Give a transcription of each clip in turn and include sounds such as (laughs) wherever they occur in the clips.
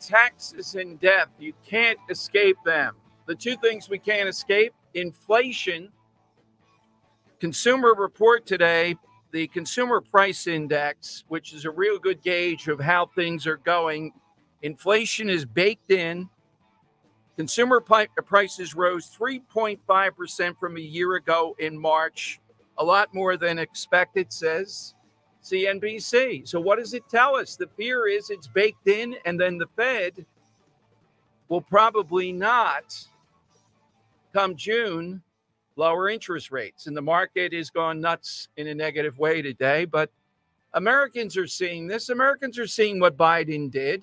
taxes and death. You can't escape them. The two things we can't escape inflation. Consumer report today, the consumer price index, which is a real good gauge of how things are going. Inflation is baked in. Consumer prices rose 3.5% from a year ago in March, a lot more than expected, says CNBC. So, what does it tell us? The fear is it's baked in, and then the Fed will probably not come June lower interest rates. And the market is gone nuts in a negative way today. But Americans are seeing this. Americans are seeing what Biden did.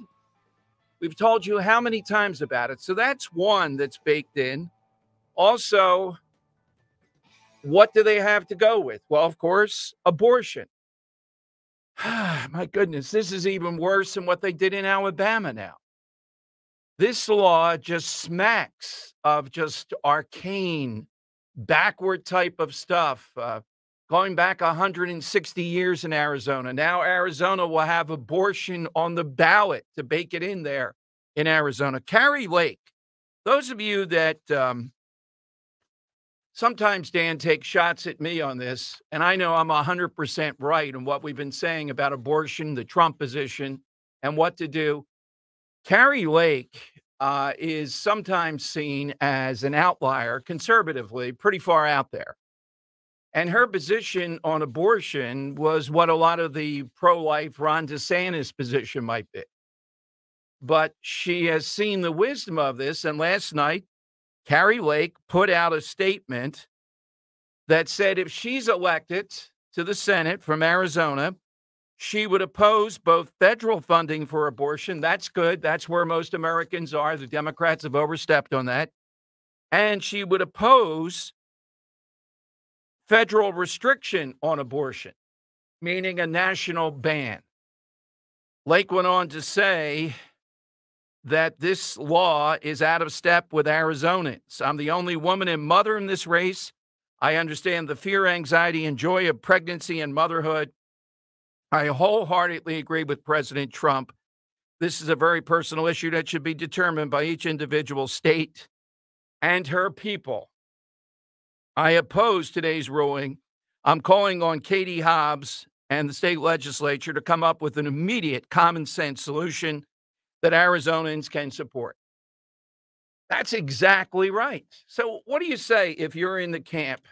We've told you how many times about it. So that's one that's baked in. Also, what do they have to go with? Well, of course, abortion. (sighs) My goodness, this is even worse than what they did in Alabama now. This law just smacks of just arcane, backward type of stuff. Uh, going back 160 years in Arizona. Now, Arizona will have abortion on the ballot to bake it in there in Arizona. Kari Lake, those of you that um, sometimes Dan takes shots at me on this, and I know I'm 100% right in what we've been saying about abortion, the Trump position, and what to do. Kari Lake uh, is sometimes seen as an outlier conservatively, pretty far out there. And her position on abortion was what a lot of the pro life Ron DeSantis position might be. But she has seen the wisdom of this. And last night, Kari Lake put out a statement that said if she's elected to the Senate from Arizona, she would oppose both federal funding for abortion. That's good. That's where most Americans are. The Democrats have overstepped on that. And she would oppose federal restriction on abortion, meaning a national ban. Lake went on to say that this law is out of step with Arizonans. I'm the only woman and mother in this race. I understand the fear, anxiety, and joy of pregnancy and motherhood. I wholeheartedly agree with President Trump. This is a very personal issue that should be determined by each individual state and her people. I oppose today's ruling. I'm calling on Katie Hobbs and the state legislature to come up with an immediate common sense solution that Arizonans can support. That's exactly right. So, what do you say if you're in the camp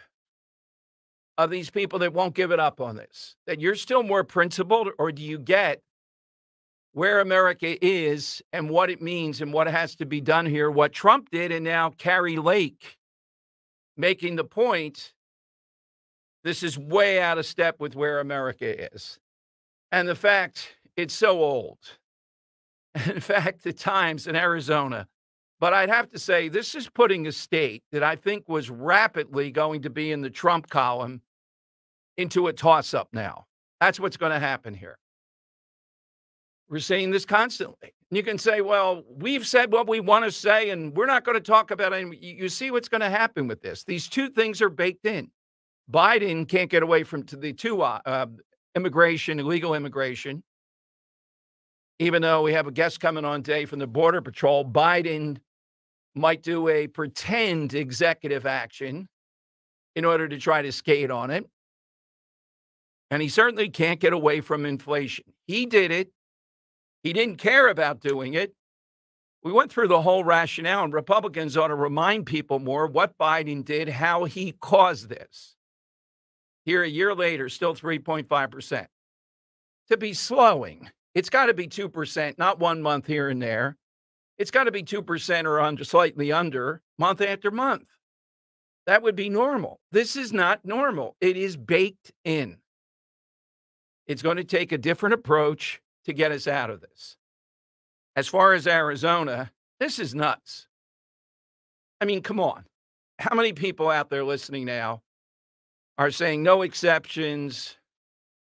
of these people that won't give it up on this? That you're still more principled, or do you get where America is and what it means and what has to be done here? What Trump did, and now Kari Lake making the point this is way out of step with where America is. And the fact it's so old (laughs) in fact, at times in Arizona. But I'd have to say this is putting a state that I think was rapidly going to be in the Trump column into a toss up now. That's what's going to happen here. We're saying this constantly. You can say, well, we've said what we want to say, and we're not going to talk about it. You see what's going to happen with this. These two things are baked in. Biden can't get away from the two uh, uh, immigration, illegal immigration, even though we have a guest coming on today from the Border Patrol, Biden might do a pretend executive action in order to try to skate on it. And he certainly can't get away from inflation. He did it. He didn't care about doing it. We went through the whole rationale, and Republicans ought to remind people more what Biden did, how he caused this. Here, a year later, still 3.5%. To be slowing it's got to be 2%, not one month here and there. It's got to be 2% or under, slightly under month after month. That would be normal. This is not normal. It is baked in. It's going to take a different approach to get us out of this. As far as Arizona, this is nuts. I mean, come on. How many people out there listening now are saying no exceptions,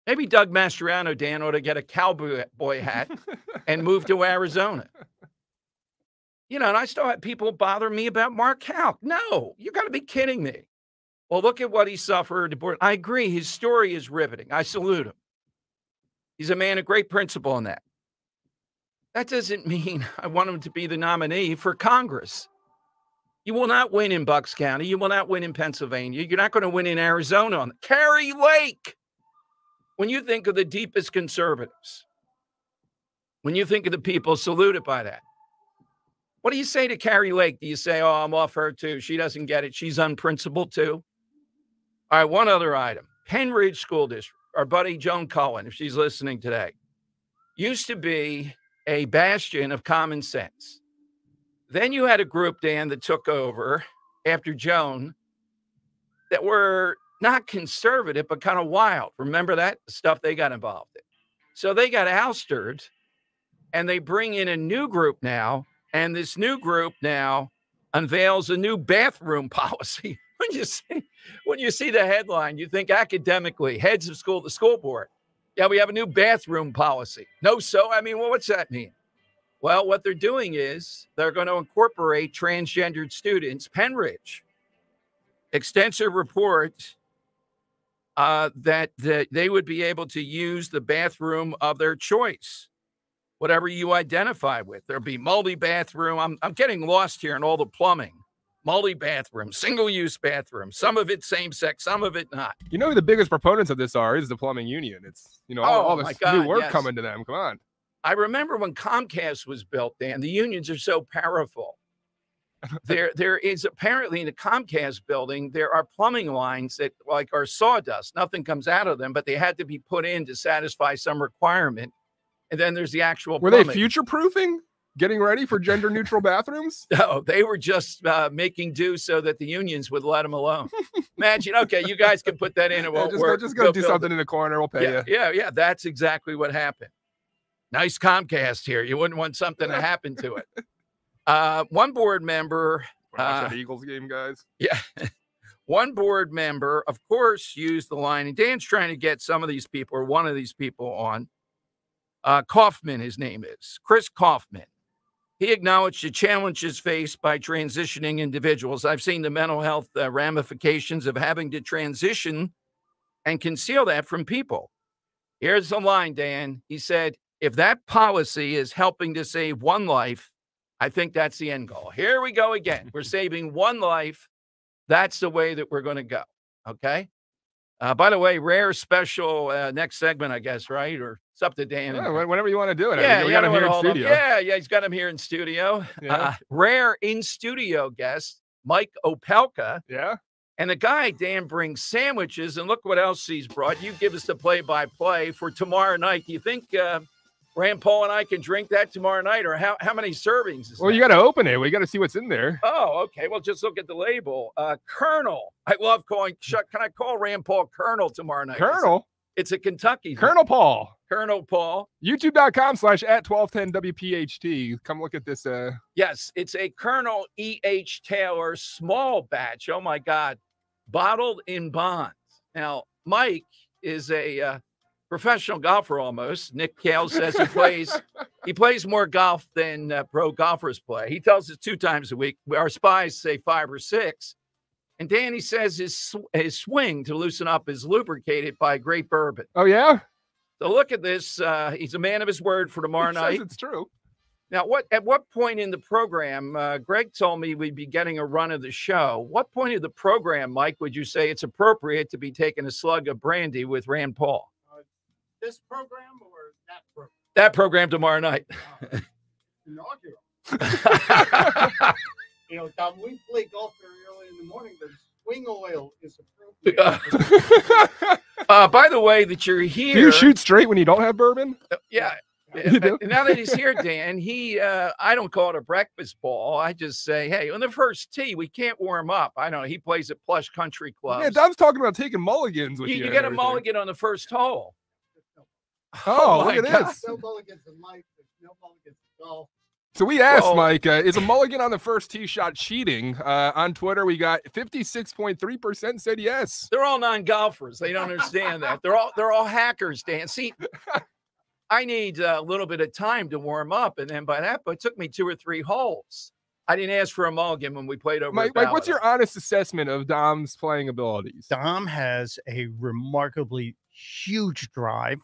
Maybe Doug Mastriano, Dan, ought to get a cowboy hat and move to Arizona. You know, and I still have people bother me about Mark Houck. No, you got to be kidding me. Well, look at what he suffered. I agree. His story is riveting. I salute him. He's a man of great principle in that. That doesn't mean (laughs) I want him to be the nominee for Congress. You will not win in Bucks County. You will not win in Pennsylvania. You're not going to win in Arizona. Kari Lake. When you think of the deepest conservatives, when you think of the people saluted by that, what do you say to Kari Lake? Do you say, oh, I'm off her too? She doesn't get it. She's unprincipled too. All right, one other item Pennridge School District, our buddy Joan Cohen, if she's listening today, used to be a bastion of common sense. Then you had a group, Dan, that took over after Joan that were not conservative, but kind of wild. Remember that stuff they got involved in? So they got ousted and they bring in a new group now. And this new group now unveils a new bathroom (laughs) policy. when you see when you see the headline, you think academically, heads of school, the school board. Yeah, we have a new bathroom policy. No, so I mean, well, what's that mean? Well, what they're doing is they're going to incorporate transgendered students. Pennridge, extensive report uh, that, that they would be able to use the bathroom of their choice, whatever you identify with. There'll be multi bathroom. I'm, I'm getting lost here in all the plumbing. Multi bathroom, single use bathroom, some of it same sex, some of it not. You know who the biggest proponents of this are is the plumbing union. It's you know all, Oh, all this God, new work yes. coming to them. Come on. I remember when Comcast was built, Dan, the unions are so powerful. There, there is apparently in the Comcast building, there are plumbing lines that like are sawdust. Nothing comes out of them, but they had to be put in to satisfy some requirement. And then there's the actual Were they future proofing, getting ready for gender neutral bathrooms? (laughs) No, they were just uh, making do so that the unions would let them alone. Imagine, okay, you guys can put that in. It (laughs) Yeah, won't just go, work. just go Go do build it. something in the corner. We'll pay Yeah, you. yeah, yeah. That's exactly what happened. Nice Comcast here. You wouldn't want something to (laughs) happen to it. Uh, one board member, Uh, Eagles game, guys. yeah, (laughs) one board member, of course, used the line, and Dan's trying to get some of these people or one of these people on. Uh, Kaufman, his name is Chris Kaufman. He acknowledged the challenges faced by transitioning individuals. I've seen the mental health uh, ramifications of having to transition and conceal that from people. Here's the line, Dan. He said, if that policy is helping to save one life, I think that's the end goal. Here we go again. We're saving one life. That's the way that we're going to go. Okay. Uh, by the way, rare special uh, next segment, I guess, right? Or it's up to Dan. Yeah, wh- whenever you want to do it. yeah, we you got him here in studio. Yeah, yeah, he's got him here in studio. (laughs) Yeah. Uh, rare in studio guest, Mike Opelka. Yeah. And the guy, Dan, brings sandwiches. And look what else he's brought. You give us the play by play for tomorrow night. Do you think uh, Rand Paul and I can drink that tomorrow night? Or how, how many servings is Well, that? you got to open it. We got to see what's in there. Oh, okay. Well, just look at the label. Uh, Colonel. I love calling. Chuck, can I call Rand Paul Colonel tomorrow night? It's a- Colonel. It's a, Kentucky. thing. Colonel Paul. Colonel Paul. YouTube.com slash at 1210 WPHT. Come look at this. Uh, Yes, it's a Colonel E.H. Taylor small batch. Oh my God, bottled in bonds. Now, Mike is a uh, professional golfer almost. Nick Kale says he plays (laughs) he plays more golf than uh, pro golfers play. He tells us two times a week. Our spies say five or six. And Danny says his sw- his swing to loosen up is lubricated by great bourbon. oh, yeah? So look at this. Uh, he's a man of his word for tomorrow says night. it's true. Now, what at what point in the program, uh, Greg told me we'd be getting a run of the show. What point of the program, Mike, would you say it's appropriate to be taking a slug of brandy with Rand Paul? This program or that program? That program tomorrow night. Uh, inaugural. (laughs) You know, Dom, we play golf very early in the morning. The swing oil is appropriate. (laughs) uh, by the way, that you're here. Do you shoot straight when you don't have bourbon? Uh, Yeah. You do? Uh, now that he's here, Dan, he uh, I don't call it a breakfast ball. I just say, hey, on the first tee, we can't warm up. I know. He plays at Plush Country Club. Yeah, Dom's talking about taking mulligans with you, you. you get a mulligan on the first hole. (laughs) Oh, my look at God. this. no mulligans in life. There's no mulligans in golf. So we asked Well- Mike, uh, is a mulligan on the first tee shot cheating? Uh, on Twitter, we got 56.3% said yes. They're all non-golfers. They don't understand that. They're all they're all hackers, Dan. See, (laughs) I need a little bit of time to warm up, and then by that, but it took me two or three holes. I didn't ask for a mulligan when we played over. Mike, Mike, what's your honest assessment of Dom's playing abilities? Dom has a remarkably huge drive.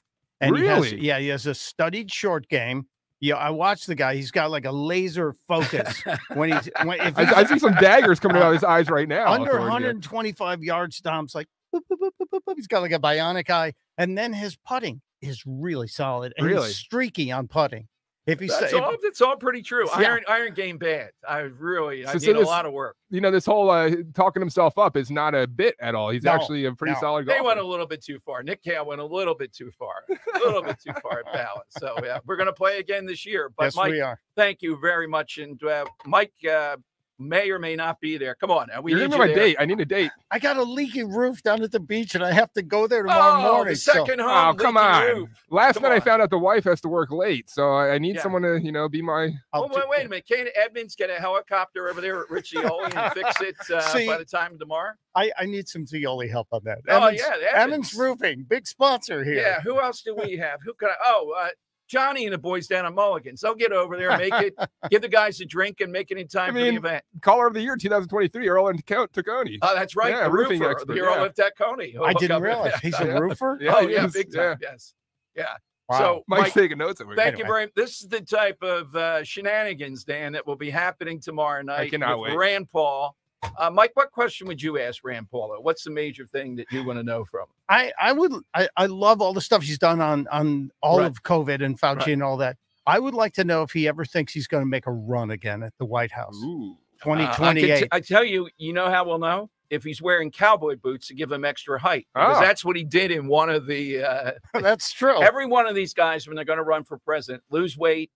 And he has, Really? yeah, he has a studied short game. Yeah, I watched the guy. He's got like a laser focus when he's when if (laughs) I, he's I see some daggers coming out of his eyes right now. under Thorne, yeah. 125 yard stomps, like boop, boop, boop, boop, boop, boop. he's got like a bionic eye, and then his putting is really solid and Really? he's streaky on putting. If he's That's if- all. That's all pretty true. Yeah. Iron Iron game bad. I really. I So- so need a lot of work. You know, this whole uh, talking himself up is not a bit at all. He's No, actually a pretty no. solid They went a little bit too far. Nick Kale went a little bit too far. A little bit too far at balance. So yeah, we're gonna play again this year. But yes, Mike, we are. thank you very much. And uh, Mike uh, may or may not be there. Come on, now. we You're need giving you me my there. date. I need a date. I got a leaky roof down at the beach, and I have to go there tomorrow Oh, morning. the so- second home. Oh, come on. roof. Last Come night I found out the wife has to work late, so I I need Yeah. someone to, you know, be my. Oh, do- wait, wait a minute. Can't Edmonds get a helicopter over there at Riccioli (laughs) and fix it uh, See- by the time tomorrow? I, I need some Zeoli help on that. Oh, Emmons, yeah, Emmons Edmonds. Roofing, big sponsor here. Yeah. Who else do we have? Who could I? Oh, uh, Johnny and the boys down at Mulligan's. They'll get over there, make it, (laughs) give the guys a drink, and make it in time for mean, the event. Caller of the year 2023, Earl and Tacony. Oh, that's right. Yeah, the roofing roofer, expert, the Earl yeah. of Tacony. I didn't realize he's a (laughs) Yeah. roofer. Yeah, oh yeah, is, big yeah. time. Yes. Yeah. Wow. So Mike's Mike, taking notes over thank here. you very. Much. This is the type of uh, shenanigans, Dan, that will be happening tomorrow night. cannot with wait. Rand Paul. Uh, Mike, what question would you ask Rand Paul? What's the major thing that you want to know from? him? I I would I, I love all the stuff he's done on on all Right. of COVID and Fauci Right. and all that. I would like to know if he ever thinks he's going to make a run again at the White House. Ooh. Uh, I, can 2028. t- I tell you, you know how we'll know if he's wearing cowboy boots to give him extra height, because Ah. that's what he did in one of the. Uh, (laughs) That's true. Every one of these guys, when they're going to run for president, lose weight.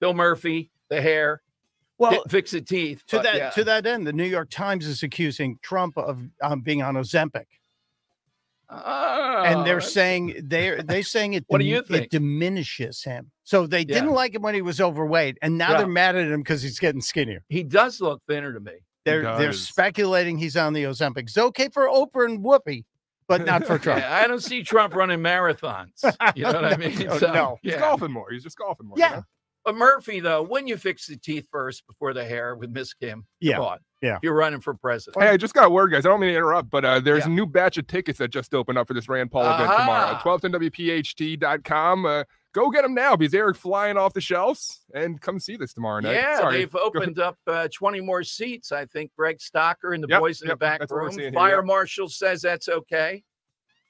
Phil Murphy, the hair, well, fix the teeth. to but that yeah. to that end, the New York Times is accusing Trump of um, being on Ozempic, and Oh, they're that's- saying (laughs) they're they saying it. What do you think? It diminishes him. So they Yeah. didn't like him when he was overweight, and now Yeah. they're mad at him because he's getting skinnier. he does look thinner to me. They're they're speculating he's on the Ozempic. It's okay for Oprah and Whoopi, but not for (laughs) Trump. Yeah, I don't see Trump running marathons. You know what I (laughs) mean? No, So, no. He's golfing more. He's just golfing more. Yeah. you know? But Murphy, though, wouldn't you fix the teeth first before the hair with Miss Kim? Come Yeah, on. yeah. If you're running for president. Hey, I just got a word, guys. I don't mean to interrupt, but uh, there's Yeah. a new batch of tickets that just opened up for this Rand Paul event tomorrow. Aha. 1210WPHT.com. Uh, go get them now because they're flying off the shelves and come see this tomorrow night. Yeah, Sorry. they've opened up uh, 20 more seats. I think Greg Stocker and the Yep, boys in yep, the back that's what we're room. seeing here, Fire yep. marshal says that's okay.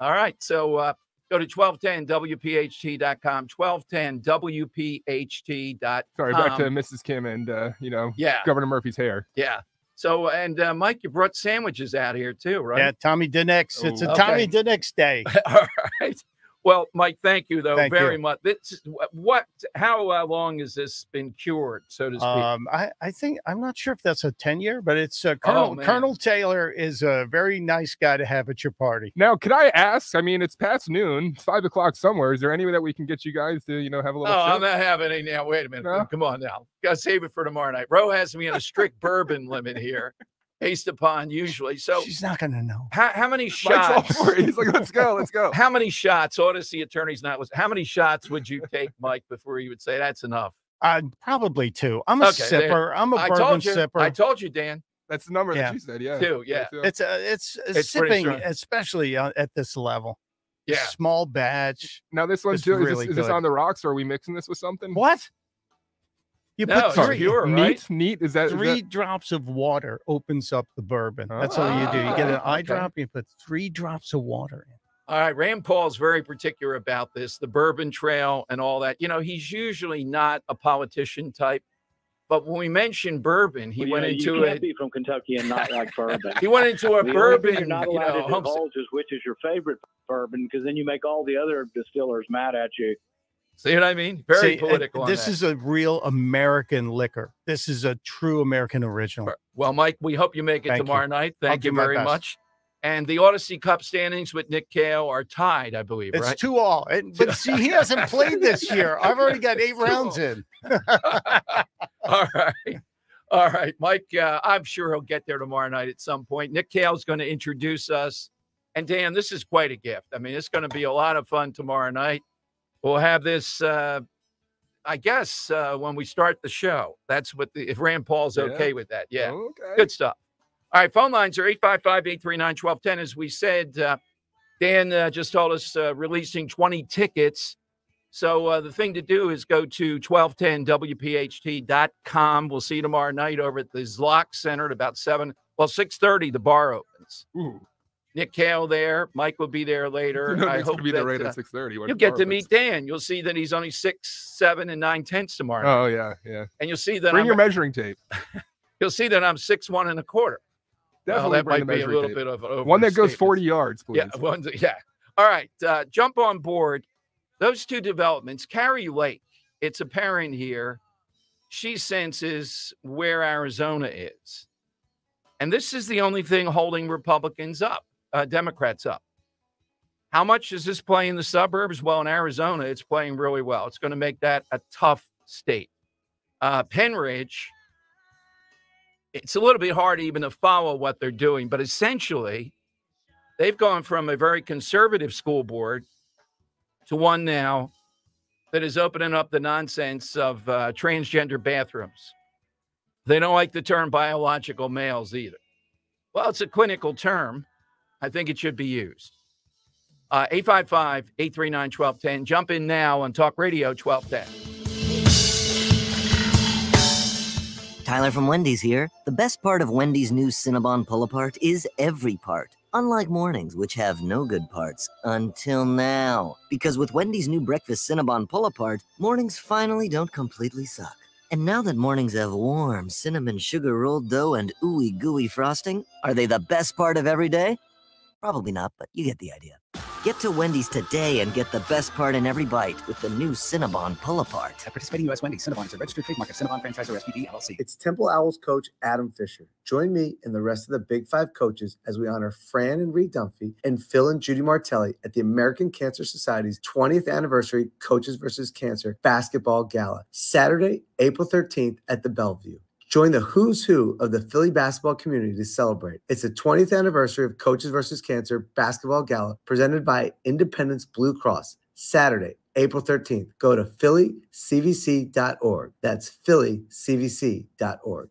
All right, so uh, go to 1210wpht.com. 1210wpht.com. Sorry, back to Mrs. Kim and, uh, you know, Yeah, Governor Murphy's hair. yeah. So, and uh, Mike, you brought sandwiches out here too, right? Yeah, Tommy DiNic's. It's a Oh. Tommy Okay. Dinix day. (laughs) All right. Well, Mike, thank you though Thank very you. much. This, what? How uh, long has this been cured, so to speak? Um, I, I think I'm not sure if that's a 10 year, but it's uh, Colonel Oh. Colonel Taylor is a very nice guy to have at your party. Now, can I ask? I mean, it's past noon, it's five o'clock somewhere. Is there any way that we can get you guys to, you know, have a little? Oh, little I'm not having any now. Wait a minute. No? Come on now. Got to save it for tomorrow night. Ro has me on a strict bourbon limit here, based upon usually. So, She's not going to know. how, how many (laughs) shots? He's like, let's go, let's go. How many shots? Odyssey attorneys not was. How many shots would you take, Mike, before you would say that's enough? Uh, probably two. I'm a Okay, there- sipper. I'm a I bourbon told you. sipper. I told you, Dan. That's the number Yeah. that you said. Yeah. Two, yeah. two. it's uh, it's, uh, It's sipping, especially uh, at this level. Yeah. Small batch. Now this one It's too. Is, really this, is this on the rocks? Or are we mixing this with something? What? You No, put it's three, pure, neat, right? neat. Is that is three that- drops of water opens up the bourbon. That's all you do. You get an Ah, eye okay. drop, you put three drops of water in. All right, Rand Paul's very particular about this, the Bourbon Trail and all that. You know, he's usually not a politician type, but when we mentioned bourbon, he Well, went yeah, into you a can't be from Kentucky and not like bourbon. (laughs) he went into a The bourbon, you're not you allowed know, to home- divulge is which is your favorite bourbon, because then you make all the other distillers mad at you. See what I mean? Very See, it- political. This is a real American liquor. This is a true American original. well, Mike. We hope you make it Thank you. tomorrow night. I'll Thank you very much. And the Odyssey Cup standings with Nick Kale are tied, I believe, It's right? two all. And- (laughs) but see, he hasn't played this year. I've already got eight (laughs) rounds all. in. (laughs) All right. All right, Mike. Uh, I'm sure he'll get there tomorrow night at some point. Nick Kale's going to introduce us. And Dan, this is quite a gift. I mean, it's going to be a lot of fun tomorrow night. We'll have this, uh, I guess, uh, when we start the show. That's what the, if Rand Paul's Yeah. okay with that. Yeah. Okay. Good stuff. All right, phone lines are 855 839 1210. As we said, uh, Dan uh, just told us uh, releasing 20 tickets. So uh, the thing to do is go to 1210wpht.com. We'll see you tomorrow night over at the Zlock Center at about 7, well, 6.30, the bar opens. Ooh, Nick Kale there. Mike will be there (laughs) later. no, I hope be there right uh, at six thirty. You'll get to meet Dan. You'll see that he's only six, seven, and nine tenths tomorrow. Oh yeah, yeah. and you'll see that Bring I'm, your measuring tape. (laughs) you'll see that I'm six one and a quarter. Well, Definitely that bring might the be a little tape. bit of One that goes forty yards, please. Yeah, one, yeah. All right, uh, jump on board. Those two developments, Kari Lake. It's apparent here. She senses where Arizona is, and this is the only thing holding Republicans up, uh, Democrats up. How much does this play in the suburbs? Well, in Arizona, it's playing really well. It's going to make that a tough state. Uh, Pennridge, it's a little bit hard even to follow what they're doing, but essentially, they've gone from a very conservative school board to one now that is opening up the nonsense of uh, transgender bathrooms. They don't like the term biological males either. Well, it's a clinical term. I think it should be used. Uh, 855 839 1210. Jump in now on Talk Radio 1210. Tyler from Wendy's here. The best part of Wendy's new Cinnabon pull apart is every part. Unlike mornings, which have no good parts until now. Because with Wendy's new breakfast Cinnabon pull apart, mornings finally don't completely suck. And now that mornings have warm cinnamon sugar rolled dough and ooey gooey frosting, are they the best part of every day? Probably not, but you get the idea. Get to Wendy's today and get the best part in every bite with the new Cinnabon pull apart. At participating U.S. Wendy's, Cinnabon is a registered trademark of Cinnabon Franchisor SPV LLC. It's Temple Owls coach Adam Fisher. Join me and the rest of the Big Five coaches as we honor Fran and Reed Dunphy and Phil and Judy Martelli at the American Cancer Society's 20th anniversary Coaches versus Cancer basketball gala, Saturday, April 13th at the Bellevue. Join the who's who of the Philly basketball community to celebrate. It's the 20th anniversary of Coaches versus Cancer basketball gala presented by Independence Blue Cross. Saturday, April 13th. Go to phillycvc.org. That's phillycvc.org.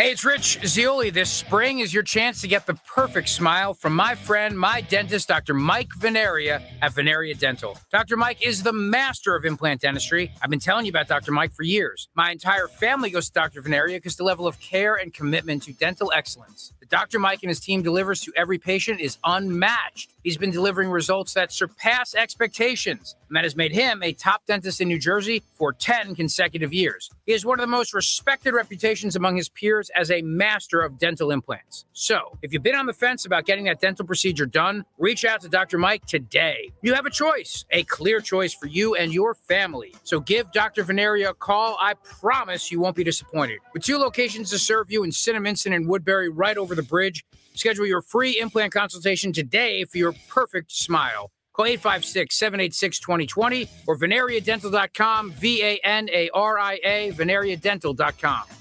Hey, it's Rich Zeoli. This spring is your chance to get the perfect smile from my friend, my dentist, Dr. Mike Vanaria at Vanaria Dental. Dr. Mike is the master of implant dentistry. I've been telling you about Dr. Mike for years. My entire family goes to Dr. Vanaria because the level of care and commitment to dental excellence that Dr. Mike and his team delivers to every patient is unmatched. He's been delivering results that surpass expectations, and that has made him a top dentist in New Jersey for 10 consecutive years. He has one of the most respected reputations among his peers as a master of dental implants. So, if you've been on the fence about getting that dental procedure done, reach out to Dr. Mike today. You have a choice, a clear choice for you and your family. So, give Dr. Vanaria a call. I promise you won't be disappointed. With two locations to serve you in Cinnaminson and Woodbury, right over the bridge, schedule your free implant consultation today for your perfect smile. Call 856 786 2020 or vanariadental.com, V A N A R I A, vanariadental.com.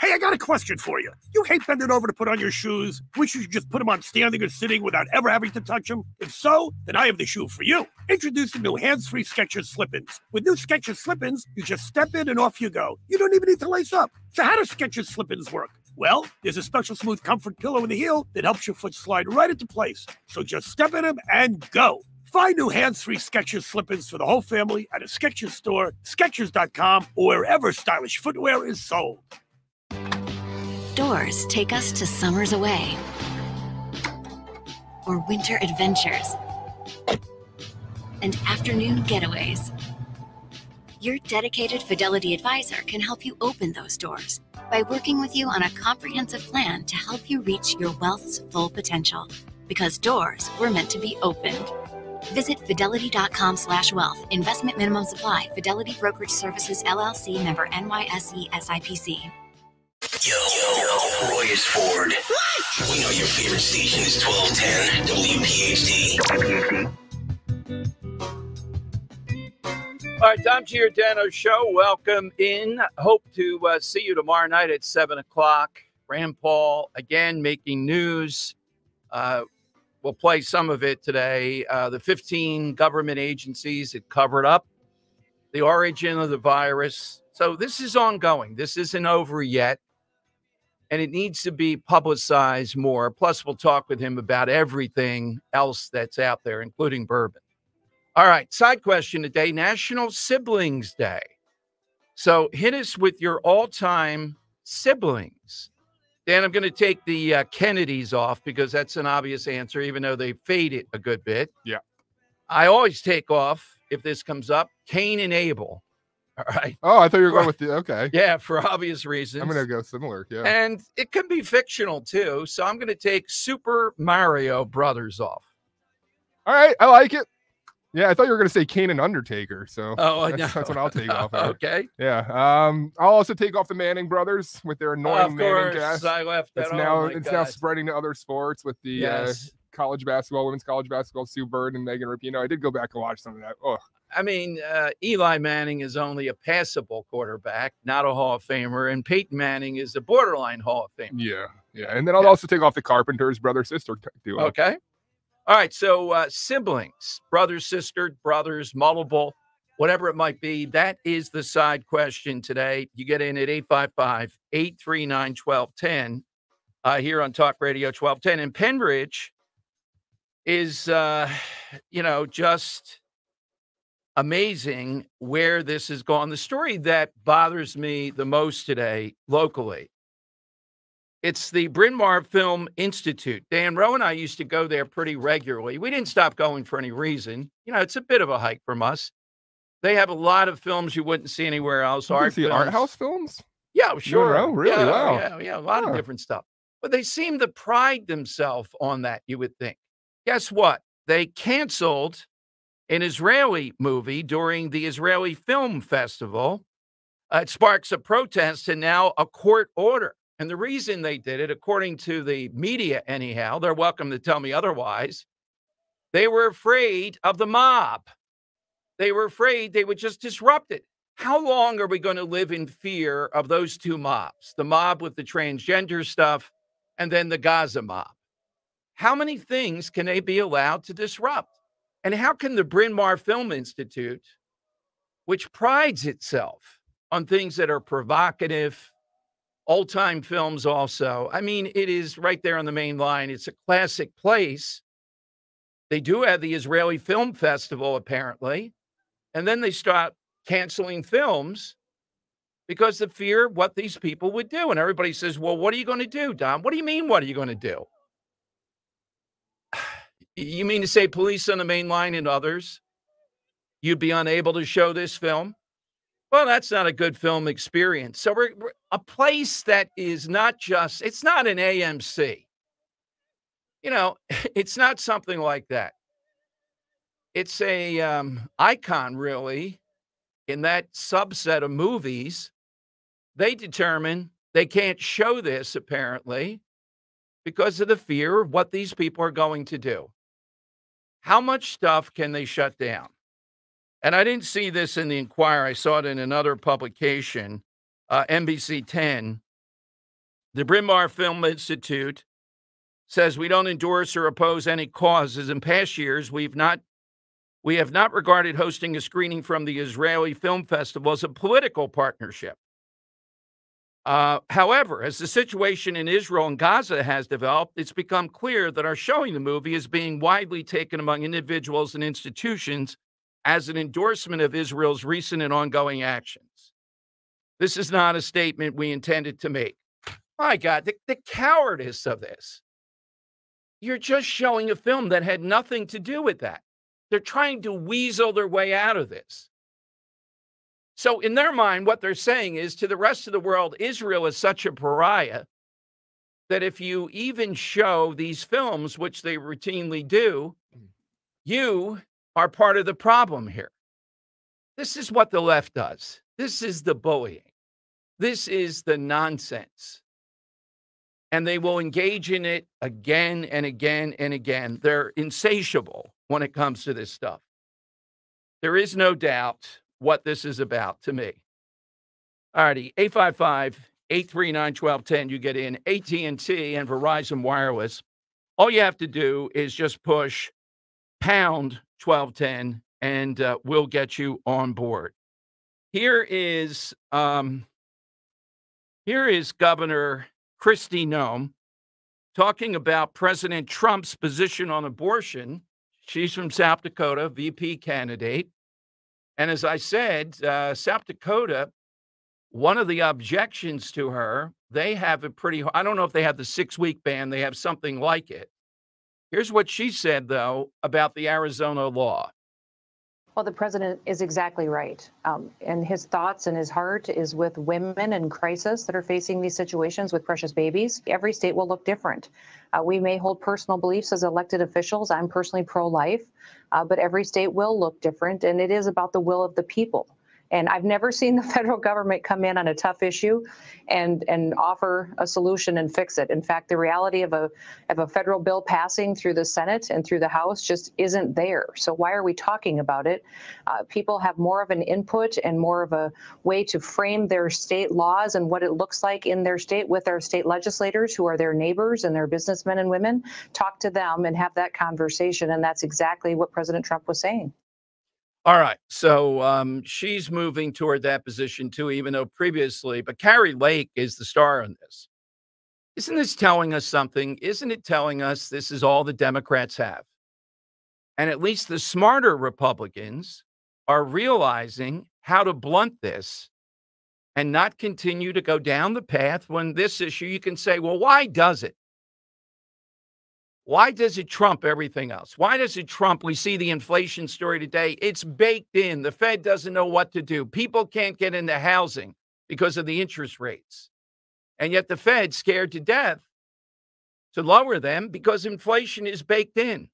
Hey, I got a question for you. You hate bending over to put on your shoes? Wish you just put them on standing or sitting without ever having to touch them? If so, then I have the shoe for you. Introduce the new hands-free Skechers Slip-ins. With new Skechers Slip-ins, you just step in and off you go. You don't even need to lace up. So how do Skechers Slip-ins work? Well, there's a special smooth comfort pillow in the heel that helps your foot slide right into place. So just step in them and go. Find new hands-free Skechers slip-ins for the whole family at a Skechers store, Skechers.com, or wherever stylish footwear is sold. Doors take us to summers away or winter adventures and afternoon getaways. Your dedicated Fidelity advisor can help you open those doors by working with you on a comprehensive plan to help you reach your wealth's full potential. Because doors were meant to be opened. Visit fidelity.com slash wealth. Investment minimum supply. Fidelity Brokerage Services LLC member NYSE SIPC. Yo, yo, Roy is Ford. We know your favorite station is 1210 WPHT. All right, Dom Giordano Show. Welcome in. Hope to uh, see you tomorrow night at 7 o'clock. Rand Paul, again, making news. Uh, we'll play some of it today. Uh, the 15 government agencies that covered up the origin of the virus. So this is ongoing. This isn't over yet. And it needs to be publicized more. Plus, we'll talk with him about everything else that's out there, including bourbon. All right, side question today National Siblings Day. So hit us with your all time siblings. Dan, I'm going to take the uh, Kennedys off because that's an obvious answer, even though they fade it a good bit. Yeah. I always take off if this comes up Cain and Abel. All (laughs) right. Oh, I thought you were going with the okay. (laughs) Yeah, for obvious reasons. I'm gonna go similar. Yeah. And it can be fictional too. So I'm going to take Super Mario Brothers off. All right, I like it. Yeah, I thought you were gonna say Kane and Undertaker. So Oh, that's, no. that's what I'll take off. (laughs) of. okay. Yeah. Um, I'll also take off the Manning brothers with their annoying Of Manning cast. I left. It's Oh, now my it's now spreading to other sports with the Yes. uh, college basketball, women's college basketball, Sue Bird and Megan Rapinoe. I did go back and watch some of that. Oh, I mean, uh, Eli Manning is only a passable quarterback, not a Hall of Famer, and Peyton Manning is a borderline Hall of Famer. yeah, yeah. And then I'll also take off the Carpenters brother sister duo. Okay. All right. So uh, siblings, brother, sister, brothers, multiple, whatever it might be. That is the side question today. You get in at 855 839 1210 uh, here on Talk Radio 1210. And Pennridge is, uh, (sighs) you know, just amazing where this has gone. The story that bothers me the most today locally it's the Bryn Mawr Film Institute. Dan Rowe and I used to go there pretty regularly. We didn't stop going for any reason. You know, it's a bit of a hike from us. They have a lot of films you wouldn't see anywhere else. Art see art films. house films. Yeah, oh, sure. Monroe? Really? Yeah, Wow. Yeah, yeah, a lot Huh. of different stuff. But they seem to pride themselves on that, you would think. Guess what? They canceled an Israeli movie during the Israeli Film Festival. Uh, it sparks a protest and now a court order. And the reason they did it, according to the media, anyhow, they're welcome to tell me otherwise. They were afraid of the mob. They were afraid they would just disrupt it. How long are we going to live in fear of those two mobs? The mob with the transgender stuff and then the Gaza mob. How many things can they be allowed to disrupt? And how can the Bryn Mawr Film Institute, which prides itself on things that are provocative, old time films also, I mean, it is right there on the main line. It's a classic place. They do have the Israeli Film Festival, apparently. And then they start canceling films because the fear of what these people would do. And everybody says, Well, what are you going to do, Dom? What do you mean, what are you going to do? You mean to say police on the main line and others? You'd be unable to show this film? Well, that's not a good film experience. So we're, we're a place that is not just, it's not an AMC. You know, (laughs) it's not something like that. It's a um, icon, really, in that subset of movies. They determine they can't show this, apparently, because of the fear of what these people are going to do. How much stuff can they shut down? And I didn't see this in the Inquirer. I saw it in another publication, uh, NBC 10. The Bryn Mawr Film Institute says we don't endorse or oppose any causes. In past years, we've not we have not regarded hosting a screening from the Israeli Film Festival as a political partnership. Uh, however, as the situation in Israel and Gaza has developed, it's become clear that our showing the movie is being widely taken among individuals and institutions as an endorsement of Israel's recent and ongoing actions. This is not a statement we intended to make. My God, the, the cowardice of this. You're just showing a film that had nothing to do with that. They're trying to weasel their way out of this. So, in their mind, what they're saying is to the rest of the world, Israel is such a pariah that if you even show these films, which they routinely do, mm. you are part of the problem here. This is what the left does. This is the bullying. This is the nonsense. And they will engage in it again and again and again. They're insatiable when it comes to this stuff. There is no doubt what this is about to me. All righty, 855-839-1210. You get in AT&T and Verizon Wireless. All you have to do is just push pound 1210 and uh, we'll get you on board. Here is um, here is Governor Kristi Noem talking about President Trump's position on abortion. She's from South Dakota, VP candidate. And as I said, uh, South Dakota, one of the objections to her, they have a pretty, I don't know if they have the six week ban, they have something like it. Here's what she said, though, about the Arizona law. Well, the president is exactly right. Um, and his thoughts and his heart is with women in crisis that are facing these situations with precious babies. Every state will look different. Uh, we may hold personal beliefs as elected officials. I'm personally pro life, uh, but every state will look different. And it is about the will of the people. And I've never seen the (laughs) federal government come in on a tough issue and and offer a solution and fix it. In fact, the reality of a of a federal bill passing through the Senate and through the House just isn't there. So why are we talking about it? Uh, people have more of an input and more of a way to frame their state laws and what it looks like in their state with our state legislators who are their neighbors and their businessmen and women. Talk to them and have that conversation. And that's exactly what President Trump was saying. All right. So um, she's moving toward that position too, even though previously, but Kari Lake is the star on this. Isn't this telling us something? Isn't it telling us this is all the Democrats have? And at least the smarter Republicans are realizing how to blunt this and not continue to go down the path when this issue, you can say, well, why does it? Why does it trump everything else? Why does it trump? We see the inflation story today. It's baked in. The Fed doesn't know what to do. People can't get into housing because of the interest rates. And yet the Fed's scared to death to lower them because inflation is baked in.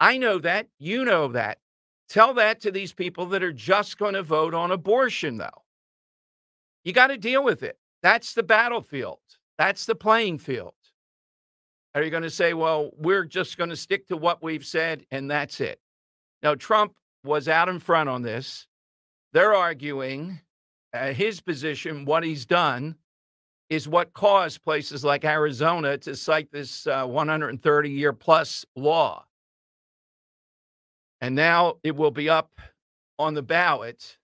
I know that. You know that. Tell that to these people that are just going to vote on abortion, though. You got to deal with it. That's the battlefield, that's the playing field. Are you going to say, well, we're just going to stick to what we've said and that's it? Now, Trump was out in front on this. They're arguing uh, his position, what he's done, is what caused places like Arizona to cite this uh, 130 year plus law. And now it will be up on the ballot.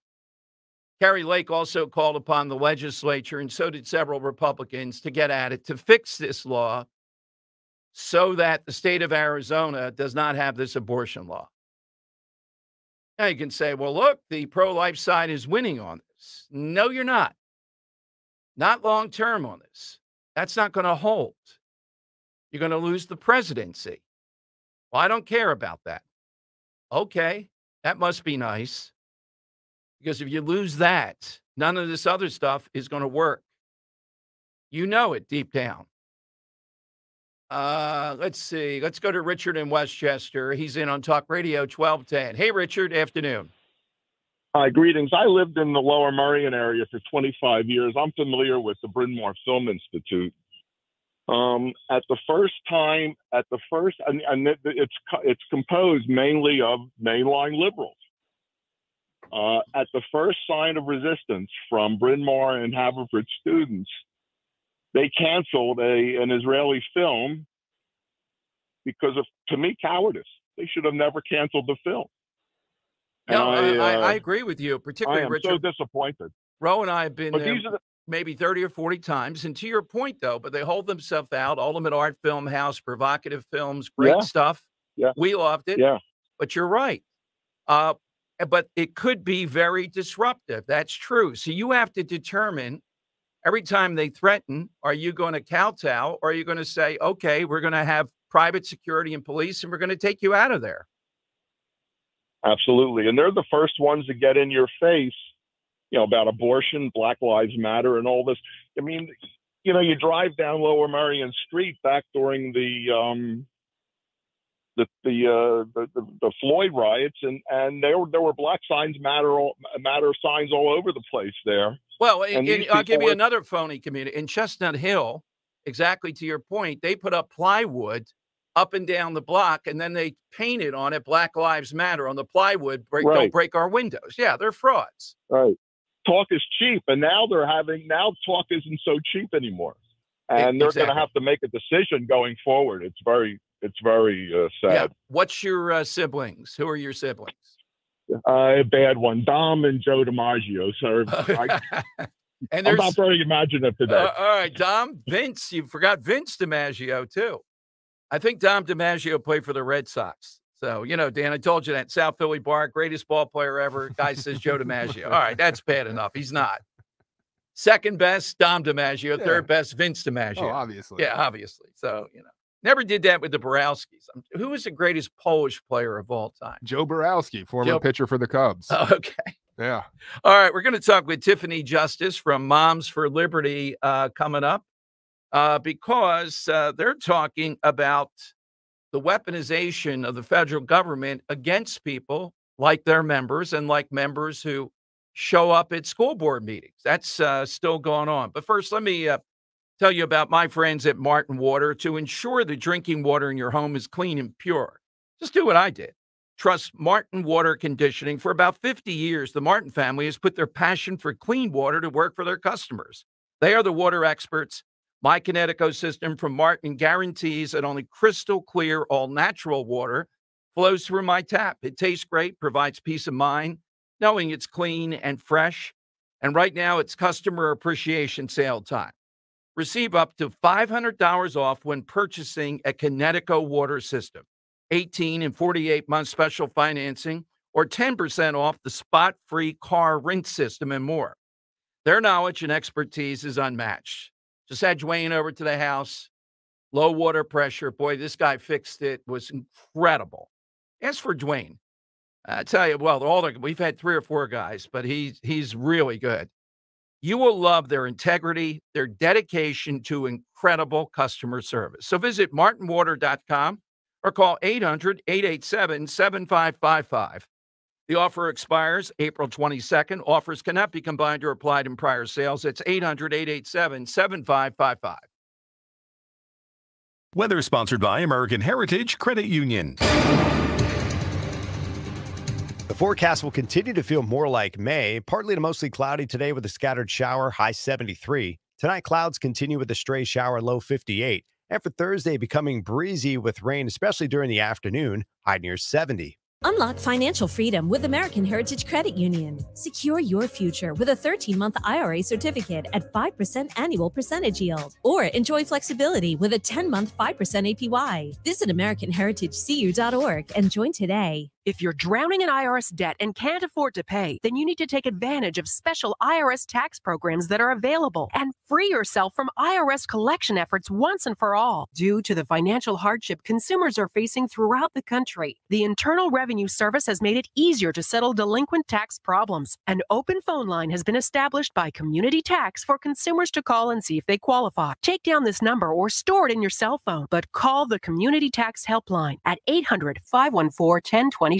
Kari Lake also called upon the legislature, and so did several Republicans, to get at it to fix this law so that the state of Arizona does not have this abortion law. Now you can say, well, look, the pro life side is winning on this. No, you're not. Not long term on this. That's not going to hold. You're going to lose the presidency. Well, I don't care about that. Okay, that must be nice. Because if you lose that, none of this other stuff is going to work. You know it deep down. Uh, let's see. Let's go to Richard in Westchester. He's in on Talk Radio 1210. Hey, Richard. Afternoon. Hi, greetings. I lived in the Lower Merion area for 25 years. I'm familiar with the Bryn Mawr Film Institute. Um, at the first time, at the first, and, and it, it's it's composed mainly of mainline liberals. Uh, at the first sign of resistance from Bryn Mawr and Haverford students, they canceled a an Israeli film because of, to me, cowardice. They should have never canceled the film. No, I, I, uh, I, agree with you, particularly I am Richard. so disappointed. Roe and I have been there the- maybe 30 or 40 times. And to your point, though, but they hold themselves out. Ultimate Art Film House, provocative films, great Yeah. stuff. Yeah. We loved it. Yeah. But you're right. Uh, but it could be very disruptive. That's true. So you have to determine every time they threaten, are you going to kowtow or are you going to say, okay, we're going to have private security and police and we're going to take you out of there? Absolutely. And they're the first ones to get in your face, you know, about abortion, Black Lives Matter, and all this. I mean, you know, you drive down Lower Merion Street back during the um, the the, uh, the the Floyd riots, and and there were there were black signs matter all, matter signs all over the place there. Well, And and, I'll give you are- another phony community in Chestnut Hill. Exactly to your point, they put up plywood up and down the block, and then they painted on it "Black Lives Matter" on the plywood. Break, don't break our windows. Yeah, they're frauds. Right. Talk is cheap, and now they're having now talk isn't so cheap anymore, and they're going to have to make a decision going forward. It's very it's very uh, Yeah. sad. What's your uh, siblings? Who are your siblings? Uh, a bad one. Dom and Joe DiMaggio. So (laughs) I, And I'm not very imaginative today. Uh, all right, Dom, Vince. You forgot Vince DiMaggio too. I think Dom DiMaggio played for the Red Sox. So, you know, Dan, I told you that South Philly Bar, greatest ball player ever. Guy says Joe DiMaggio. All right, that's bad enough. He's not. Second best, Dom DiMaggio. Yeah. Third best, Vince DiMaggio. Oh, obviously. Yeah, obviously. So, you know, never did that with the Borowskis. Who was the greatest Polish player of all time? Joe Borowski, former Joe- pitcher for the Cubs. (laughs) Okay. Yeah. All right, we're going to talk with Tiffany Justice from Moms for Liberty uh, coming up uh, because uh, they're talking about the weaponization of the federal government against people like their members and like members who show up at school board meetings. That's uh, still going on. But first, let me uh, tell you about my friends at Martin Water to ensure the drinking water in your home is clean and pure. Just do what I did. Trust Martin Water Conditioning. For about 50 years, the Martin family has put their passion for clean water to work for their customers. They are the water experts. My Kinetico system from Martin guarantees that only crystal clear, all natural water flows through my tap. It tastes great, provides peace of mind, knowing it's clean and fresh. And right now, it's customer appreciation sale time. Receive up to $500 off when purchasing a Kinetico water system. 18 and 48 month special financing, or 10% off the spot free car rinse system and more. Their knowledge and expertise is unmatched. Just had Dwayne over to the house, low water pressure. Boy, this guy fixed it, was incredible. As for Dwayne, I tell you, well, all the, we've had three or four guys, but he's he's really good. You will love their integrity, their dedication to incredible customer service. So visit martinwater.com or call 800 887 7555. The offer expires April 22nd. Offers cannot be combined or applied in prior sales. It's 800 887 7555. Weather sponsored by American Heritage Credit Union. Forecast will continue to feel more like May, partly to mostly cloudy today with a scattered shower, high 73. Tonight, clouds continue with a stray shower, low 58. And for Thursday, becoming breezy with rain, especially during the afternoon, high near 70. Unlock financial freedom with American Heritage Credit Union. Secure your future with a 13 month IRA certificate at 5% annual percentage yield. Or enjoy flexibility with a 10 month 5% APY. Visit AmericanHeritageCU.org and join today. If you're drowning in IRS debt and can't afford to pay, then you need to take advantage of special IRS tax programs that are available and free yourself from IRS collection efforts once and for all. Due to the financial hardship consumers are facing throughout the country, the Internal Revenue Service has made it easier to settle delinquent tax problems. An open phone line has been established by Community Tax for consumers to call and see if they qualify. Take down this number or store it in your cell phone, but call the Community Tax Helpline at 800 514 1020.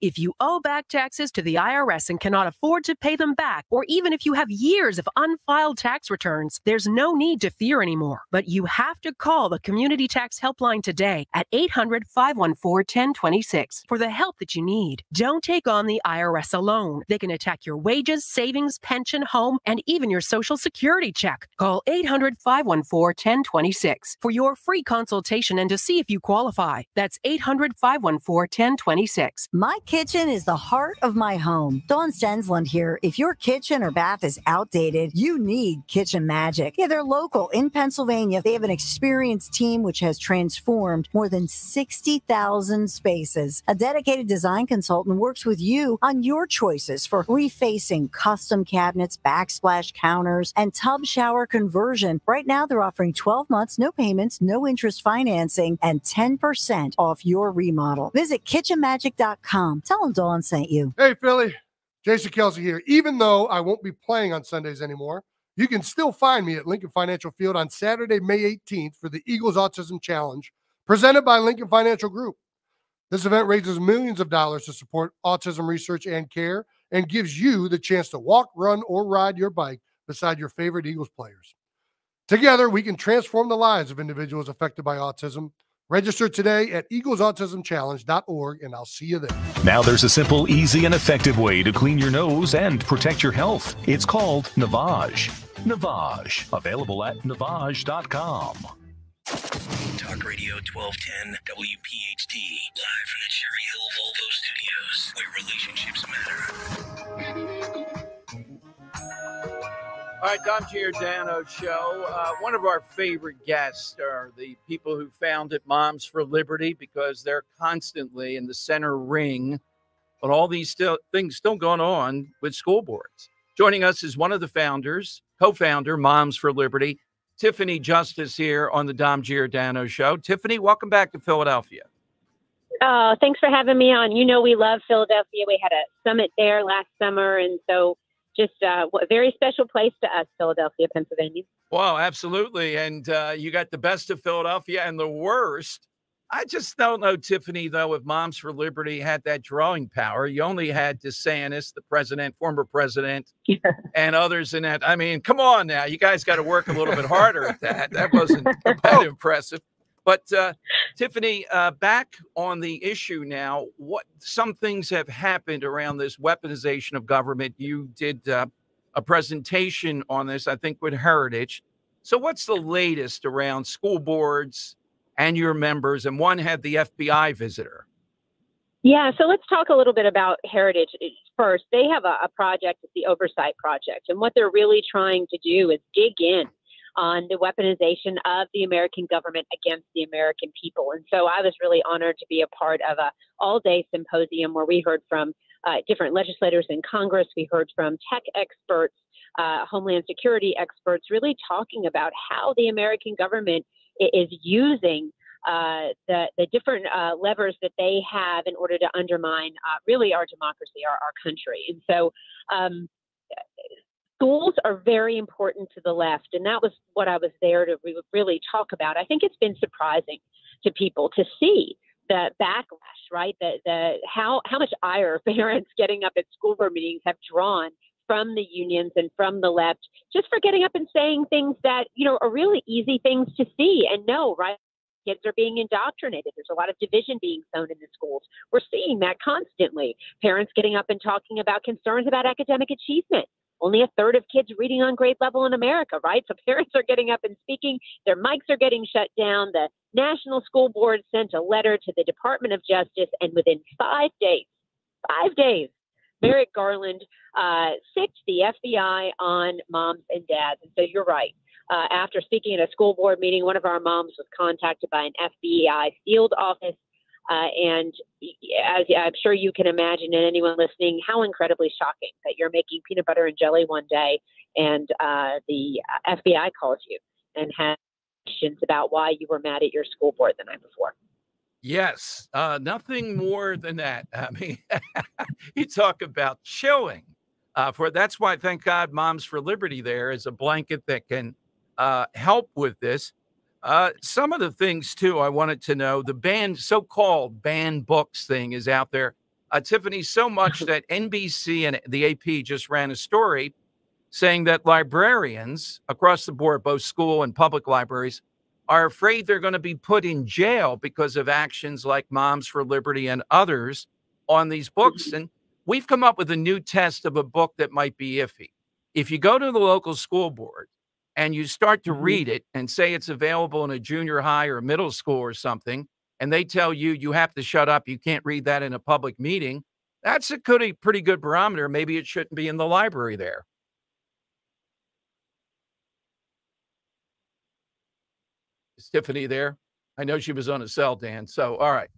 If you owe back taxes to the IRS and cannot afford to pay them back, or even if you have years of unfiled tax returns, there's no need to fear anymore. But you have to call the Community Tax Helpline today at 800 514 1026 for the help that you need. Don't take on the IRS alone. They can attack your wages, savings, pension, home, and even your Social Security check. Call 800 514 1026 for your free consultation and to see if you qualify. That's 800 514 1026. My kitchen is the heart of my home. Dawn Stensland here. If your kitchen or bath is outdated, you need Kitchen Magic. Yeah, they're local in Pennsylvania. They have an experienced team which has transformed more than 60,000 spaces. A dedicated design consultant works with you on your choices for refacing custom cabinets, backsplash counters, and tub shower conversion. Right now, they're offering 12 months, no payments, no interest financing, and 10% off your remodel. Visit kitchenmagic.com. Tell them Dawn sent you. Hey, Philly. Jason Kelce here. Even though I won't be playing on Sundays anymore, you can still find me at Lincoln Financial Field on Saturday, May 18th for the Eagles Autism Challenge presented by Lincoln Financial Group. This event raises millions of dollars to support autism research and care and gives you the chance to walk, run, or ride your bike beside your favorite Eagles players. Together, we can transform the lives of individuals affected by autism. Register today at eaglesautismchallenge.org, and I'll see you there. Now there's a simple, easy, and effective way to clean your nose and protect your health. It's called Navage. Navage. Available at navage.com. Talk Radio 1210 WPHT, live from the Cherry Hill Volvo Studios, where relationships matter. All right, Dom Giordano show. Uh, one of our favorite guests are the people who founded Moms for Liberty because they're constantly in the center ring on all these still, things still going on with school boards. Joining us is one of the founders, co-founder, Moms for Liberty, Tiffany Justice here on the Dom Giordano show. Tiffany, welcome back to Philadelphia. Oh, thanks for having me on. You know, we love Philadelphia. We had a summit there last summer, and so just uh, a very special place to us, Philadelphia, Pennsylvania. Wow, absolutely. And uh, you got the best of Philadelphia and the worst. I just don't know, Tiffany, though, if Moms for Liberty had that drawing power. You only had DeSantis, the president, former president, (laughs) and others in that. I mean, come on now. You guys got to work a little bit harder at that. That wasn't (laughs) that impressive. But uh, Tiffany, uh, back on the issue now. What some things have happened around this weaponization of government. You did uh, a presentation on this, I think, with Heritage. So, what's the latest around school boards and your members? And one had the FBI visitor. Yeah, so let's talk a little bit about Heritage first. They have a, a project, it's the Oversight Project, and what they're really trying to do is dig in on the weaponization of the American government against the American people. And so I was really honored to be a part of a all-day symposium where we heard from uh, different legislators in Congress. We heard from tech experts, uh, Homeland Security experts, really talking about how the American government is using uh, the, the different uh, levers that they have in order to undermine uh, really our democracy, our, our country. And so um, schools are very important to the left, and that was what I was there to re- really talk about. I think it's been surprising to people to see the backlash, right? The the how how much ire (laughs) parents getting up at school board meetings have drawn from the unions and from the left just for getting up and saying things that you know are really easy things to see and know, right? Kids are being indoctrinated. There's a lot of division being sown in the schools. We're seeing that constantly. Parents getting up and talking about concerns about academic achievement only a third of kids reading on grade level in America, right? So (laughs) parents are getting up and speaking. Their mics are getting shut down. The National School Board sent a letter to the Department of Justice, and within five days, five days, Merrick Garland uh, sicked the FBI on moms and dads. And so you're right. Uh, after speaking at a school board meeting, one of our moms was contacted by an FBI field office uh, and as I'm sure you can imagine, and anyone listening, how incredibly shocking that you're making peanut butter and jelly one day, and uh, the FBI calls you and has questions about why you were mad at your school board the night before. Yes, uh, nothing more than that. (laughs) I mean, you talk about chilling. Uh, for that's why, thank God, Moms for Liberty there is a blanket that can uh, help with this. Uh, some of the things too I wanted to know the banned so-called banned books thing is out there. Uh, Tiffany, so much (laughs) that NBC and the AP just ran a story saying that librarians across the board, both school and public libraries, are afraid they're going to be put in jail because of actions like Moms for Liberty and others on these books. And we've come up with a new test of a book that might be iffy. If you go to the local school board and you start to Mm-hmm. read it and say it's available in a junior high or middle school or something, and they tell you you have to shut up, you can't read that in a public meeting, that's a pretty, pretty good barometer. Maybe it shouldn't be in the library there. Is Tiffany there? I know she was on a cell, Dan. So, all right.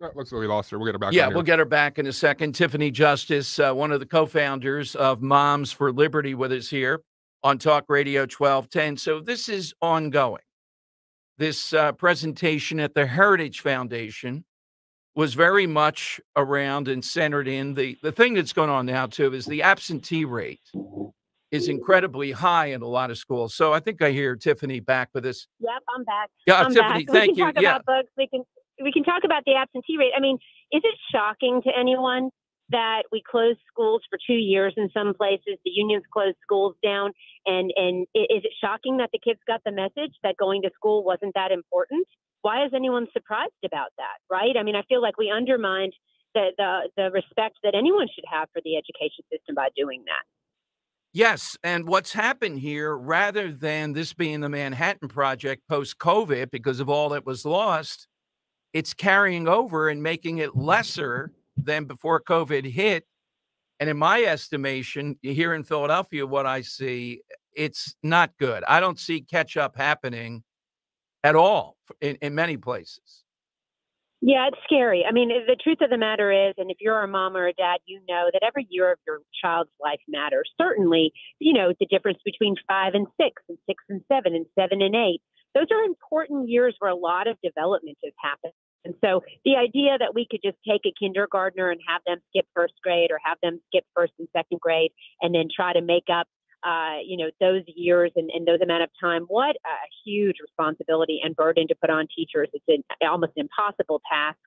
Oh, looks like we lost her. We'll get her back. Yeah, we'll get her back in a second. Tiffany Justice, uh, one of the co-founders of Moms for Liberty, with us here on Talk Radio 1210. So this is ongoing. This uh, presentation at the Heritage Foundation was very much around and centered in the the thing that's going on now too is the absentee rate is incredibly high in a lot of schools. So I think I hear Tiffany back with us. Yep, I'm back. Yeah, I'm Tiffany, back. thank we can you. talk Yeah. about books. We can we can talk about the absentee rate. I mean, is it shocking to anyone that we closed schools for two years in some places? The unions closed schools down, and and is it shocking that the kids got the message that going to school wasn't that important? Why is anyone surprised about that? Right? I mean, I feel like we undermined the the, the respect that anyone should have for the education system by doing that. Yes. And what's happened here, rather than this being the Manhattan Project post COVID because of all that was lost, it's carrying over and making it lesser than before COVID hit. And in my estimation, here in Philadelphia, what I see, it's not good. I don't see catch up happening at all in, in many places. Yeah, it's scary. I mean, the truth of the matter is, and if you're a mom or a dad, you know that every year of your child's life matters. Certainly, you know, the difference between five and six, and six and seven, and seven and eight. Those are important years where a lot of development has happened. And so the idea that we could just take a kindergartner and have them skip first grade or have them skip first and second grade and then try to make up uh, you know, those years and, and those amount of time, what a huge responsibility and burden to put on teachers. It's an almost impossible task.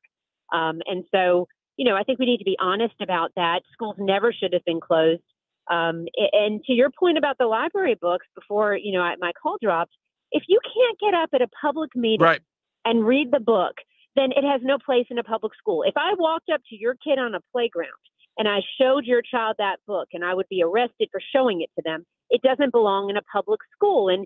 Um, and so, you know, I think we need to be honest about that. Schools never should have been closed. Um, and to your point about the library books before, you know, my call dropped, if you can't get up at a public meeting right. and read the book, then it has no place in a public school. If I walked up to your kid on a playground and I showed your child that book and I would be arrested for showing it to them, it doesn't belong in a public school. And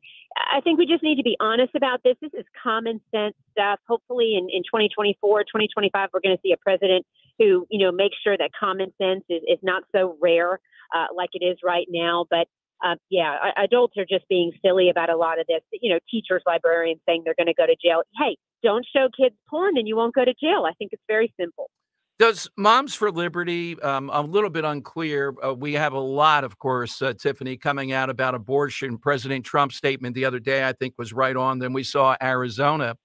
I think we just need to be honest about this. This is common sense stuff. Hopefully in, in 2024, 2025, we're going to see a president who, you know, makes sure that common sense is, is not so rare uh, like it is right now. But uh, yeah, adults are just being silly about a lot of this. You know, teachers, librarians saying they're going to go to jail. Hey, don't show kids porn and you won't go to jail. I think it's very simple. Does Moms for Liberty, um, a little bit unclear. Uh, we have a lot, of course, uh, Tiffany, coming out about abortion. President Trump's statement the other day, I think, was right on. Then we saw Arizona.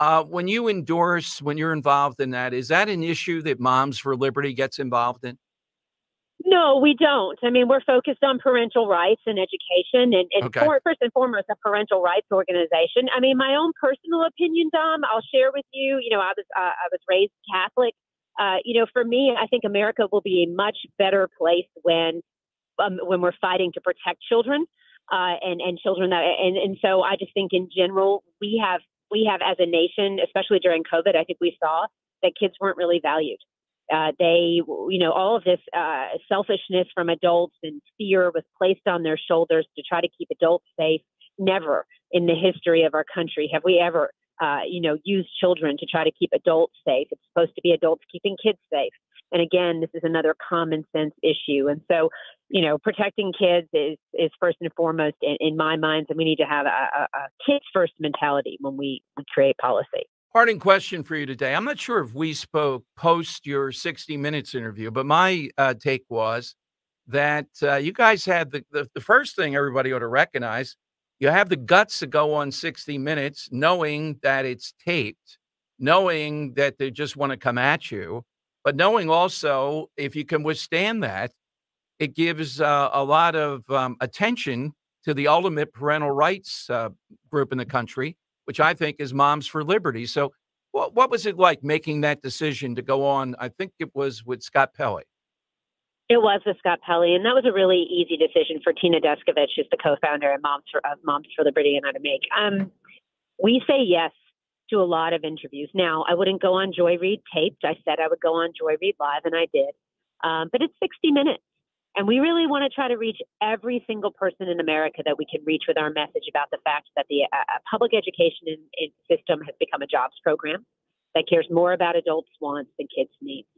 Uh, when you endorse, when you're involved in that, is that an issue that Moms for Liberty gets involved in? No, we don't. I mean, we're focused on parental rights and education, and, and Okay. for, first and foremost, a parental rights organization. I mean, my own personal opinion, Dom, I'll share with you. You know, I was uh, I was raised Catholic. Uh, you know, for me, I think America will be a much better place when um, when we're fighting to protect children uh, and and children that and and so I just think in general we have we have as a nation, especially during COVID, I think we saw that kids weren't really valued. Uh, they, you know, all of this uh, selfishness from adults and fear was placed on their shoulders to try to keep adults safe. Never in the history of our country have we ever, uh, you know, used children to try to keep adults safe. It's supposed to be adults keeping kids safe. And again, this is another common sense issue. And so, you know, protecting kids is is first and foremost in, in my mind. And we need to have a, a, a kids first mentality when we, we create policy. Parting question for you today. I'm not sure if we spoke post your 60 Minutes interview, but my uh, take was that uh, you guys had the, the, the first thing everybody ought to recognize you have the guts to go on 60 Minutes knowing that it's taped, knowing that they just want to come at you, but knowing also if you can withstand that, it gives uh, a lot of um, attention to the ultimate parental rights uh, group in the country, which I think is Moms for Liberty. So, what, what was it like making that decision to go on? I think it was with Scott Pelley. It was with Scott Pelley, and that was a really easy decision for Tina Descovich, who's the co-founder of Moms for of Moms for Liberty, and I to make. Um, we say yes to a lot of interviews. Now, I wouldn't go on Joy Reid taped. I said I would go on Joy Reid live, and I did. Um, but it's 60 minutes, and we really want to try to reach every single person in America that we can reach with our message about the fact that the uh, uh, public education in, in system has become a jobs program that cares more about adults' wants than kids' needs.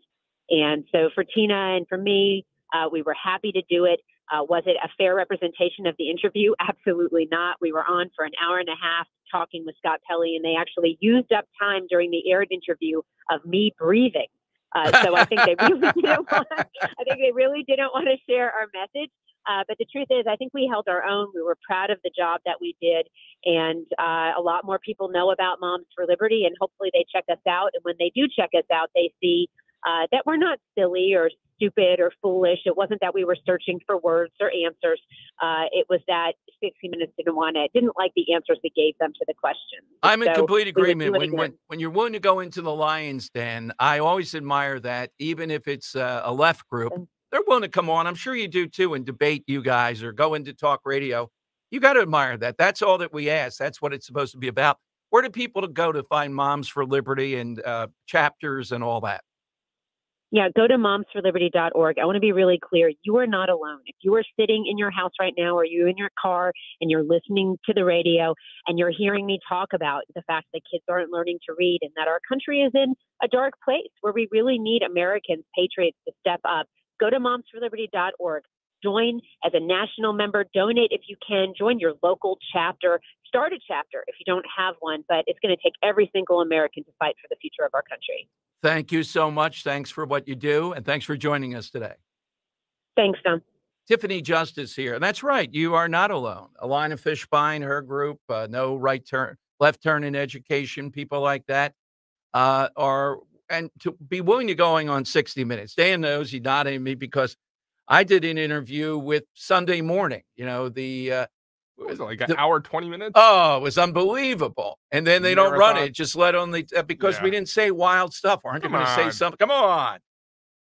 And so for Tina and for me, uh, we were happy to do it. Uh, was it a fair representation of the interview? (laughs) Absolutely not. We were on for an hour and a half talking with Scott Pelley, and they actually used up time during the aired interview of me breathing. Uh, so I think they really (laughs) didn't want. I think they really didn't want to share our message. Uh, but the truth is, I think we held our own. We were proud of the job that we did, and uh, a lot more people know about Moms for Liberty, and hopefully they check us out. And when they do check us out, they see uh, that we're not silly or stupid or foolish. It wasn't that we were searching for words or answers. Uh, it was that 60 Minutes didn't want it, didn't like the answers we gave them to the questions. I'm in complete we would do agreement. When, when when you're willing to go into the lion's den, I always admire that. Even if it's uh, a left group, they're willing to come on. I'm sure you do too, and debate you guys or go into talk radio. You got to admire that. That's all that we ask. That's what it's supposed to be about. Where do people go to find Moms for Liberty and uh, chapters and all that? Yeah, go to momsforliberty.org. I want to be really clear. You are not alone. If you are sitting in your house right now or you're in your car and you're listening to the radio and you're hearing me talk about the fact that kids aren't learning to read and that our country is in a dark place where we really need Americans, patriots to step up, go to momsforliberty.org. Join as a national member. Donate if you can. Join your local chapter. Start a chapter if you don't have one, but it's going to take every single American to fight for the future of our country. Thank you so much. Thanks for what you do, and thanks for joining us today. Thanks, Dom. Tiffany Justice here. And that's right. You are not alone. Elana Fishbein, her group, uh, no right turn, left turn in education, people like that uh, are, and to be willing to going on 60 minutes. Dan knows he nodded at me because I did an interview with Sunday morning, you know, the, uh, What was it, like an hour, 20 minutes? Oh, it was unbelievable. And then they don't run it. Just let on the uh, because we didn't say wild stuff. Aren't you going to say something? Come on.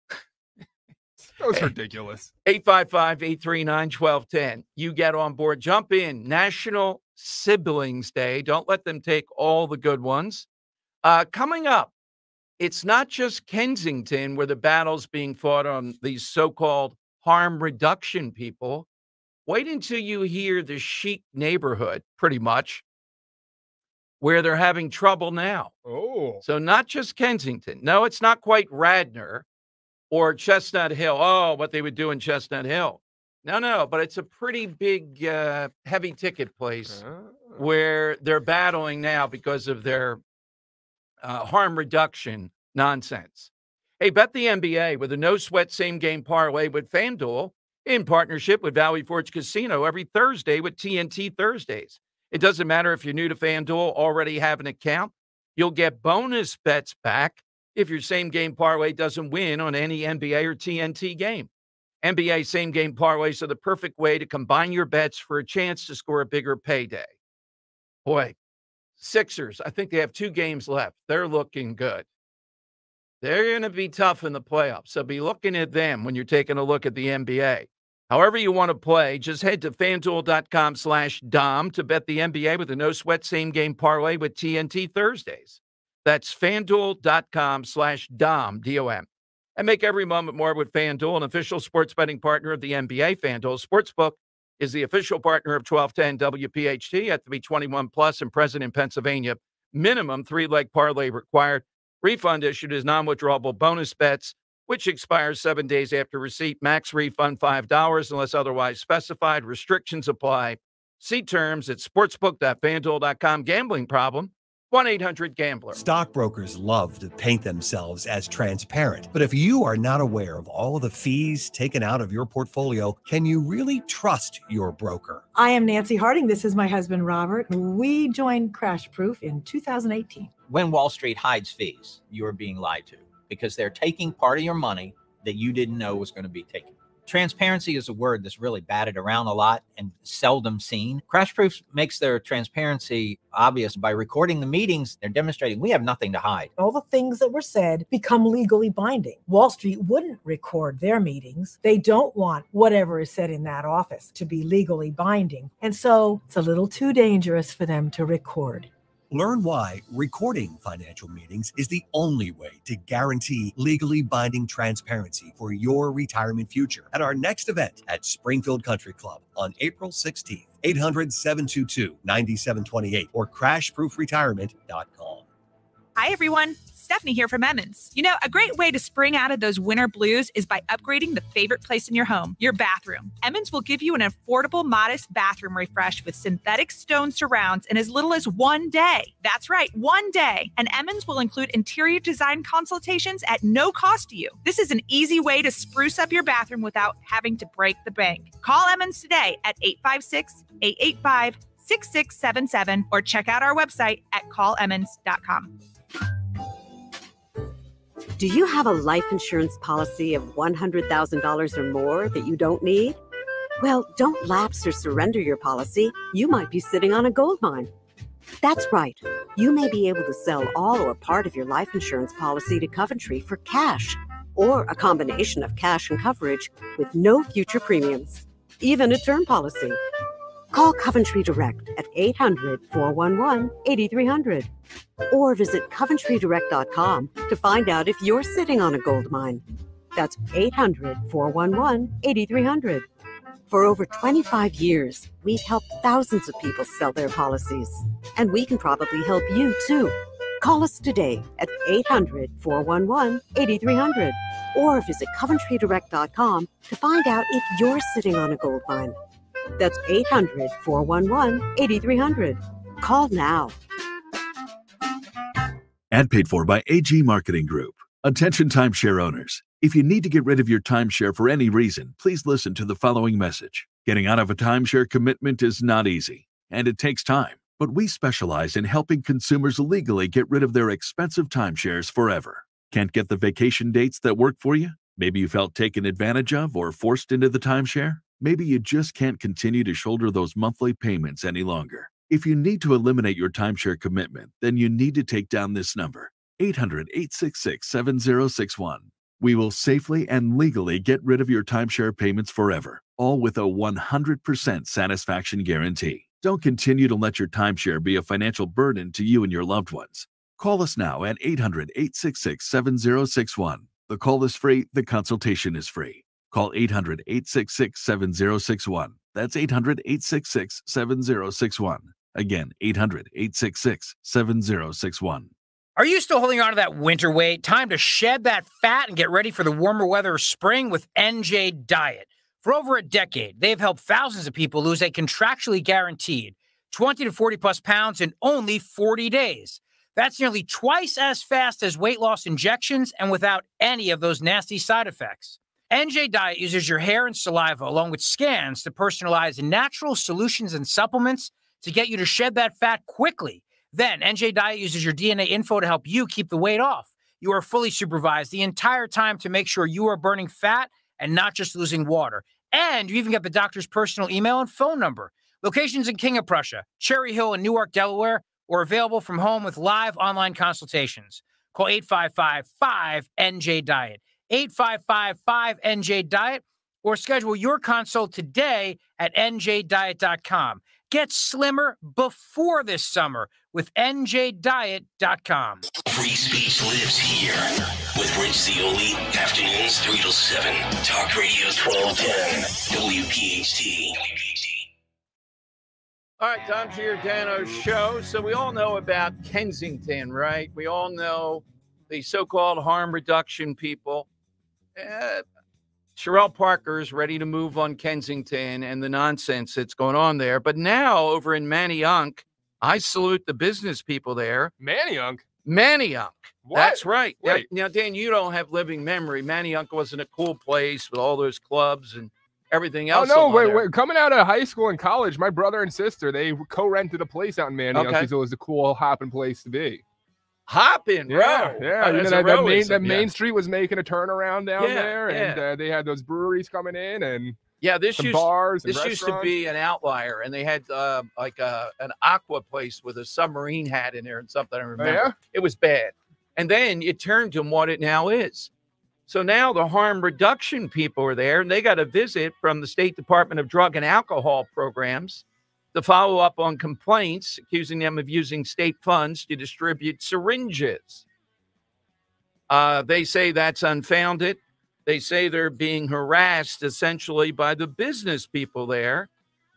That was (laughs) ridiculous. 855 839 1210. You get on board. Jump in. National Siblings Day. Don't let them take all the good ones. Uh, coming up, it's not just Kensington where the battle's being fought on these so called harm reduction people. Wait until you hear the chic neighborhood, pretty much, where they're having trouble now. Oh. So, not just Kensington. No, it's not quite Radnor or Chestnut Hill. Oh, what they would do in Chestnut Hill. No, no, but it's a pretty big, uh, heavy ticket place where they're battling now because of their uh, harm reduction nonsense. Hey, bet the NBA with a no sweat same game parlay with FanDuel in partnership with Valley Forge Casino every Thursday with TNT Thursdays. It doesn't matter if you're new to FanDuel, already have an account, you'll get bonus bets back if your same game parlay doesn't win on any NBA or TNT game. NBA same game parlays are the perfect way to combine your bets for a chance to score a bigger payday. Boy, Sixers, I think they have two games left. They're looking good. They're going to be tough in the playoffs. So be looking at them when you're taking a look at the NBA. However you want to play, just head to fanduel.com slash Dom to bet the NBA with a no sweat same game parlay with TNT Thursdays. That's fanduel.com slash Dom, D O M. And make every moment more with FanDuel, an official sports betting partner of the NBA. FanDuel Sportsbook is the official partner of 1210 WPHT. You have to be 21 plus and present in Pennsylvania. Minimum three leg parlay required. Refund issued as non withdrawable bonus bets, which expires seven days after receipt. Max refund $5 unless otherwise specified. Restrictions apply. See terms at sportsbook.fanduel.com. Gambling problem? 1 800 Gambler. Stockbrokers love to paint themselves as transparent. But if you are not aware of all of the fees taken out of your portfolio, can you really trust your broker? I am Nancy Harding. This is my husband, Robert. We joined Crash Proof in 2018. when Wall Street hides fees, you are being lied to because they're taking part of your money that you didn't know was going to be taken. Transparency is a word that's really batted around a lot and seldom seen. Crash Proof makes their transparency obvious by recording the meetings. They're demonstrating we have nothing to hide. All the things that were said become legally binding. Wall Street wouldn't record their meetings. They don't want whatever is said in that office to be legally binding. And so it's a little too dangerous for them to record. Learn why recording financial meetings is the only way to guarantee legally binding transparency for your retirement future at our next event at Springfield Country Club on April 16th. 800 722 9728 or crashproofretirement.com. Hi, everyone. Stephanie here from Emmons. You know, a great way to spring out of those winter blues is by upgrading the favorite place in your home, your bathroom. Emmons will give you an affordable, modest bathroom refresh with synthetic stone surrounds in as little as one day. That's right, one day. And Emmons will include interior design consultations at no cost to you. This is an easy way to spruce up your bathroom without having to break the bank. Call Emmons today at 856 885 6677 or check out our website at callemmons.com. Do you have a life insurance policy of $100,000 or more that you don't need? Well, don't lapse or surrender your policy. You might be sitting on a gold mine. That's right. You may be able to sell all or part of your life insurance policy to Coventry for cash or a combination of cash and coverage with no future premiums, even a term policy. Call Coventry Direct at 800 411 8300 or visit coventrydirect.com to find out if you're sitting on a gold mine. That's 800 411 8300. For over 25 years, we've helped thousands of people sell their policies, and we can probably help you too. Call us today at 800 411 8300 or visit CoventryDirect.com to find out if you're sitting on a gold mine. That's 800 411 8300. Call now. Ad paid for by AG Marketing Group. Attention timeshare owners. If you need to get rid of your timeshare for any reason, please listen to the following message. Getting out of a timeshare commitment is not easy, and it takes time. But we specialize in helping consumers legally get rid of their expensive timeshares forever. Can't get the vacation dates that work for you? Maybe you felt taken advantage of or forced into the timeshare? Maybe you just can't continue to shoulder those monthly payments any longer. If you need to eliminate your timeshare commitment, then you need to take down this number 800 866 7061. We will safely and legally get rid of your timeshare payments forever, all with a 100% satisfaction guarantee. Don't continue to let your timeshare be a financial burden to you and your loved ones. Call us now at 800 866 7061. The call is free, the consultation is free. Call 800 866 7061. That's 800 866 7061. Again, 800 866 7061. Are you still holding on to that winter weight? Time to shed that fat and get ready for the warmer weather of spring with NJ Diet. For over a decade, they've helped thousands of people lose a contractually guaranteed 20 to 40 plus pounds in only 40 days. That's nearly twice as fast as weight loss injections and without any of those nasty side effects. NJ Diet uses your hair and saliva along with scans to personalize natural solutions and supplements to get you to shed that fat quickly. Then NJ Diet uses your DNA info to help you keep the weight off. You are fully supervised the entire time to make sure you are burning fat and not just losing water. And you even get the doctor's personal email and phone number. Locations in King of Prussia, Cherry Hill, and Newark, Delaware, or available from home with live online consultations. Call 855 5NJ Diet, 855 5NJ Diet, or schedule your consult today at njdiet.com. Get slimmer before this summer with njdiet.com. Free speech lives here with Rich Zeoli. Afternoons 3 to 7. Talk Radio 1210. WPHT. All right, Dom Giordano show. So we all know about Kensington, right? We all know the so-called harm reduction people. Uh, Cherelle Parker is ready to move on Kensington and the nonsense that's going on there. But now over in Manayunk, I salute the business people there. Manayunk? Manayunk. What? That's right. Now, Wait. now, Dan, you don't have living memory. Manayunk wasn't a cool place with all those clubs and everything else. Oh else. no! Wait, there. wait. Coming out of high school and college, my brother and sister they co-rented a place out in Manayunk Okay. because it was a cool hopping place to be. Hopping, Yeah, yeah. Oh, you know, that, that main, that main yeah. street was making a turnaround down Yeah, there, and yeah. uh, they had those breweries coming in, and Yeah, this used bars. this used to be an outlier, and they had uh, like a, an aqua place with a submarine hat in there and something. I remember. Oh, yeah? It was bad, and then it turned to what it now is. So now the harm reduction people are there, and they got a visit from the State Department of Drug and Alcohol Programs to follow up on complaints accusing them of using state funds to distribute syringes. Uh, they say that's unfounded. They say they're being harassed essentially by the business people there.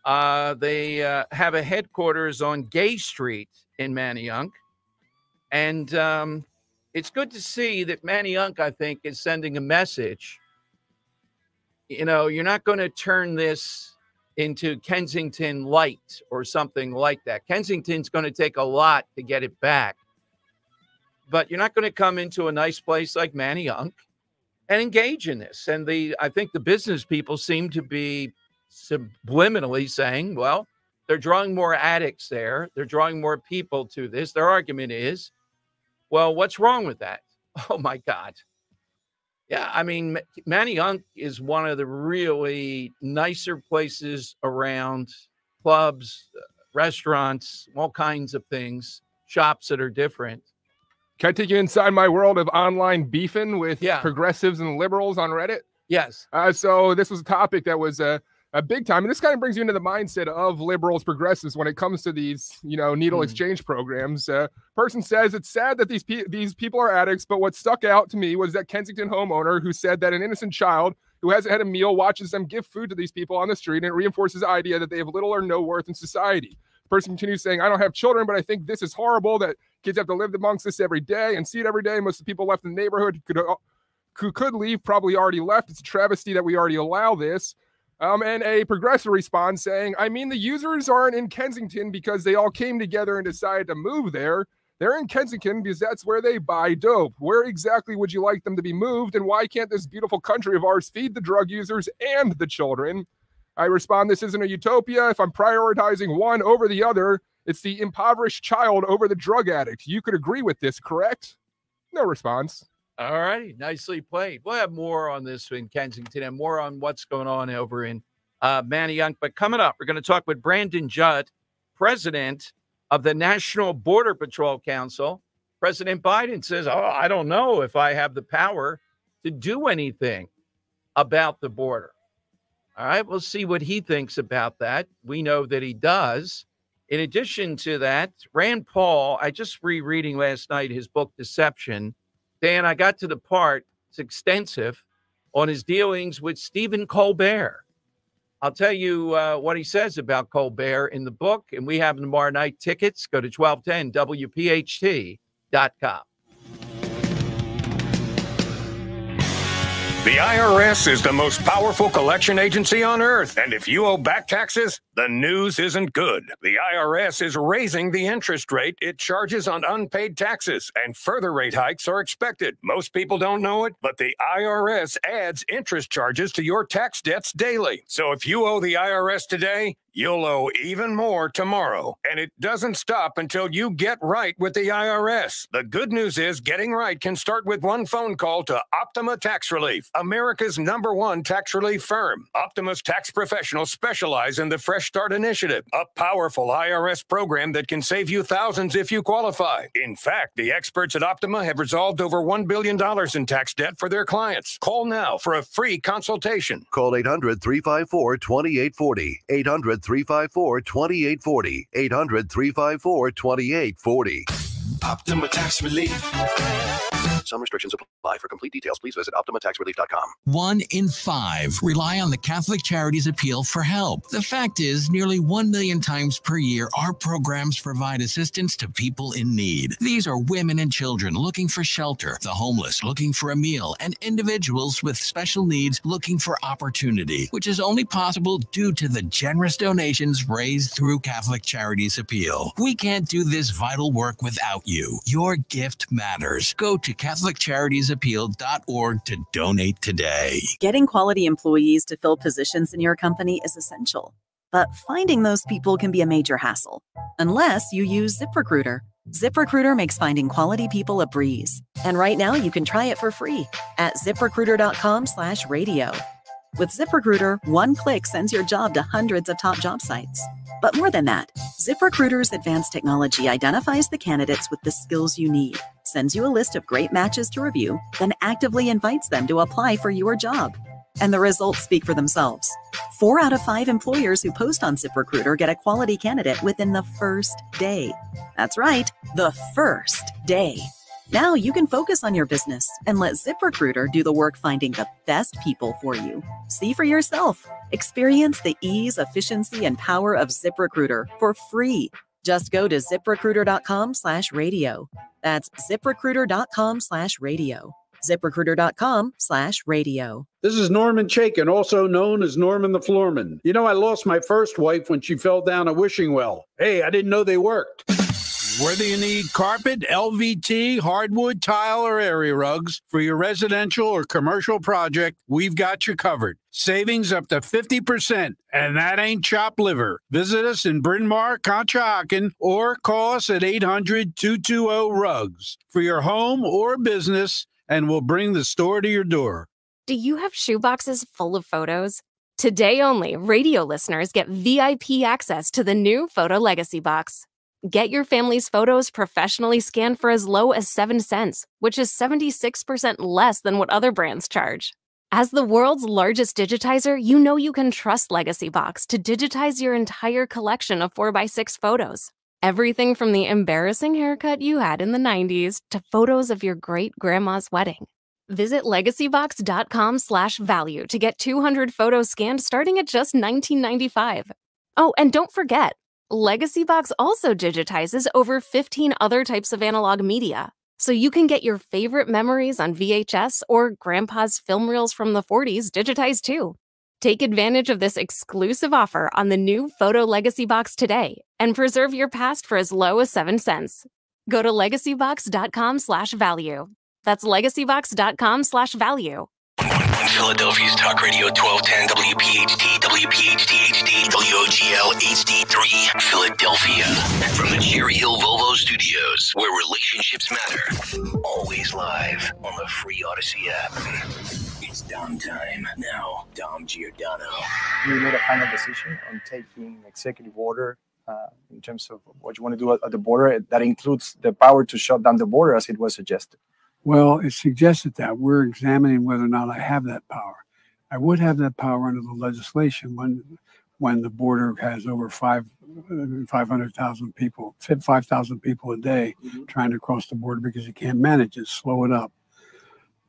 Uh, they uh, have a headquarters on Gay Street in Manayunk. And um, it's good to see that Manayunk, I think, is sending a message. You know, you're not going to turn this into Kensington Light or something like that. Kensington's going to take a lot to get it back. But you're not going to come into a nice place like Manayunk and engage in this. And the I think the business people seem to be subliminally saying, well, they're drawing more addicts there. They're drawing more people to this. Their argument is, well, what's wrong with that? (laughs) Oh my God. Yeah, I mean, Ma- Manayunk is one of the really nicer places around clubs, uh, restaurants, all kinds of things, shops that are different. Can I take you inside my world of online beefing with Yeah. progressives and liberals on Reddit? Yes. Uh, so this was a topic that was uh, a big time, and this kind of brings you into the mindset of liberals, progressives when it comes to these, you know, needle Hmm. exchange programs. Uh, person says it's sad that these pe- these people are addicts, but what stuck out to me was that Kensington homeowner who said that an innocent child who hasn't had a meal watches them give food to these people on the street, and it reinforces the idea that they have little or no worth in society. The person continues saying, I don't have children, but I think this is horrible that kids have to live amongst this every day and see it every day. Most of the people left in the neighborhood could, uh, who could leave probably already left. It's a travesty that we already allow this. Um, and a progressive response saying, I mean, the users aren't in Kensington because they all came together and decided to move there. They're in Kensington because that's where they buy dope. Where exactly would you like them to be moved? And why can't this beautiful country of ours feed the drug users and the children? I respond, This isn't a utopia. If I'm prioritizing one over the other, it's the impoverished child over the drug addict. You could agree with this, correct? No response. All right, nicely played. We'll have more on this in Kensington and more on what's going on over in uh, Manayunk. But coming up, we're going to talk with Brandon Judd, president of the National Border Patrol Council. President Biden says, Oh, I don't know if I have the power to do anything about the border. All right, we'll see what he thinks about that. We know that he does. In addition to that, Rand Paul, I just rereading last night his book, Deception. Dan, I got to the part, it's extensive, on his dealings with Stephen Colbert. I'll tell you uh, what he says about Colbert in the book, and we have tomorrow night tickets. Go to 1210WPHT.com. The IRS is the most powerful collection agency on earth. And if you owe back taxes, the news isn't good. The IRS is raising the interest rate it charges on unpaid taxes, and further rate hikes are expected. Most people don't know it, but the IRS adds interest charges to your tax debts daily. So if you owe the IRS today, You'll owe even more tomorrow, and it doesn't stop until you get right with the IRS. The good news is getting right can start with one phone call to Optima Tax Relief, America's number one tax relief firm. Optima's tax professionals specialize in the Fresh Start Initiative, a powerful IRS program that can save you thousands if you qualify. In fact, the experts at Optima have resolved over $1 billion in tax debt for their clients. Call now for a free consultation. Call 800 354 2840. 800 354 2840. 800 354 2840. Optima Tax Relief. Some restrictions apply. For complete details, please visit OptimaTaxRelief.com. One in five rely on the Catholic Charities Appeal for help. The fact is, nearly 1 million times per year, our programs provide assistance to people in need. These are women and children looking for shelter, the homeless looking for a meal, and individuals with special needs looking for opportunity, which is only possible due to the generous donations raised through Catholic Charities Appeal. We can't do this vital work without you. Your gift matters. Go to CatholicCharitiesAppeal.org to donate today. Getting quality employees to fill positions in your company is essential, but finding those people can be a major hassle unless you use ZipRecruiter. ZipRecruiter makes finding quality people a breeze. And right now you can try it for free at ziprecruiter.com/radio. With ZipRecruiter, one click sends your job to hundreds of top job sites. But more than that, ZipRecruiter's advanced technology identifies the candidates with the skills you need, sends you a list of great matches to review, then actively invites them to apply for your job. And the results speak for themselves. Four out of five employers who post on ZipRecruiter get a quality candidate within the first day. That's right, the first day. Now you can focus on your business and let ZipRecruiter do the work finding the best people for you. See for yourself. Experience the ease, efficiency, and power of ZipRecruiter for free. Just go to ziprecruiter.com slash radio. That's ziprecruiter.com slash radio. ZipRecruiter.com slash radio. This is Norman Chaikin, also known as Norman the Floorman. You know, I lost my first wife when she fell down a wishing well. Hey, I didn't know they worked. (laughs) Whether you need carpet, LVT, hardwood, tile, or area rugs for your residential or commercial project, we've got you covered. Savings up to 50%, and that ain't chop liver. Visit us in Bryn Mawr, Conshohocken, or call us at 800 220 RUGS for your home or business, and we'll bring the store to your door. Do you have shoeboxes full of photos? Today only, radio listeners get VIP access to the new Photo Legacy Box. Get your family's photos professionally scanned for as low as 7 cents, which is 76% less than what other brands charge. As the world's largest digitizer, you know you can trust Legacy Box to digitize your entire collection of 4x6 photos. Everything from the embarrassing haircut you had in the 90s to photos of your great grandma's wedding. Visit legacybox.com slash value to get 200 photos scanned starting at just $19.95. Oh, and don't forget, Legacy Box also digitizes over 15 other types of analog media, so you can get your favorite memories on VHS or grandpa's film reels from the 40s digitized too. Take advantage of this exclusive offer on the new Photo Legacy Box today and preserve your past for as low as 7 cents. Go to legacybox.com/value. That's legacybox.com/value. Philadelphia's Talk Radio 1210 WPHT, WPHT HD, WOGL HD3, Philadelphia. From the Cherry Hill Volvo Studios, where relationships matter. Always live on the free Audacy app. It's Dom time. Now, Dom Giordano. you made a final decision on taking executive order uh, in terms of what you want to do at, at the border. That includes the power to shut down the border, as it was suggested. Well, it suggested that we're examining whether or not I have that power. I would have that power under the legislation when when the border has over five uh, 500,000 people, 5,000 people a day trying to cross the border because you can't manage it, slow it up.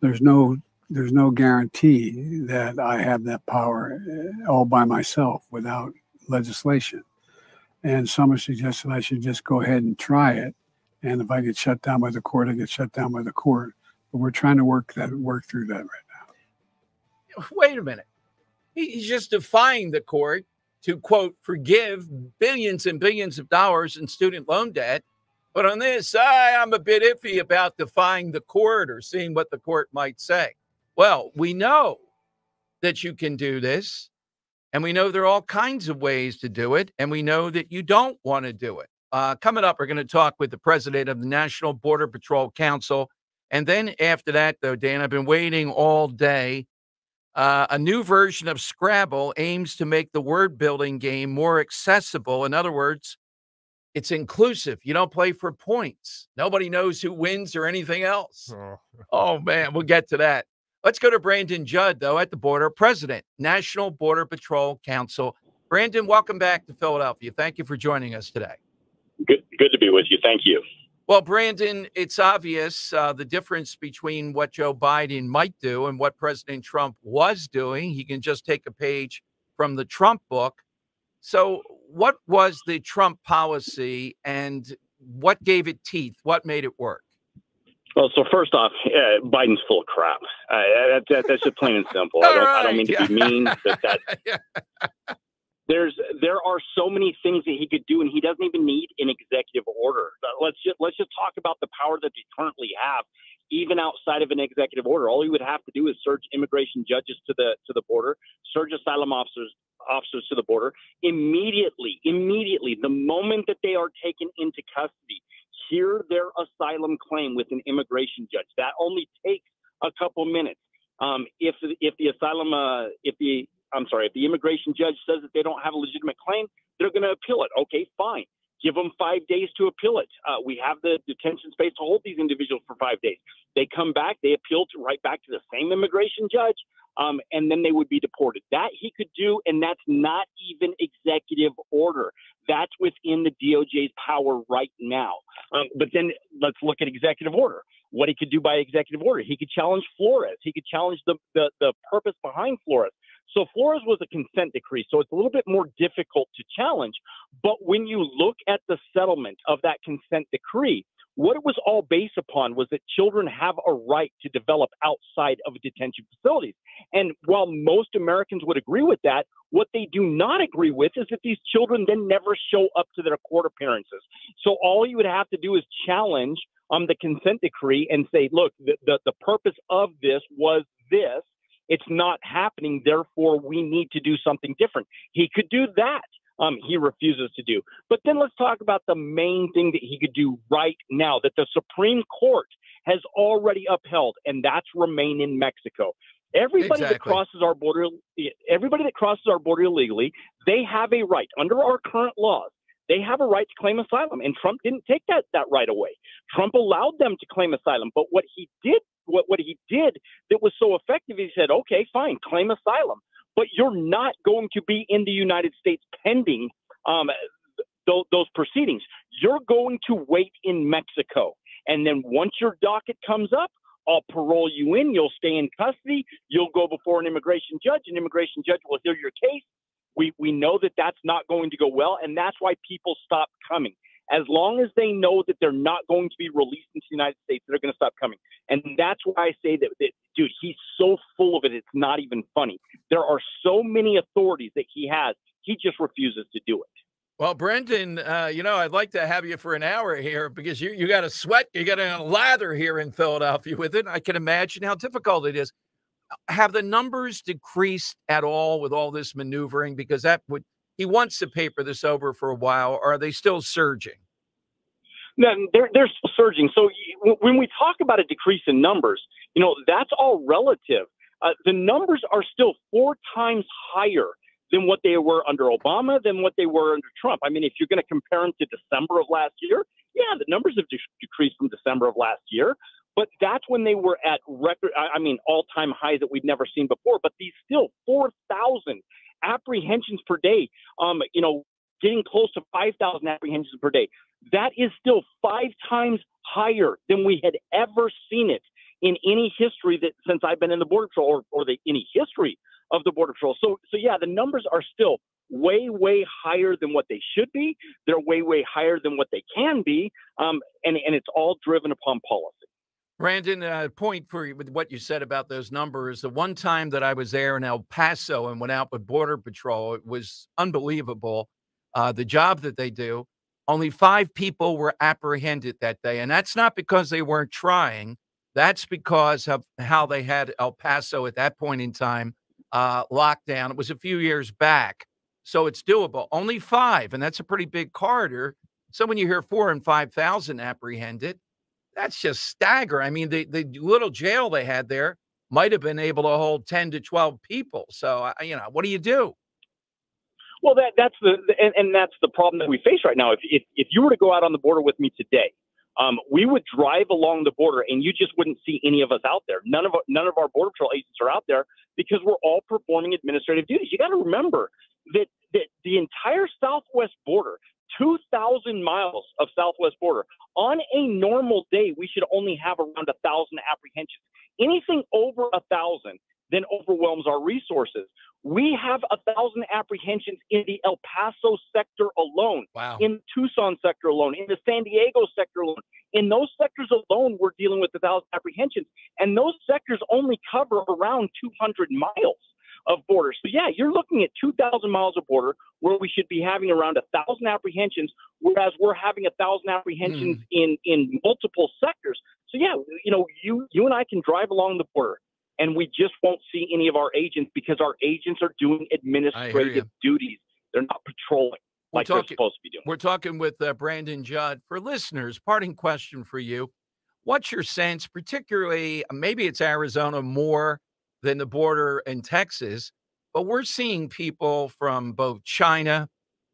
There's no there's no guarantee that I have that power uh, all by myself without legislation. And some have suggested I should just go ahead and try it. And if I get shut down by the court, I get shut down by the court. But we're trying to work that work through that right now. Wait a minute. He's just defying the court to quote forgive billions and billions of dollars in student loan debt. But on this, I, I'm a bit iffy about defying the court or seeing what the court might say. Well, we know that you can do this, and we know there are all kinds of ways to do it, and we know that you don't want to do it. Uh, coming up, we're going to talk with the president of the National Border Patrol Council. And then after that, though, Dan, I've been waiting all day. Uh, a new version of Scrabble aims to make the word building game more accessible. In other words, it's inclusive. You don't play for points. Nobody knows who wins or anything else. Oh, (laughs) man, we'll get to that. Let's go to Brandon Judd, though, at the border, president, National Border Patrol Council. Brandon, welcome back to Philadelphia. Thank you for joining us today. Good, good to be with you. Thank you. Well, Brandon, it's obvious uh, the difference between what Joe Biden might do and what President Trump was doing. He can just take a page from the Trump book. So, what was the Trump policy and what gave it teeth? What made it work? Well, so first off, uh, Biden's full of crap. Uh, that, that, that's just plain and simple. I (laughs) don't, I don't mean to be mean, but that (laughs) there's there are so many things that he could do, and he doesn't even need an executive order. Let's just let's just talk about the power that they currently have, even outside of an executive order. All he would have to do is surge immigration judges to the to the border, surge asylum officers officers to the border immediately. Immediately, the moment that they are taken into custody, hear their asylum claim with an immigration judge. That only takes a couple minutes. Um, if if the asylum uh, if the I'm sorry, if the immigration judge says that they don't have a legitimate claim, they're going to appeal it. Okay, fine. Give them five days to appeal it. Uh, we have the detention space to hold these individuals for five days. They come back, they appeal to right back to the same immigration judge, um, and then they would be deported. That he could do, and that's not even executive order. That's within the DOJ's power right now. Um, but then let's look at executive order. What he could do by executive order. He could challenge Flores. He could challenge the, the, the purpose behind Flores. So Flores was a consent decree, so it's a little bit more difficult to challenge. But when you look at the settlement of that consent decree, what it was all based upon was that children have a right to develop outside of detention facilities. And while most Americans would agree with that, what they do not agree with is that these children then never show up to their court appearances. So all you would have to do is challenge um, the consent decree and say, look, the, the, the purpose of this was this. It's not happening. Therefore, we need to do something different. He could do that. Um, he refuses to do. But then let's talk about the main thing that he could do right now that the Supreme Court has already upheld, and that's remain in Mexico. Everybody that crosses our border, everybody that crosses our border illegally, they have a right under our current laws. They have a right to claim asylum, and Trump didn't take that that right away. Trump allowed them to claim asylum, but what he did, what what he did that was so effective, he said, "Okay, fine, claim asylum, but you're not going to be in the United States pending um, th- those proceedings. You're going to wait in Mexico, and then once your docket comes up." I'll parole you in. You'll stay in custody. You'll go before an immigration judge. An immigration judge will hear your case We we know that that's not going to go well, and that's why people stop coming. As long as they know that they're not going to be released into the United States, they're going to stop coming. And that's why I say that, that, dude, he's so full of it. It's not even funny. There are so many authorities that he has. He just refuses to do it. Well, Brandon, uh, you know, I'd like to have you for an hour here because you you got a sweat, you got a lather here in Philadelphia with it. I can imagine how difficult it is. Have the numbers decreased at all with all this maneuvering? Because that would he wants to paper this over for a while. Are they still surging? No, they're they're surging. So when we talk about a decrease in numbers, you know, that's all relative. Uh, the numbers are still four times higher than what they were under Obama, than what they were under Trump. I mean, if you're going to compare them to December of last year, yeah, the numbers have de- decreased from December of last year. But that's when they were at record, I mean, all time highs that we've never seen before. But these still 4,000 apprehensions per day, um, you know, getting close to 5,000 apprehensions per day. That is still five times higher than we had ever seen it in any history that since I've been in the Border Patrol or, or the, any history of the Border Patrol. So, so yeah, the numbers are still way, way higher than what they should be. They're way, way higher than what they can be. Um, and, and it's all driven upon policy. Brandon, uh, point for you with what you said about those numbers. The one time that I was there in El Paso and went out with Border Patrol, it was unbelievable. Uh, the job that they do. Only five people were apprehended that day. And that's not because they weren't trying. That's because of how they had El Paso at that point in time uh, lockdown. It was a few years back. So it's doable. Only five, and that's a pretty big corridor. So when you hear four and 5,000 apprehended, that's just stagger. I mean, the, the little jail they had there might have been able to hold 10 to 12 people. So, you know, what do you do? Well, that that's the and, and that's the problem that we face right now. If, if if you were to go out on the border with me today, um, we would drive along the border and you just wouldn't see any of us out there. None of none of our border patrol agents are out there because we're all performing administrative duties. You got to remember that that the entire southwest border, 2,000 miles of southwest border, on a normal day we should only have around a thousand apprehensions. Anything over a thousand then overwhelms our resources. We have a thousand apprehensions in the El Paso sector alone, wow. in Tucson sector alone, in the San Diego sector alone. In those sectors alone, we're dealing with a thousand apprehensions, and those sectors only cover around 200 miles of border. So yeah, you're looking at 2,000 miles of border where we should be having around a thousand apprehensions, whereas we're having a thousand apprehensions mm. in in multiple sectors. So yeah, you know, you you and I can drive along the border and we just won't see any of our agents because our agents are doing administrative duties. They're not patrolling we're like talking, they're supposed to be doing. We're talking with uh, Brandon Judd. For listeners, parting question for you. What's your sense, particularly uh, maybe it's Arizona more than the border in Texas, but we're seeing people from both China,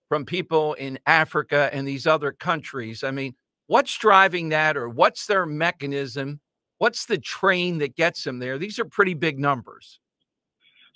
from people in Africa and these other countries. I mean, what's driving that or what's their mechanism What's the train that gets them there? These are pretty big numbers.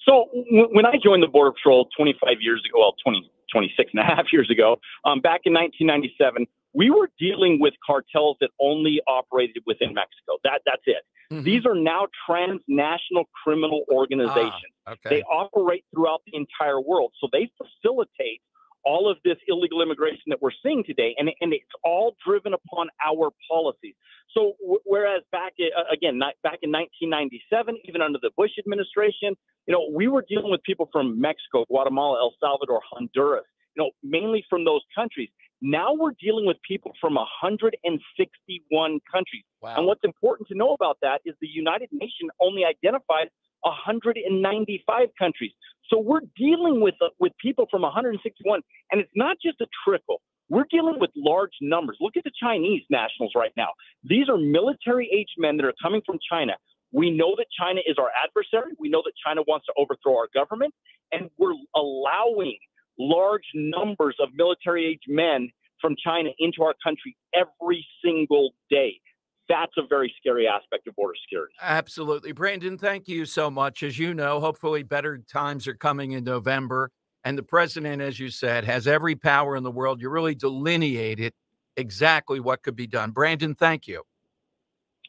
So when I joined the Border Patrol 25 years ago, well, 20, 26 and a half years ago, um, back in 1997, we were dealing with cartels that only operated within Mexico. That that's it. Mm-hmm. These are now transnational criminal organizations. Ah, okay. They operate throughout the entire world, so they facilitate all of this illegal immigration that we're seeing today, and, and it's all driven upon our policies. So, w- whereas back uh, again, not, back in 1997, even under the Bush administration, you know, we were dealing with people from Mexico, Guatemala, El Salvador, Honduras, you know, mainly from those countries. Now we're dealing with people from 161 countries. Wow. And what's important to know about that is the United Nations only identified 195 countries. So we're dealing with uh, with people from 161, and it's not just a trickle. We're dealing with large numbers. Look at the Chinese nationals right now. These are military age men that are coming from China. We know that China is our adversary. We know that China wants to overthrow our government, and we're allowing large numbers of military age men from China into our country every single day that's a very scary aspect of border security. Absolutely. Brandon, thank you so much. As you know, hopefully better times are coming in November. And the president, as you said, has every power in the world. You really delineated exactly what could be done. Brandon, thank you.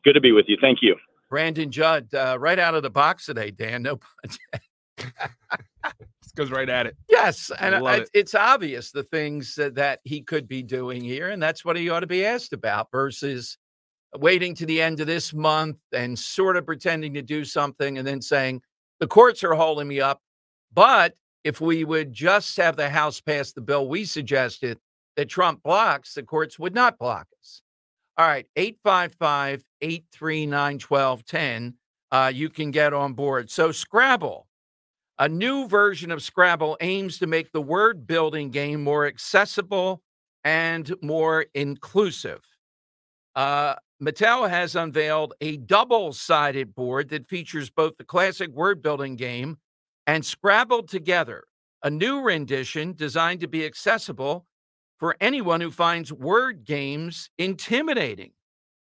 Good to be with you. Thank you. Brandon Judd, uh, right out of the box today, Dan. No (laughs) Just goes right at it. Yes, and I- it. it's obvious the things that, that he could be doing here, and that's what he ought to be asked about versus waiting to the end of this month and sort of pretending to do something and then saying the courts are holding me up. But if we would just have the House pass the bill we suggested that Trump blocks, the courts would not block us. All right, 855 839 1210. Uh, you can get on board. So, Scrabble, a new version of Scrabble aims to make the word building game more accessible and more inclusive. Uh, Mattel has unveiled a double sided board that features both the classic word building game and Scrabble together, a new rendition designed to be accessible for anyone who finds word games intimidating.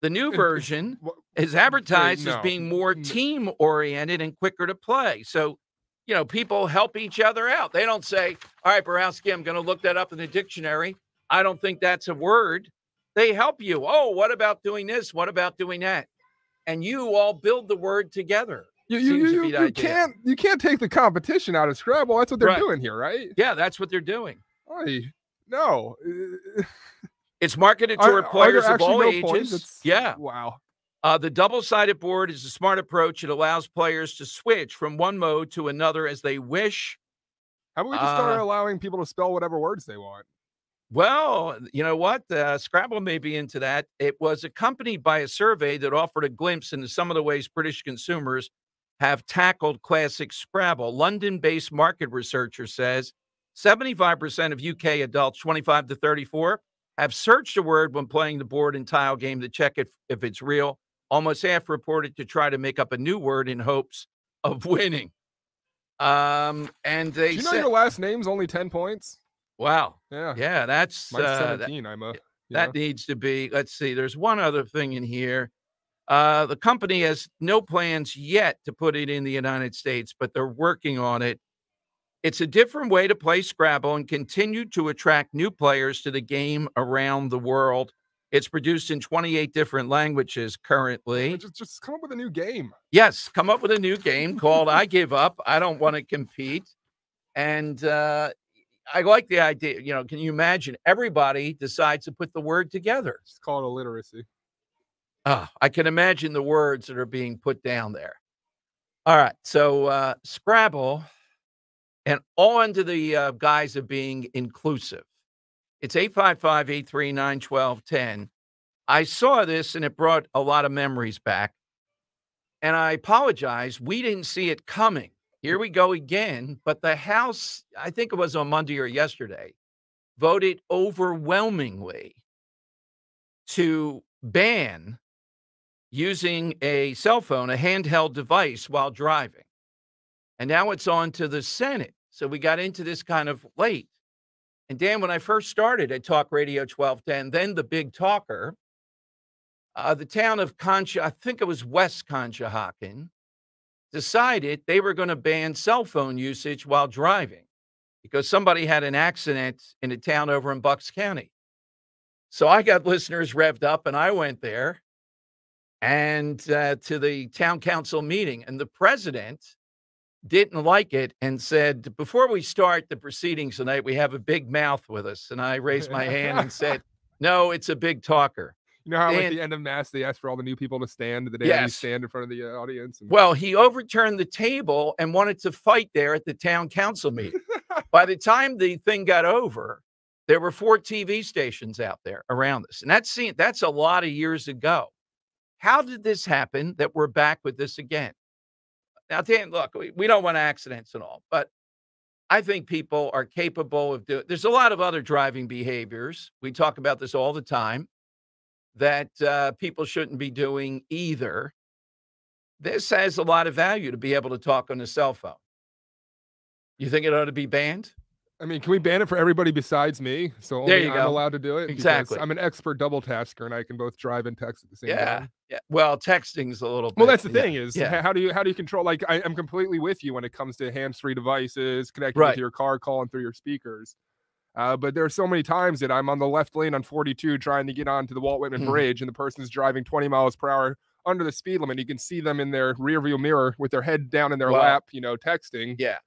The new version is advertised as being more team oriented and quicker to play. So, you know, people help each other out. They don't say, All right, Borowski, I'm going to look that up in the dictionary. I don't think that's a word. They help you. Oh, what about doing this? What about doing that? And you all build the word together. You, you, to you, you, you can't you can't take the competition out of Scrabble. That's what they're Right. doing here, right? Yeah, that's what they're doing. Oy, no. (laughs) It's marketed toward are players of all no ages. points? Yeah. Wow. Uh, the double sided board is a smart approach. It allows players to switch from one mode to another as they wish. How about we just start Uh, allowing people to spell whatever words they want? Well, you know what? Uh, Scrabble may be into that. It was accompanied by a survey that offered a glimpse into some of the ways British consumers have tackled classic Scrabble. London based market researcher says 75% of UK adults 25 to 34 have searched a word when playing the board and tile game to check if, if it's real. Almost half reported to try to make up a new word in hopes (laughs) of winning. Um, and they Do you know said, your last name's only 10 points? wow. Yeah. Yeah, that's uh, that- 17. I'm a that needs to be let's see there's one other thing in here uh the company has no plans yet to put it in the united states but they're working on it it's a different way to play scrabble and continue to attract new players to the game around the world it's produced in 28 different languages currently just, just come up with a new game. yes come up with a new game (laughs) called i give up i don't want to compete and uh I like the idea. You know, can you imagine everybody decides to put the word together? It's called illiteracy. Ah, I can imagine the words that are being put down there. All right. So uh, Scrabble and all under the uh, guise of being inclusive. It's 855 839 1210. I saw this and it brought a lot of memories back. And I apologize. We didn't see it coming. Here we go again. But the House, I think it was on Monday or yesterday, voted overwhelmingly to ban using a cell phone, a handheld device while driving. And now it's on to the Senate. So we got into this kind of late. And Dan, when I first started at Talk Radio 1210, then the big talker, uh, the town of Concha, I think it was West Conshohocken, decided they were going to ban cell phone usage while driving because somebody had an accident in a town over in Bucks County. So I got (laughs) listeners revved up and I went there and uh, to the town council meeting. And the president didn't like it and said, Before we start the proceedings tonight, we have a big mouth with us. And I raised my hand and said, (laughs) No, it's a big talker. You know how And- the end of mass they ask for all the new people to stand the day you stand in front of the uh, audience. And, Well, he overturned the table and wanted to fight there at the town council meeting. By the time the thing got over, there were four TV stations out there around us. And that's seen that's a lot of years ago. How did this happen that we're back with this again? Now, Dan, look, we, we don't want accidents and all, but I think people are capable of doing there's a lot of other driving behaviors. We talk about this all the time that uh, people shouldn't be doing either this has a lot of value to be able to talk on a cell phone. You think it ought to be banned? I mean, can we ban it for everybody besides me? So only There you I'm go. allowed to do it. Exactly. I'm an expert double tasker and I can both drive and text at the same Yeah. time. Yeah. Well, texting's a little bit. Well, that's the yeah, thing is, yeah. how do you how do you control? Like, I, I'm completely with you when it comes to hands-free devices, connecting Right. with your car, calling through your speakers. Uh, but there are so many times that I'm on the left lane on 42 trying to get onto the Walt Whitman Mhm. Bridge, and the person's driving 20 miles per hour under the speed limit. You can see them in their rearview mirror with their head down in their Well, lap, you know, texting. Yeah.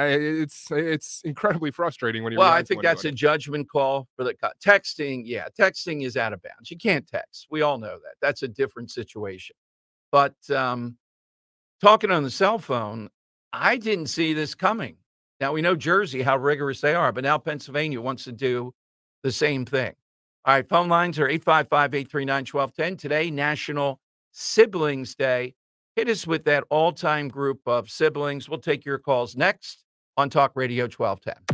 I, it's it's incredibly frustrating when you. Well, I think that's a judgment call for the texting. Yeah, texting is out of bounds. You can't text. We all know that. That's a different situation. But um, talking on the cell phone, I didn't see this coming. Now we know Jersey how rigorous they are, but now Pennsylvania wants to do the same thing. All right, phone lines are 855 839 1210. Today, National Siblings Day. Hit us with that all time group of siblings. We'll take your calls next on Talk Radio 1210.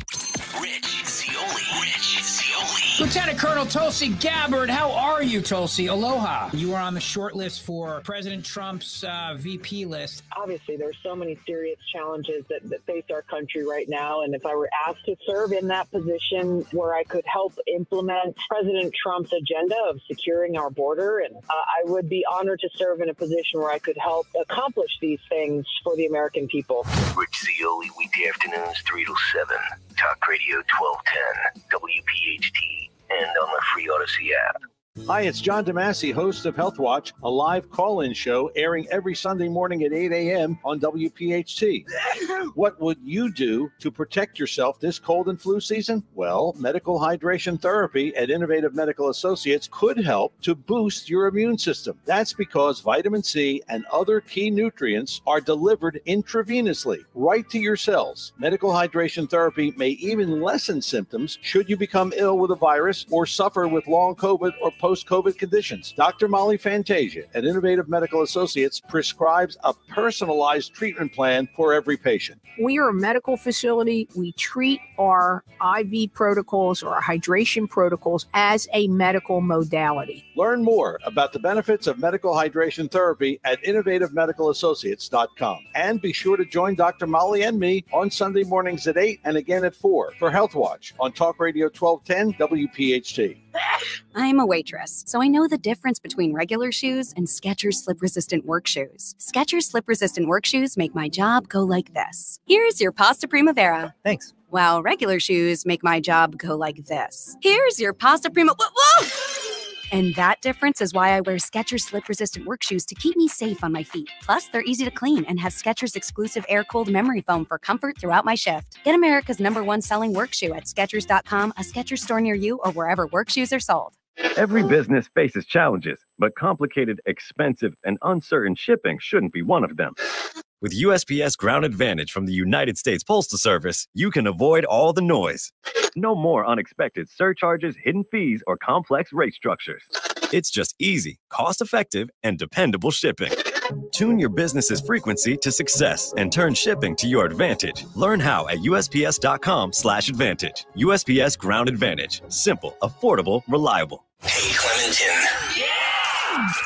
Lieutenant Colonel Tulsi Gabbard, how are you, Tulsi? Aloha. You are on the short list for President Trump's uh, VP list. Obviously, there's so many serious challenges that, that face our country right now. And if I were asked to serve in that position where I could help implement President Trump's agenda of securing our border, and uh, I would be honored to serve in a position where I could help accomplish these things for the American people. Rich Zeoli, weekday afternoons, 3 to 7. Talk Radio 1210, WPHT, and on the free Audacy app. Hi, it's John Damasi, host of Health Watch, a live call in show airing every Sunday morning at 8 a.m. on WPHT. (laughs) what would you do to protect yourself this cold and flu season? Well, medical hydration therapy at Innovative Medical Associates could help to boost your immune system. That's because vitamin C and other key nutrients are delivered intravenously right to your cells. Medical hydration therapy may even lessen symptoms should you become ill with a virus or suffer with long COVID or post COVID conditions. Dr. Molly Fantasia at Innovative Medical Associates prescribes a personalized treatment plan for every patient. We are a medical facility. We treat our IV protocols or our hydration protocols as a medical modality. Learn more about the benefits of medical hydration therapy at innovativemedicalassociates.com. And be sure to join Dr. Molly and me on Sunday mornings at 8 and again at 4 for Health Watch on Talk Radio 1210 WPHT. I'm a waitress, so I know the difference between regular shoes and Skechers slip-resistant work shoes. Skechers slip-resistant work shoes make my job go like this. Here's your pasta primavera. Thanks. While regular shoes make my job go like this. Here's your pasta prima. Whoa, whoa! And that difference is why I wear Skechers slip-resistant work shoes to keep me safe on my feet. Plus, they're easy to clean and have Skechers exclusive air-cooled memory foam for comfort throughout my shift. Get America's number one selling work shoe at Skechers.com, a Skechers store near you, or wherever work shoes are sold. Every business faces challenges, but complicated, expensive, and uncertain shipping shouldn't be one of them. With USPS Ground Advantage from the United States Postal Service, you can avoid all the noise. No more unexpected surcharges, hidden fees, or complex rate structures. It's just easy, cost effective, and dependable shipping. Tune your business's frequency to success and turn shipping to your advantage. Learn how at usps.com/advantage. USPS Ground Advantage. Simple, affordable, reliable. Hey, Clementon.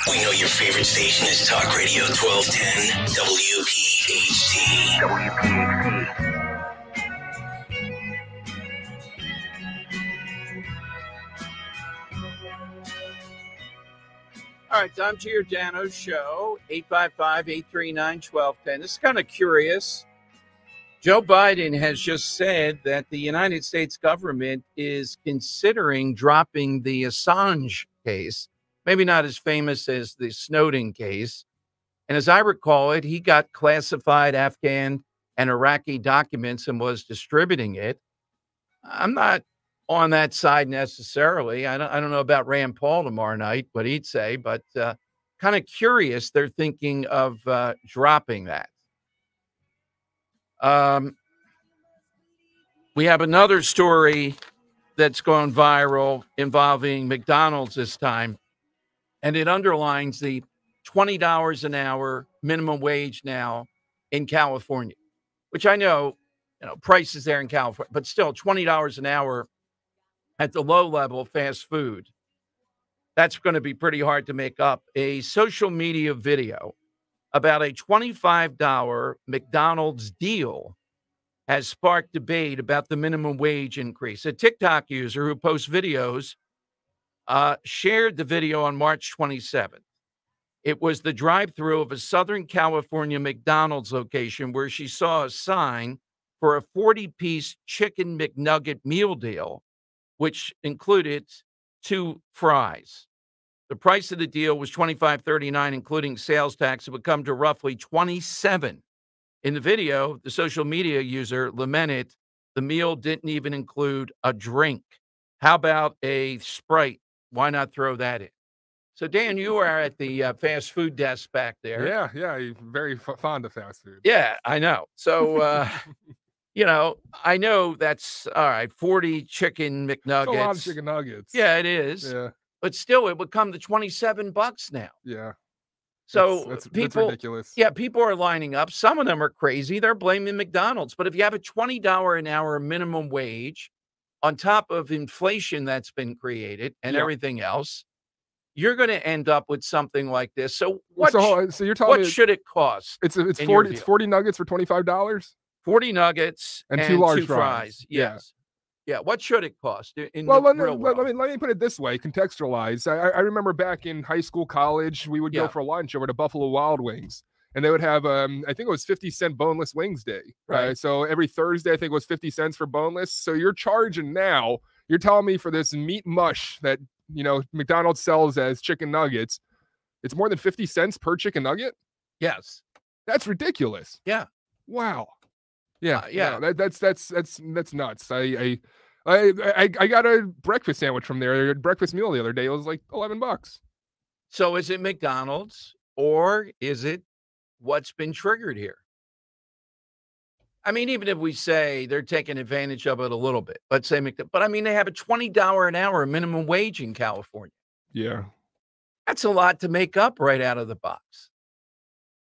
We know your favorite station is Talk Radio 1210 WPHT. WPHT. All right, Dom Giordano show, 855 839 1210. This is kind of curious. Joe Biden has just said that the United States government is considering dropping the Assange case, maybe not as famous as the Snowden case. And as I recall it, he got classified Afghan and Iraqi documents and was distributing it. I'm not on that side necessarily. I don't, I don't know about Rand Paul tomorrow night, what he'd say, but uh, kind of curious they're thinking of uh, dropping that. Um, we have another story that's gone viral involving McDonald's this time, and it underlines the $20 an hour minimum wage now in California, which I know, you know, prices there in California, but still $20 an hour at the low level fast food. That's going to be pretty hard to make up. A social media video about a $25 McDonald's deal has sparked debate about the minimum wage increase. A TikTok user who posts videos uh, shared the video on March 27th. It was the drive through of a Southern California McDonald's location where she saw a sign for a 40 piece chicken McNugget meal deal, which included two fries. The price of the deal was twenty five thirty nine, including sales tax. It would come to roughly twenty seven. In the video, the social media user lamented the meal didn't even include a drink. How about a Sprite? Why not throw that in? So, Dan, you are at the uh, fast food desk back there. Yeah, yeah, you're very f- fond of fast food. Yeah, I know. So, uh, (laughs) you know, I know that's all right. Forty chicken McNuggets. A lot of chicken nuggets. Yeah, it is. Yeah, But still, it would come to twenty-seven bucks now. yeah. So That's- that's- that's ridiculous. Yeah, people are lining up. Some of them are crazy. They're blaming McDonald's. But if you have a twenty dollar an hour minimum wage, on top of inflation that's been created and Yeah. everything else, you're going to end up with something like this. So what? so, on, uh, so you're telling what me should it cost? It's it's forty it's forty nuggets for twenty five dollars. Forty nuggets And two large fries. fries. Yes. Yeah. What should it cost? In Well, let, let, let me let me put it this way, contextualize. I, I remember back in high school, college, we would Yeah. go for lunch over to Buffalo Wild Wings, and they would have um, I think it was fifty cent boneless wings day. Right. Right. so every Thursday, I think it was fifty cents for boneless. So you're charging now. You're telling me for this meat mush that you know McDonald's sells as chicken nuggets, it's more than fifty cents per chicken nugget. Yes. That's ridiculous. Yeah. Wow. Yeah, Uh, yeah. that, that's that's that's that's nuts. I I, I I I got a breakfast sandwich from there, a breakfast meal the other day. It was like eleven bucks. So is it McDonald's or is it what's been triggered here? I mean, even if we say they're taking advantage of it a little bit, let's say, but I mean, they have a $20 an hour minimum wage in California. Yeah. That's a lot to make up right out of the box.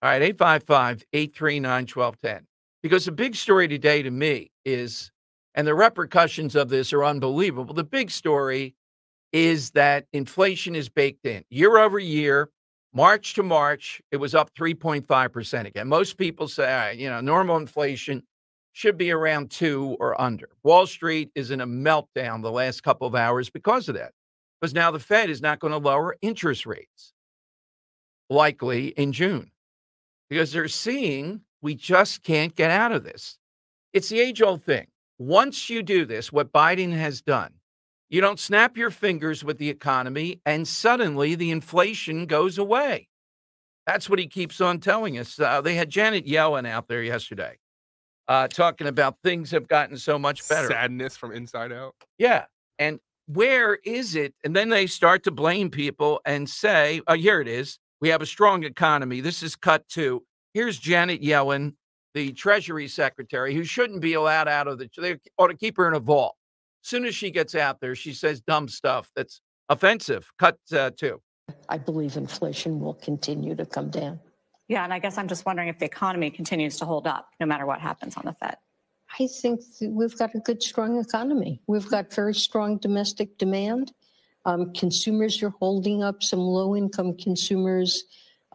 All right, 855 839 1210. Because the big story today to me is, and the repercussions of this are unbelievable. The big story is that inflation is baked in year over year. March to March, it was up 3.5% again. Most people say, right, you know, normal inflation should be around two or under. Wall Street is in a meltdown the last couple of hours because of that. Because now the Fed is not going to lower interest rates, likely in June, because they're seeing we just can't get out of this. It's the age old thing. Once you do this, what Biden has done, you don't snap your fingers with the economy and suddenly the inflation goes away. That's what he keeps on telling us. Uh, they had Janet Yellen out there yesterday uh, talking about things have gotten so much better. Sadness from inside out. Yeah. And where is it? And then they start to blame people and say, oh, here it is. We have a strong economy. This is cut to. Here's Janet Yellen, the Treasury Secretary, who shouldn't be allowed out of the, they ought to keep her in a vault. Soon as she gets out there, she says dumb stuff that's offensive. Cut uh, to. I believe inflation will continue to come down. Yeah, and I guess I'm just wondering if the economy continues to hold up no matter what happens on the Fed. I think we've got a good, strong economy. We've got very strong domestic demand. Um, consumers are holding up. Some low-income consumers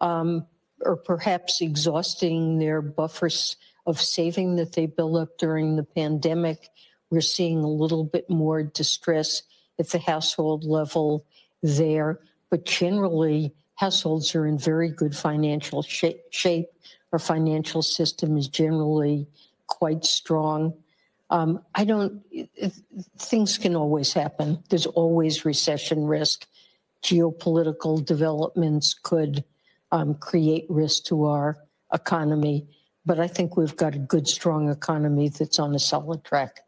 um, are perhaps exhausting their buffers of saving that they built up during the pandemic. We're seeing a little bit more distress at the household level there, but generally, households are in very good financial shape. shape. Our financial system is generally quite strong. Um, I don't, things can always happen. There's always recession risk. Geopolitical developments could um, create risk to our economy. But I think we've got a good, strong economy that's on a solid track.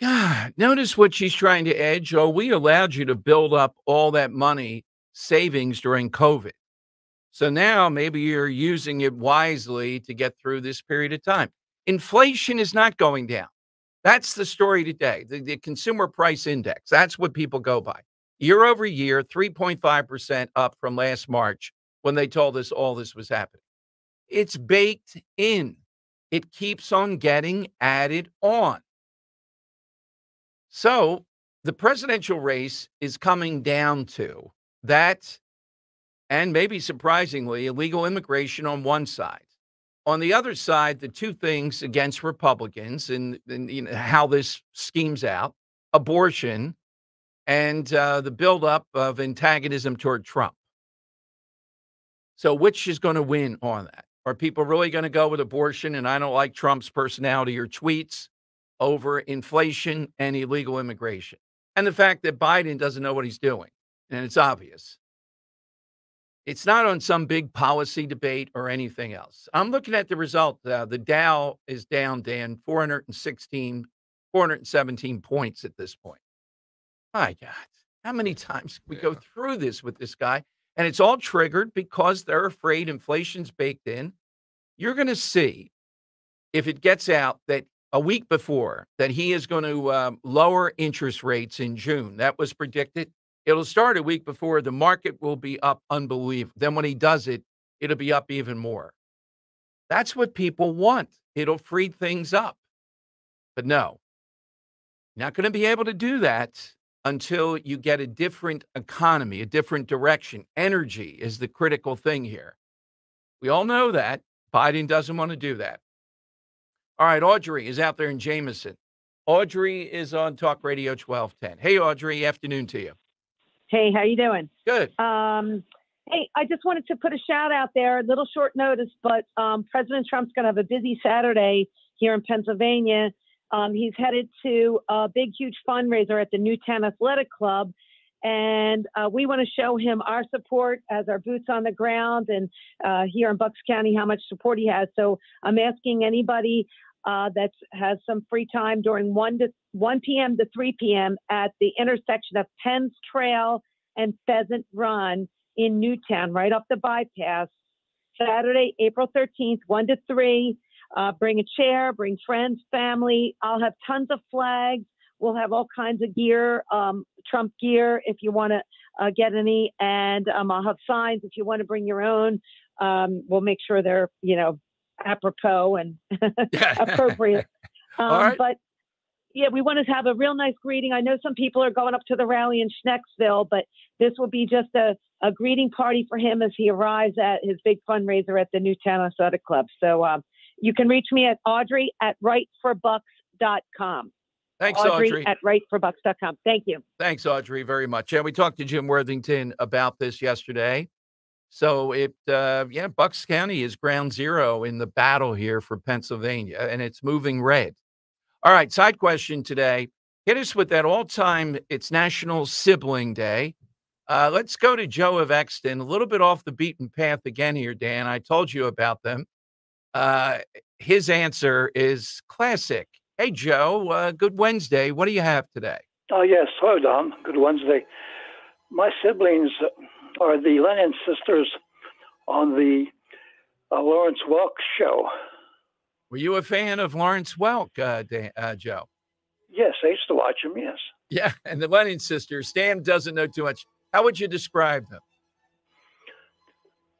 God, notice what she's trying to edge. Oh, we allowed you to build up all that money savings during COVID. So now maybe you're using it wisely to get through this period of time. Inflation is not going down. That's the story today. The, the consumer price index, that's what people go by. Year over year, 3.5% up from last March when they told us all this was happening. It's baked in, it keeps on getting added on. So the presidential race is coming down to that, and maybe surprisingly, illegal immigration on one side. On the other side, the two things against Republicans and, and you know, how this schemes out abortion and uh, the buildup of antagonism toward Trump. So, which is going to win on that? Are people really going to go with abortion? And I don't like Trump's personality or tweets over inflation and illegal immigration. And the fact that Biden doesn't know what he's doing. And it's obvious. It's not on some big policy debate or anything else. I'm looking at the result. Uh, the Dow is down, Dan, 416, 417 points at this point. My God, how many times we go through this with this guy? And it's all triggered because they're afraid inflation's baked in. You're going to see if it gets out that a week before that he is going to um, lower interest rates in June. That was predicted. It'll start a week before. The market will be up unbelievable. Then when he does it, it'll be up even more. That's what people want. It'll free things up. But no, not going to be able to do that until you get a different economy, a different direction. Energy is the critical thing here. We all know that. Biden doesn't want to do that. All right, Audrey is out there in Jamison. Audrey is on Talk Radio 1210. Hey, Audrey, afternoon to you. Hey, how you doing? Good. Um, hey, I just wanted to put a shout out there, a little short notice, but um, President Trump's going to have a busy Saturday here in Pennsylvania. Um, he's headed to a big, huge fundraiser at the Newtown Athletic Club. And uh, we want to show him our support as our boots on the ground and uh, here in Bucks County how much support he has. So I'm asking anybody uh, that has some free time during 1 to 1 p.m. to 3 p.m. at the intersection of Penn's Trail and Pheasant Run in Newtown, right off the bypass. Saturday, April 13th, 1 to 3. Uh, bring a chair, bring friends, family. I'll have tons of flags. We'll have all kinds of gear, um, Trump gear if you want to uh, get any, and um, I'll have signs if you want to bring your own. Um, we'll make sure they're, you know, apropos and (laughs) (laughs) appropriate. (laughs) Um, right. But yeah, we want to have a real nice greeting. I know some people are going up to the rally in Schnecksville, but this will be just a, a greeting party for him as he arrives at his big fundraiser at the Newtown Athletic Club. So um, you can reach me at Audrey at rightforbucks.com. Thanks, Audrey, Audrey. at rightforbucks.com. Thank you. Thanks, Audrey, very much. And we talked to Jim Worthington about this yesterday. So it, uh, yeah, Bucks County is ground zero in the battle here for Pennsylvania, and it's moving red. All right, side question today. Hit us with that all-time. It's National Sibling Day. Uh, let's go to Joe of Exton, a little bit off the beaten path again here, Dan. I told you about them. Uh, his answer is classic. Hey, Joe, uh, good Wednesday. What do you have today? Oh, yes. Hello, Don. Good Wednesday. My siblings are the Lennon sisters on the uh, Lawrence Welk show. Were you a fan of Lawrence Welk, uh, Dan, uh, Joe? Yes, I used to watch him, yes. Yeah, (laughs) and the Lennon sisters. Dan doesn't know too much. How would you describe them?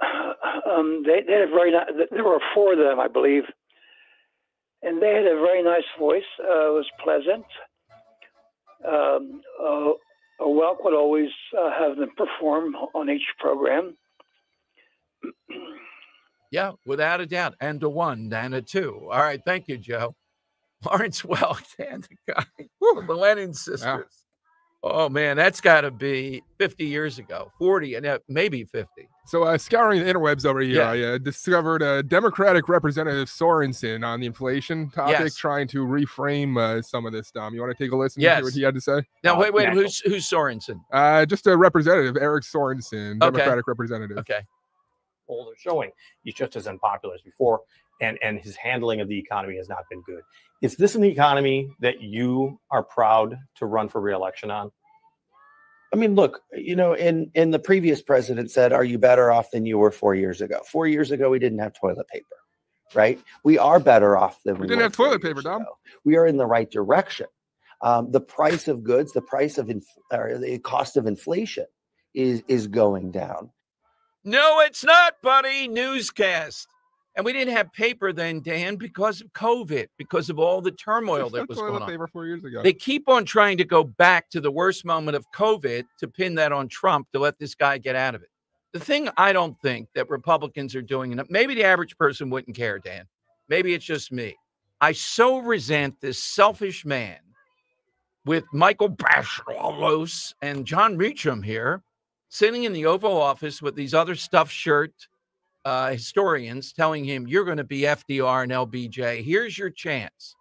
(sighs) Um, they, they had a very nice, there were four of them, I believe. And they had a very nice voice. Uh, it was pleasant. Um, uh, Welk would always uh, have them perform on each program. (clears throat) Yeah, without a doubt. And a one and a two. All right. Thank you, Joe. (laughs) Lawrence Welk and the guy, the Lennon sisters. Oh, man, that's got to be 50 years ago, 40, and uh, maybe 50. So, uh, scouring the interwebs over here, Yeah. I uh, discovered uh, Democratic Representative Sorensen on the inflation topic, Yes. trying to reframe uh, some of this. Dom, you want to take a listen to Yes. what he had to say? Now, wait, wait. Who's, who's Sorensen? Uh, just a representative, Eric Sorensen, Okay. Democratic representative. Okay. poll are showing he's just as unpopular as before, and and his handling of the economy has not been good. Is this an economy that you are proud to run for reelection on? I mean, look, you know, in in the previous president said, "Are you better off than you were four years ago?" Four years ago, we didn't have toilet paper, right? We are better off than we, We didn't have toilet years paper, Dom. ago. We are in the right direction. Um, the price of goods, the price of inf- or the cost of inflation is is going down. No, it's not, buddy. Newscast. And we didn't have paper then, Dan, because of COVID, because of all the turmoil that was going on. four years ago. They keep on trying to go back to the worst moment of COVID to pin that on Trump to let this guy get out of it. The thing I don't think that Republicans are doing, and maybe the average person wouldn't care, Dan. Maybe it's just me. I so resent this selfish man with Michael Beschloss and Jon Meacham here sitting in the Oval Office with these other stuffed shirt uh, historians telling him, You're going to be FDR and LBJ. Here's your chance.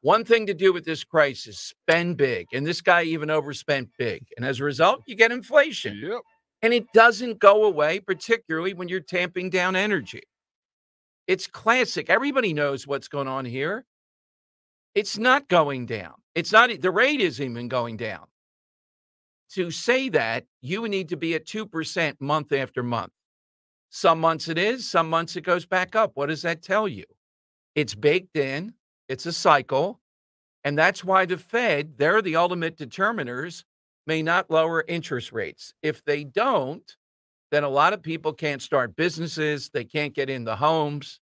One thing to do with this crisis spend big. And this guy even overspent big. And as a result, you get inflation. Yep. And it doesn't go away, particularly when you're tamping down energy. It's classic. Everybody knows what's going on here. It's not going down. It's not, the rate isn't even going down. To say that, you need to be at 2% month after month. Some months it is, some months it goes back up. What does that tell you? It's baked in, it's a cycle. And that's why the Fed, they're the ultimate determiners, may not lower interest rates. If they don't, then a lot of people can't start businesses, they can't get into homes.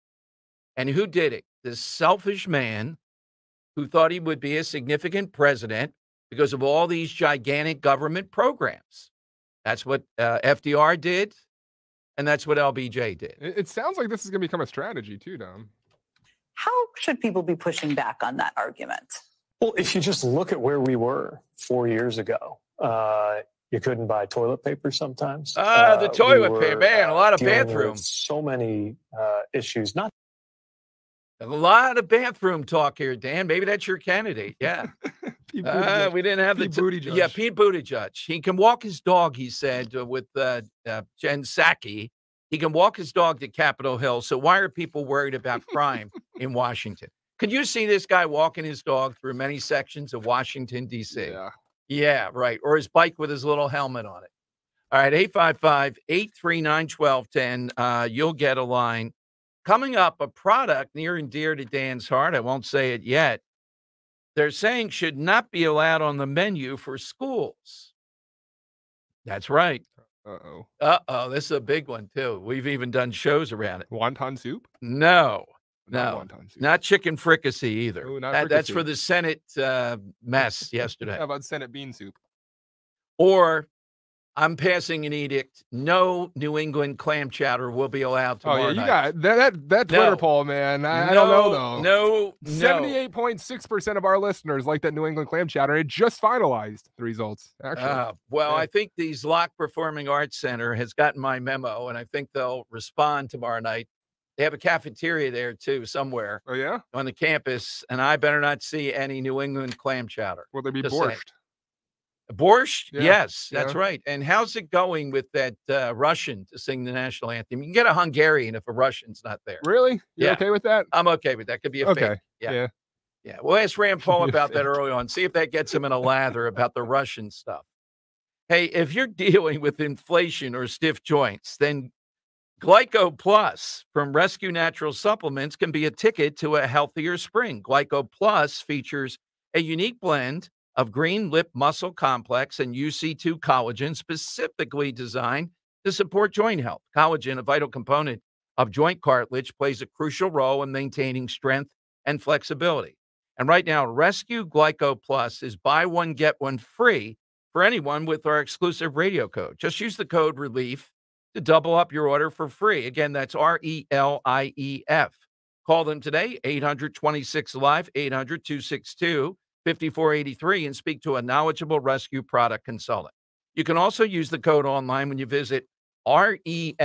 And who did it? This selfish man who thought he would be a significant president because of all these gigantic government programs. That's what uh, FDR did, and that's what LBJ did. It, it sounds like this is going to become a strategy too, Dom. How should people be pushing back on that argument? Well, if you just look at where we were four years ago, uh, you couldn't buy toilet paper sometimes. Ah, uh, the toilet we paper, man, a lot of bathrooms. So many uh, issues. Not A lot of bathroom talk here, Dan. Maybe that's your candidate. Yeah. (laughs) Uh, we didn't have Pete the Buttigieg. yeah Pete Buttigieg. He can walk his dog. He said uh, with uh, uh, Jen Psaki. He can walk his dog to Capitol Hill. So why are people worried about crime (laughs) in Washington? Could you see this guy walking his dog through many sections of Washington D.C.? Yeah. Yeah, right. Or his bike with his little helmet on it. All right, 855 839 1210. Uh, You'll get a line. Coming up, a product near and dear to Dan's heart. I won't say it yet. They're saying should not be allowed on the menu for schools. That's right. Uh oh. Uh oh, this is a big one, too. We've even done shows around it. Wonton soup? No, Not no, not chicken fricassee either. Ooh, That- that's for the Senate uh, mess (laughs) yesterday. How about Senate bean soup? Or I'm passing an edict: no New England clam chowder will be allowed Oh tomorrow yeah, you night. got that that, that Twitter No. poll, man. I, I don't know No, though. no, no. Seventy-eight point six percent of our listeners like that New England clam chowder. It just finalized the results. Actually, Uh, well, Yeah. I think the Zlock Performing Arts Center has gotten my memo, and I think they'll respond tomorrow night. They have a cafeteria there too, somewhere. Oh yeah, on the campus, and I better not see any New England clam chowder. will they be Just saying. Borscht? Yeah, yes, that's yeah. right. And how's it going with that uh, Russian to sing the national anthem? You can get a Hungarian if a Russian's not there. Really? You Yeah. okay with that? I'm okay with that. Could be a Okay. fake. Yeah. yeah. Yeah. We'll ask Rand Paul about that early on. See if that gets him in a (laughs) lather about the Russian stuff. Hey, if you're dealing with inflation or stiff joints, then Glyco Plus from Rescue Natural Supplements can be a ticket to a healthier spring. Glyco Plus features a unique blend of green lip mussel complex and UC2 collagen specifically designed to support joint health. Collagen, a vital component of joint cartilage, plays a crucial role in maintaining strength and flexibility. And right now, Rescue Glyco Plus is buy one, get one free for anyone with our exclusive radio code. Just use the code RELIEF to double up your order for free. Again, that's R E L I E F. Call them today, 826 Live, 800 262 5483, and speak to a knowledgeable rescue product consultant. You can also use the code online when you visit res-q.com.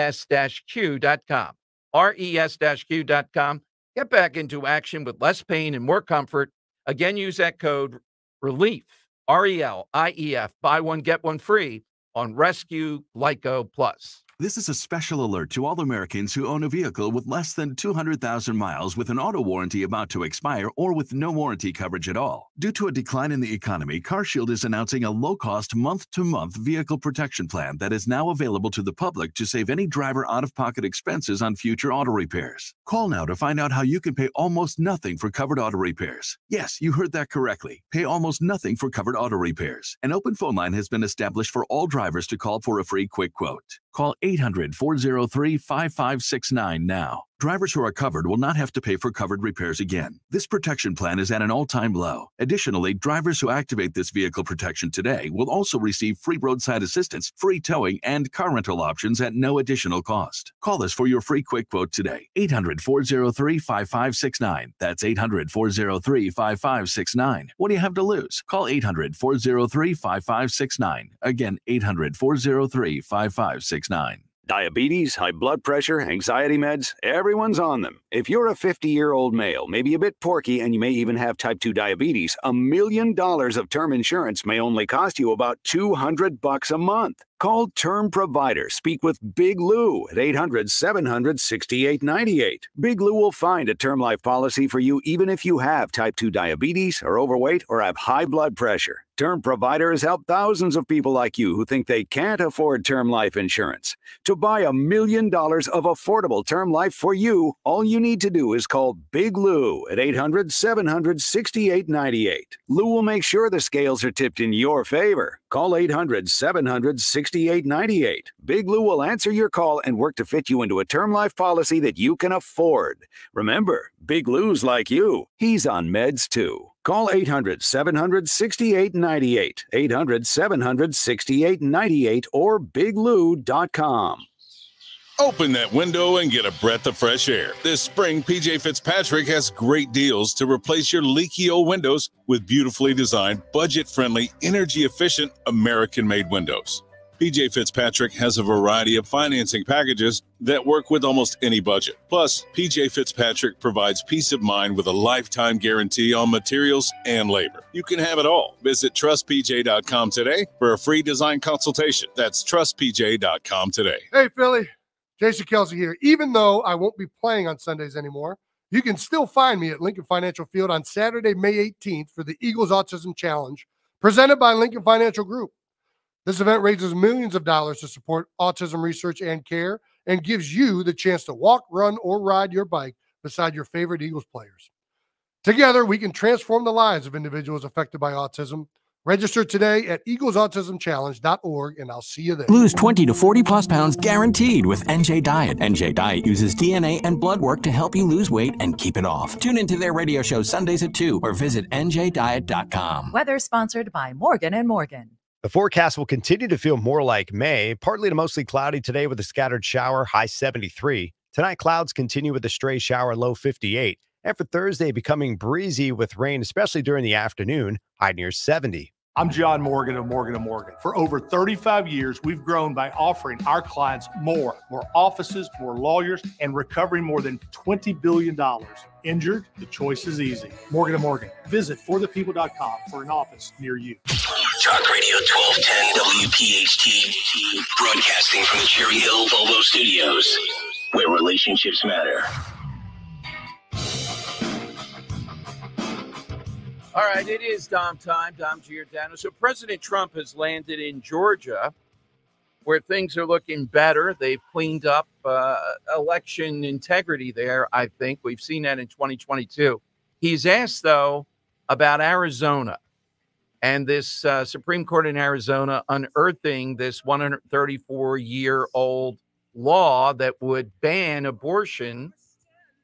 res-q.com. Get back into action with less pain and more comfort. Again, use that code RELIEF, R E L I E F. Buy one, get one free on Rescue Glyco Plus. This is a special alert to all Americans who own a vehicle with less than 200,000 miles with an auto warranty about to expire or with no warranty coverage at all. Due to a decline in the economy, CarShield is announcing a low-cost month-to-month vehicle protection plan that is now available to the public to save any driver out-of-pocket expenses on future auto repairs. Call now to find out how you can pay almost nothing for covered auto repairs. Yes, you heard that correctly. Pay almost nothing for covered auto repairs. An open phone line has been established for all drivers to call for a free quick quote. Call 800 403 5569 now. Drivers who are covered will not have to pay for covered repairs again. This protection plan is at an all time low. Additionally, drivers who activate this vehicle protection today will also receive free roadside assistance, free towing, and car rental options at no additional cost. Call us for your free quick quote today. 800 403 5569. That's 800 403 5569. What do you have to lose? Call 800 403 5569. Again, 800 403 5569. Diabetes, high blood pressure, anxiety meds, everyone's on them. If you're a 50 year old male, maybe a bit porky, and you may even have type 2 diabetes, a million dollars of term insurance may only cost you about 200 bucks a month. Call Term Provider. Speak with Big Lou at 800 700 6898. Big Lou will find a term life policy for you even if you have type 2 diabetes, are overweight, or have high blood pressure. Term Provider has helped thousands of people like you who think they can't afford term life insurance. To buy a million dollars of affordable term life for you, all you need to do is call Big Lou at 800 700 6898. Lou will make sure the scales are tipped in your favor. Call 800 700 6898. Big Lou will answer your call and work to fit you into a term life policy that you can afford. Remember, Big Lou's like you. He's on meds too. Call 800 700 6898. 800 700 6898 or biglou.com. Open that window and get a breath of fresh air. This spring, PJ Fitzpatrick has great deals to replace your leaky old windows with beautifully designed, budget friendly, energy efficient, American made windows. PJ Fitzpatrick has a variety of financing packages that work with almost any budget. Plus, PJ Fitzpatrick provides peace of mind with a lifetime guarantee on materials and labor. You can have it all. Visit trustpj.com today for a free design consultation. That's trustpj.com today. Hey, Philly. Jason Kelce here. Even though I won't be playing on Sundays anymore, you can still find me at Lincoln Financial Field on Saturday, May 18th for the Eagles Autism Challenge presented by Lincoln Financial Group. This event raises millions of dollars to support autism research and care and gives you the chance to walk, run, or ride your bike beside your favorite Eagles players. Together, we can transform the lives of individuals affected by autism. Register today at eaglesautismchallenge.org, and I'll see you there. Lose 20 to 40 plus pounds guaranteed with NJ Diet. NJ Diet uses DNA and blood work to help you lose weight and keep it off. Tune into their radio show Sundays at 2 or visit njdiet.com. Weather sponsored by Morgan and Morgan. The forecast will continue to feel more like May, partly to mostly cloudy today with a scattered shower, high 73. Tonight, clouds continue with a stray shower, low 58. And for Thursday, becoming breezy with rain, especially during the afternoon, high near 70. I'm John Morgan of Morgan & Morgan. For over 35 years, we've grown by offering our clients more, more offices, more lawyers, and recovering more than $20 billion. Injured? The choice is easy. Morgan & Morgan. Visit forthepeople.com for an office near you. Talk Radio 1210 WPHT, broadcasting from the Cherry Hill Volvo Studios, where relationships matter. All right, it is Dom time. Dom Giordano. So President Trump has landed in Georgia, where things are looking better. They've cleaned up uh, election integrity there. I think we've seen that in 2022. He's asked though about Arizona and this uh, Supreme Court in Arizona unearthing this 134 year old law that would ban abortion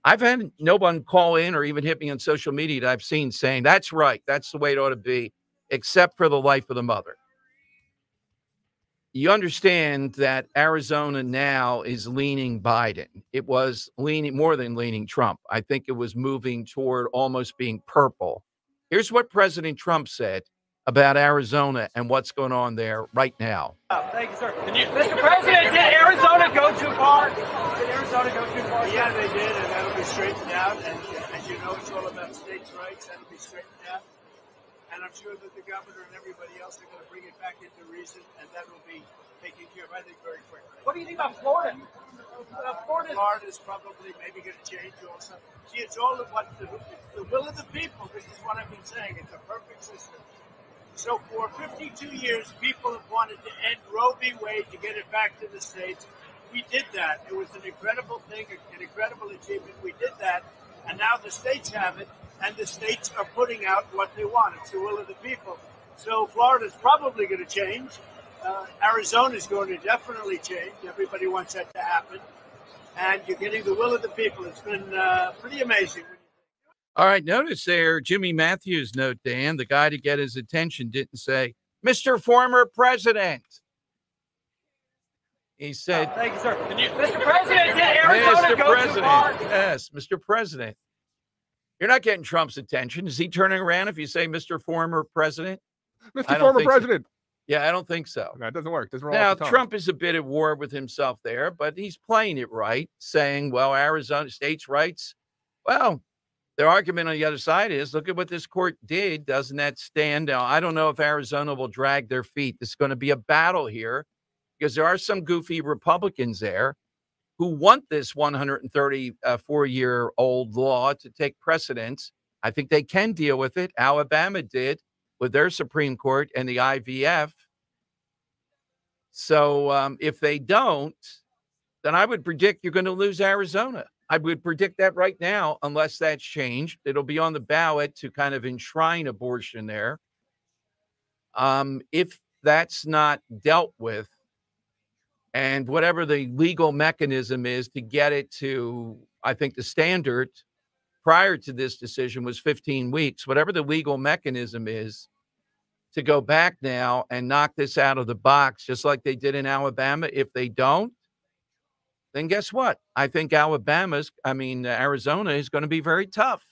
I've had no one call in or even hit me on social media that I've seen saying that's right, that's the way it ought to be, except for the life of the mother. You understand that Arizona now is leaning Biden. It was leaning more than leaning Trump. I think it was moving toward almost being purple. Here's what President Trump said about Arizona and what's going on there right now. Thank you, sir. You, Mr. President, did Arizona go too far? Did Arizona go too far? Yeah, they did, straightened out. And as you know, it's all about states' rights. That'll be straightened out. And I'm sure that the governor and everybody else are going to bring it back into reason, and that will be taken care of, I think, very quickly. What do you think about Florida? Uh, Florida Florida's probably maybe going to change also. See, it's all about the, the will of the people. This is what I've been saying. It's a perfect system. So for 52 years, people have wanted to end Roe v. Wade to get it back to the states. We did that. It was an incredible thing, an incredible achievement. We did that, and now the states have it, and the states are putting out what they want. It's the will of the people. So Florida's probably going to change. Uh, Arizona's going to definitely change. Everybody wants that to happen, and you're getting the will of the people. It's been uh, pretty amazing. All right, notice there Jimmy Matthews note, Dan, the guy to get his attention didn't say, Mr. Former President. He said, uh, Thank you, sir. You, Mr. President, did Arizona Mr. go President. too far? Yes, Mr. President. You're not getting Trump's attention. Is he turning around if you say Mr. Former President? Mr. Former think so. President. Yeah, I don't think so. That doesn't work. Doesn't roll Now, off the. Trump is a bit at war with himself there, but he's playing it right, saying, well, Arizona states' rights. Well, their argument on the other side is look at what this court did. Doesn't that stand? Now, I don't know if Arizona will drag their feet. This is going to be a battle here because there are some goofy Republicans there who want this 134 year old law to take precedence. I think they can deal with it. Alabama did with their Supreme Court and the IVF. So um, if they don't, then I would predict you're going to lose Arizona. I would predict that right now, unless that's changed. It'll be on the ballot to kind of enshrine abortion there. Um, if that's not dealt with, and whatever the legal mechanism is to get it to, I think the standard prior to this decision was 15 weeks, whatever the legal mechanism is to go back now and knock this out of the box, just like they did in Alabama. If they don't, then guess what? I think Alabama's, I mean, Arizona is going to be very tough.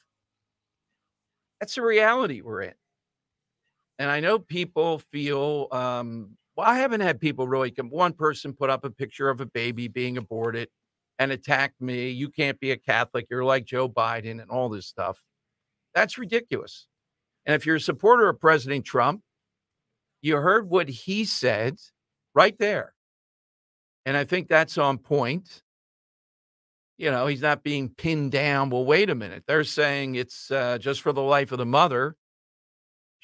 That's the reality we're in. And I know people feel, um, well, I haven't had people really come. One person put up a picture of a baby being aborted and attacked me. You can't be a Catholic. You're like Joe Biden and all this stuff. That's ridiculous. And if you're a supporter of President Trump, you heard what he said right there. And I think that's on point. You know, he's not being pinned down. Well, wait a minute. They're saying it's uh, just for the life of the mother.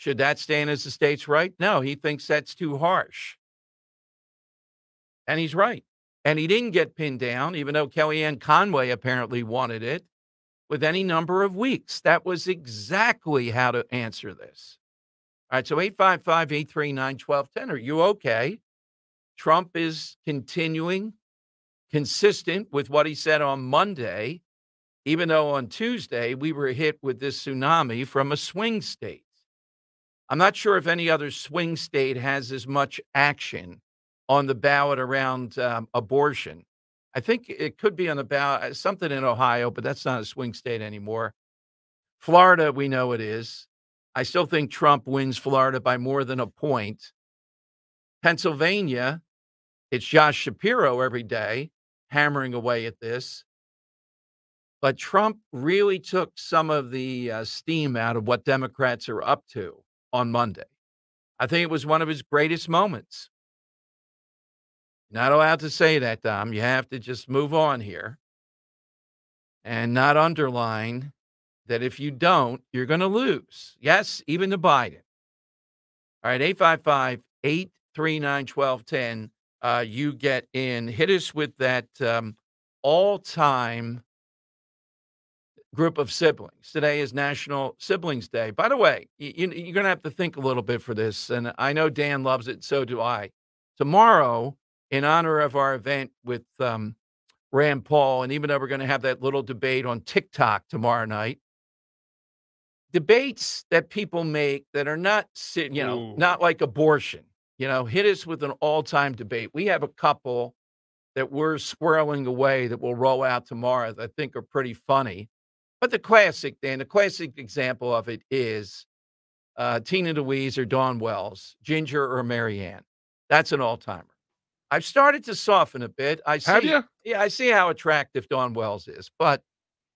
Should that stand as the state's right? No, he thinks that's too harsh. And he's right. And he didn't get pinned down, even though Kellyanne Conway apparently wanted it, with any number of weeks. That was exactly how to answer this. All right, so 855 839 1210. Are you okay? Trump is continuing consistent with what he said on Monday, even though on Tuesday we were hit with this tsunami from a swing state. I'm not sure if any other swing state has as much action on the ballot around um, abortion. I think it could be on the ballot, uh, something in Ohio, but that's not a swing state anymore. Florida, we know it is. I still think Trump wins Florida by more than a point. Pennsylvania, it's Josh Shapiro every day hammering away at this. But Trump really took some of the uh, steam out of what Democrats are up to on Monday. I think it was one of his greatest moments. Not allowed to say that, Dom. You have to just move on here and not underline that if you don't, you're going to lose. Yes, even to Biden. All right, 855 839 1210. Uh, you get in. Hit us with that um, all time group of siblings. Today is National Siblings Day. By the way, you, are going to have to think a little bit for this. And I know Dan loves it. So do I. Tomorrow, in honor of our event with um, Rand Paul, and even though we're going to have that little debate on TikTok tomorrow night, debates that people make that are not, you know, Ooh. not like abortion, you know, hit us with an all time debate. We have a couple that we're swirling away that will roll out tomorrow that I think are pretty funny. But the classic, Dan, the classic example of it is uh, Tina Louise or Dawn Wells, Ginger or Marianne. That's an all timer. I've started to soften a bit. I see, Have you? Yeah, I see how attractive Dawn Wells is, but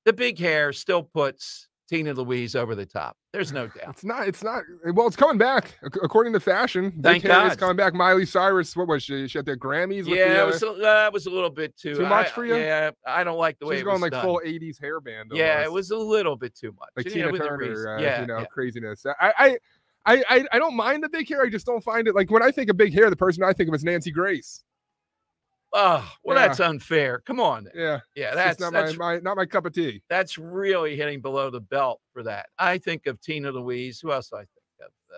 the big hair still puts Tina Louise over the top. There's no doubt. It's not. It's not. Well, it's coming back according to fashion. Thank Big God. is coming back. Miley Cyrus. What was she? She had the Grammys. with Yeah, the, it was, a- that was a little bit too Too much I- for you? Yeah, I don't like the way She's it going like done. full '80s hairband. Yeah, it was a little bit too much. like Tina Turner. Uh, yeah, you know, yeah. craziness. I, I, I, I, I don't mind the big hair. I just don't find it like when I think of big hair, the person I think of is Nancy Grace. Oh, well, Yeah. that's unfair. Come on. Yeah, Yeah, that's not that's my, my not my cup of tea. that's really hitting below the belt for that. I think of Tina Louise. Who else do I think of? Uh,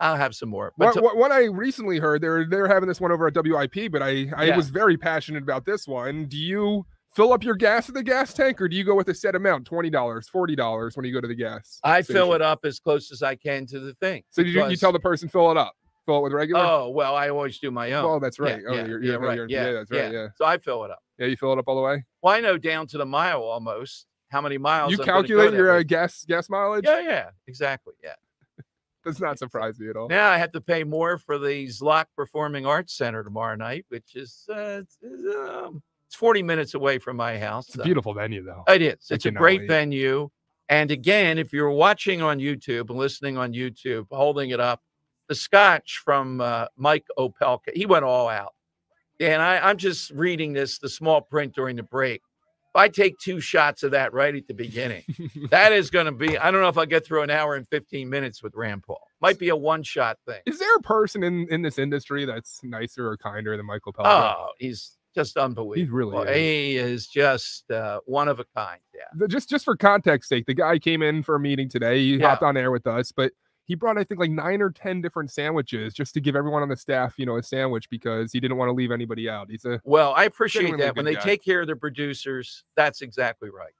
I'll have some more. But What, to- what, what I recently heard, they're they're having this one over at WIP, but I I Yeah. was very passionate about this one. Do you fill up your gas at the gas tank, or do you go with a set amount, twenty dollars, forty dollars, when you go to the gas? I fill it up as close as I can to the thing. So you, you tell the person fill it up, fill it with regular. Oh well, I always do my own. Oh, that's Yeah, right. Oh, yeah, you're- yeah, you're- right. you're- yeah, yeah, that's right, yeah. So I fill it up. yeah, you fill it up all the way. Well, I know down to the mile almost how many miles. You I'm gonna go calculate your uh, gas gas mileage. Yeah, yeah, exactly. Yeah. (laughs) Does not surprise me at all. Now I have to pay more for the Zlock Performing Arts Center tomorrow night, which is uh, it's, um, it's 40 minutes away from my house. It's a beautiful venue, though. It is. It's a great wait. venue. And again, if you're watching on YouTube and listening on YouTube, holding it up, the scotch from uh, Mike Opelka, he went all out. And I, I'm just reading this, the small print during the break. If I take two shots of that right at the beginning, (laughs) that is going to be, I don't know if I'll get through an hour and 15 minutes with Rand Paul. Might be a one shot thing. Is there a person in in this industry that's nicer or kinder than Mike Opelka? Oh, he's just unbelievable. He really is. He is just uh, one of a kind. Yeah. The- just just for context sake, the guy came in for a meeting today. He Yeah. hopped on air with us, but he brought I think like nine or ten different sandwiches just to give everyone on the staff, you know, a sandwich because he didn't want to leave anybody out. He's a Well, I appreciate that. When they guy. take care of the producers, that's exactly right.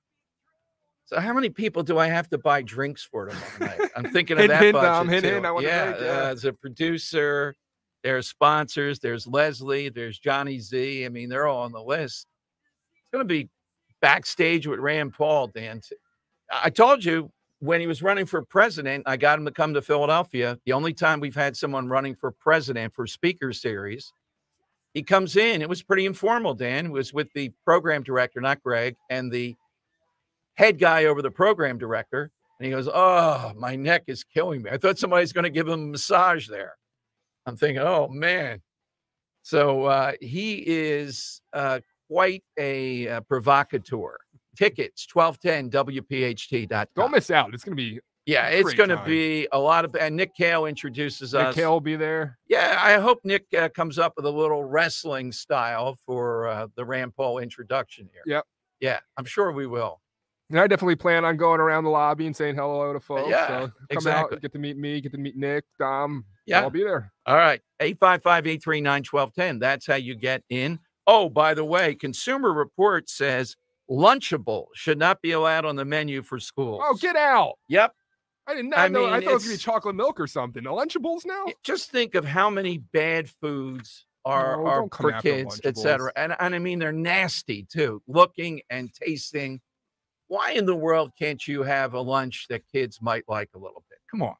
So, how many people do I have to buy drinks for tomorrow night? I'm thinking of Hint, that hint, budget Dom, hint, too. hint, I to yeah, yeah. uh, as a producer, there's sponsors, there's Leslie, there's Johnny Z. I mean, they're all on the list. It's going to be backstage with Rand Paul, Dan. I told you when he was running for president, I got him to come to Philadelphia. The only time we've had someone running for president for speaker series. He comes in. It was pretty informal, Dan. It was with the program director, not Greg, and the head guy over the program director. And he goes, Oh, my neck is killing me. I thought somebody's going to give him a massage there. I'm thinking, Oh, man. So uh, he is uh, quite a uh, provocateur. Tickets, 1210wpht.com. don't miss out. It's gonna be Yeah, it's going to be a lot of, and Nick Kale introduces Nick us. Kale will be there. Yeah, I hope Nick uh, comes up with a little wrestling style for uh, the Rand Paul introduction here. Yep. Yeah, I'm sure we will. And I definitely plan on going around the lobby and saying hello to folks. yeah, so come exactly. out, get to meet me, get to meet Nick, Dom. Yeah. I'll be there. All right. 855 839 1210. That's how you get in. Oh, by the way, Consumer Report says Lunchable should not be allowed on the menu for oh, schools. Oh, get out. Yep. I did not I know. I mean, thought it was gonna be chocolate milk or something. The Lunchables now? Just think of how many bad foods are, No, are for kids, et cetera. And, and I mean, they're nasty too, looking and tasting. Why in the world can't you have a lunch that kids might like a little bit? Come on.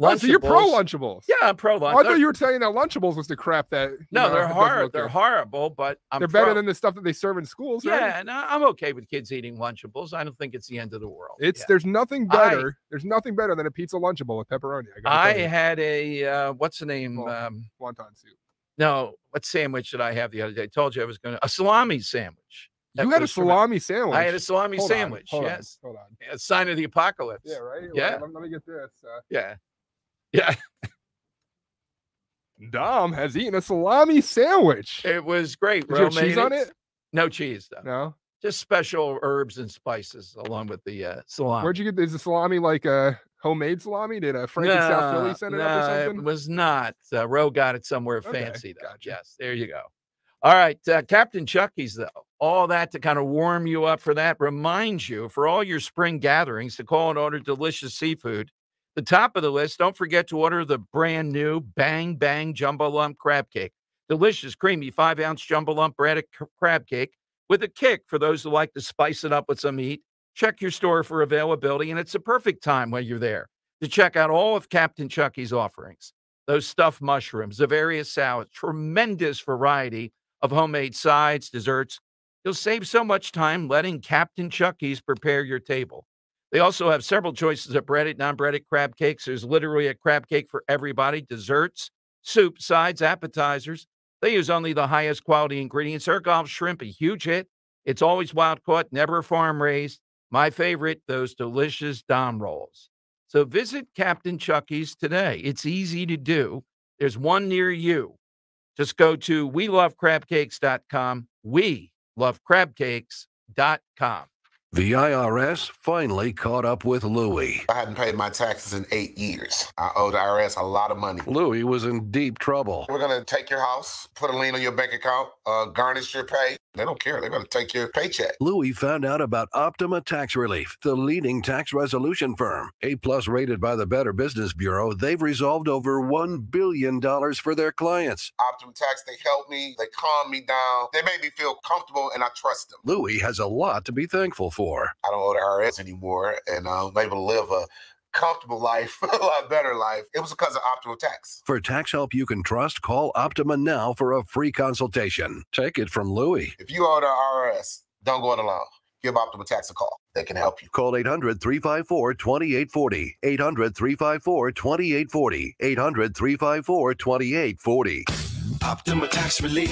Oh, so you're pro Lunchables- Lunchables? Yeah, I'm pro Oh. I thought you were saying that Lunchables was the crap that. no, know, they're horrible. They're good. horrible, but I'm They're better than the stuff that they serve in schools. right? Yeah, I'm okay with kids eating Lunchables. I don't think it's the end of the world. It's Yeah. there's nothing I- better. there's nothing better than a pizza Lunchable with pepperoni. I, I had a uh, what's the name? Um, wonton soup. no, what sandwich did I have the other day? I told you I was going to a salami sandwich. That You had a salami sandwich. I had a salami Hold on, sandwich. hold on, yes, hold on. a sign of the apocalypse. Yeah, right. Yeah, Let, let me get this. Uh, yeah, yeah. (laughs) Dom has eaten a salami sandwich. It was great. Did you cheese on it? No cheese though. No. Just special herbs and spices along with the uh, salami. Where'd you get? Is the salami like a homemade salami? Did a Frank in South Philly send it up or no, something? It was not. Uh, Roe got it somewhere Okay, fancy, though. Yes, there you go. All right, uh, Captain Chucky's, though, all that to kind of warm you up for that reminds you for all your spring gatherings to call and order delicious seafood. The top of the list, don't forget to order the brand new Bang Bang Jumbo Lump Crab Cake. Delicious, creamy five ounce jumbo lump breaded crab cake with a kick for those who like to spice it up with some meat. Check your store for availability, and it's a perfect time while you're there to check out all of Captain Chucky's offerings. Those stuffed mushrooms, the various salads, tremendous variety of homemade sides, desserts. You'll save so much time letting Captain Chucky's prepare your table. They also have several choices of breaded, non breaded crab cakes. There's literally a crab cake for everybody desserts, soup, sides, appetizers. They use only the highest quality ingredients. Ergolf shrimp, a huge hit. It's always wild caught, never farm raised. My favorite, those delicious Dom rolls. So visit Captain Chucky's today. It's easy to do. There's one near you. Just go to we love crabcakes.com. We love crabcakes.com. The IRS finally caught up with Louie. I hadn't paid my taxes in eight years. I owed the IRS a lot of money. Louie was in deep trouble. We're gonna take your house, put a lien on your bank account, uh, garnish your pay. They don't care. They're gonna take your paycheck. Louis found out about Optima Tax Relief, the leading tax resolution firm. A plus rated by the Better Business Bureau, they've resolved over $1 billion for their clients. Optima Tax, they help me, they calm me down, they made me feel comfortable, and I trust them. Louis has a lot to be thankful for. I don't owe the IRS anymore, and I'm able to live a comfortable life, (laughs) a lot better life. It was because of Optima Tax. For tax help you can trust, call Optima now for a free consultation. Take it from Louis. If you owe the IRS, don't go it alone. Give Optima Tax a call. They can help you. Call 800 354 2840. 800 354 2840. 800 354 2840. Optima Tax Relief.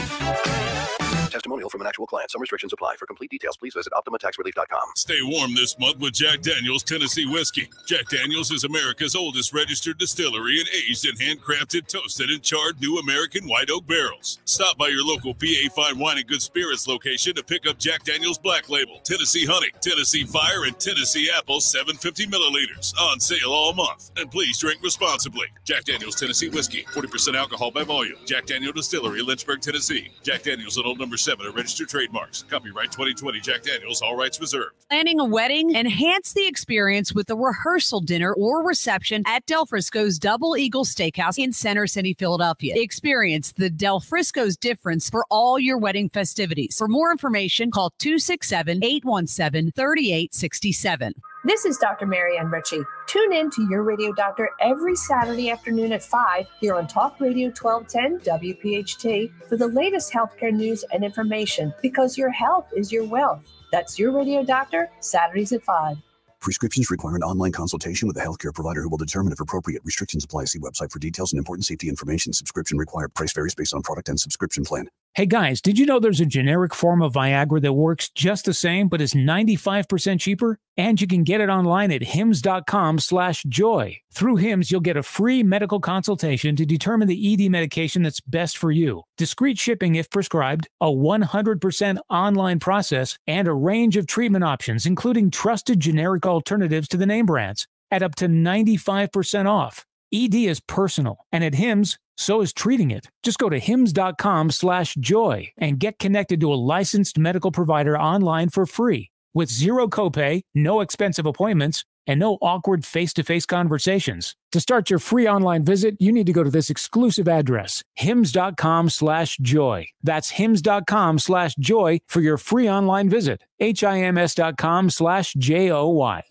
Testimonial from an actual client. Some restrictions apply. For complete details, please visit OptimaTaxRelief.com. Stay warm this month with Jack Daniels Tennessee Whiskey. Jack Daniels is America's oldest registered distillery and aged in handcrafted, toasted, and charred new American white oak barrels. Stop by your local PA Fine Wine and Good Spirits location to pick up Jack Daniels Black Label, Tennessee Honey, Tennessee Fire, and Tennessee Apple 750 milliliters on sale all month. And please drink responsibly. Jack Daniels Tennessee Whiskey, 40% alcohol by volume. Jack Daniel Distillery, Lynchburg, Tennessee. Jack Daniels and Old Number 7 are registered trademarks. Copyright 2020 Jack Daniels, all rights reserved. Planning a wedding? Enhance the experience with a rehearsal dinner or reception at Del Frisco's Double Eagle Steakhouse in Center City, Philadelphia. Experience the Del Frisco's difference for all your wedding festivities. For more information, call 267 817 3867. This is Dr. Marianne Ritchie. Tune in to Your Radio Doctor every Saturday afternoon at 5 here on Talk Radio 1210 WPHT for the latest healthcare news and information because your health is your wealth. That's Your Radio Doctor, Saturdays at 5. Prescriptions require an online consultation with a healthcare provider who will determine if appropriate. Restrictions apply. See website for details and important safety information. Subscription required. Price varies based on product and subscription plan. Hey guys, did you know there's a generic form of Viagra that works just the same but is 95% cheaper? And you can get it online at hims.com slash joy. Through Hims, you'll get a free medical consultation to determine the ED medication that's best for you, discreet shipping if prescribed, a 100% online process, and a range of treatment options, including trusted generic alternatives to the name brands, at up to 95% off. ED is personal, and at Hims, so is treating it. Just go to hims.com slash joy and get connected to a licensed medical provider online for free with zero copay, no expensive appointments, and no awkward face-to-face conversations. To start your free online visit, you need to go to this exclusive address, hims.com slash joy. That's hims.com slash joy for your free online visit. H-I-M-S.com slash J-O-Y.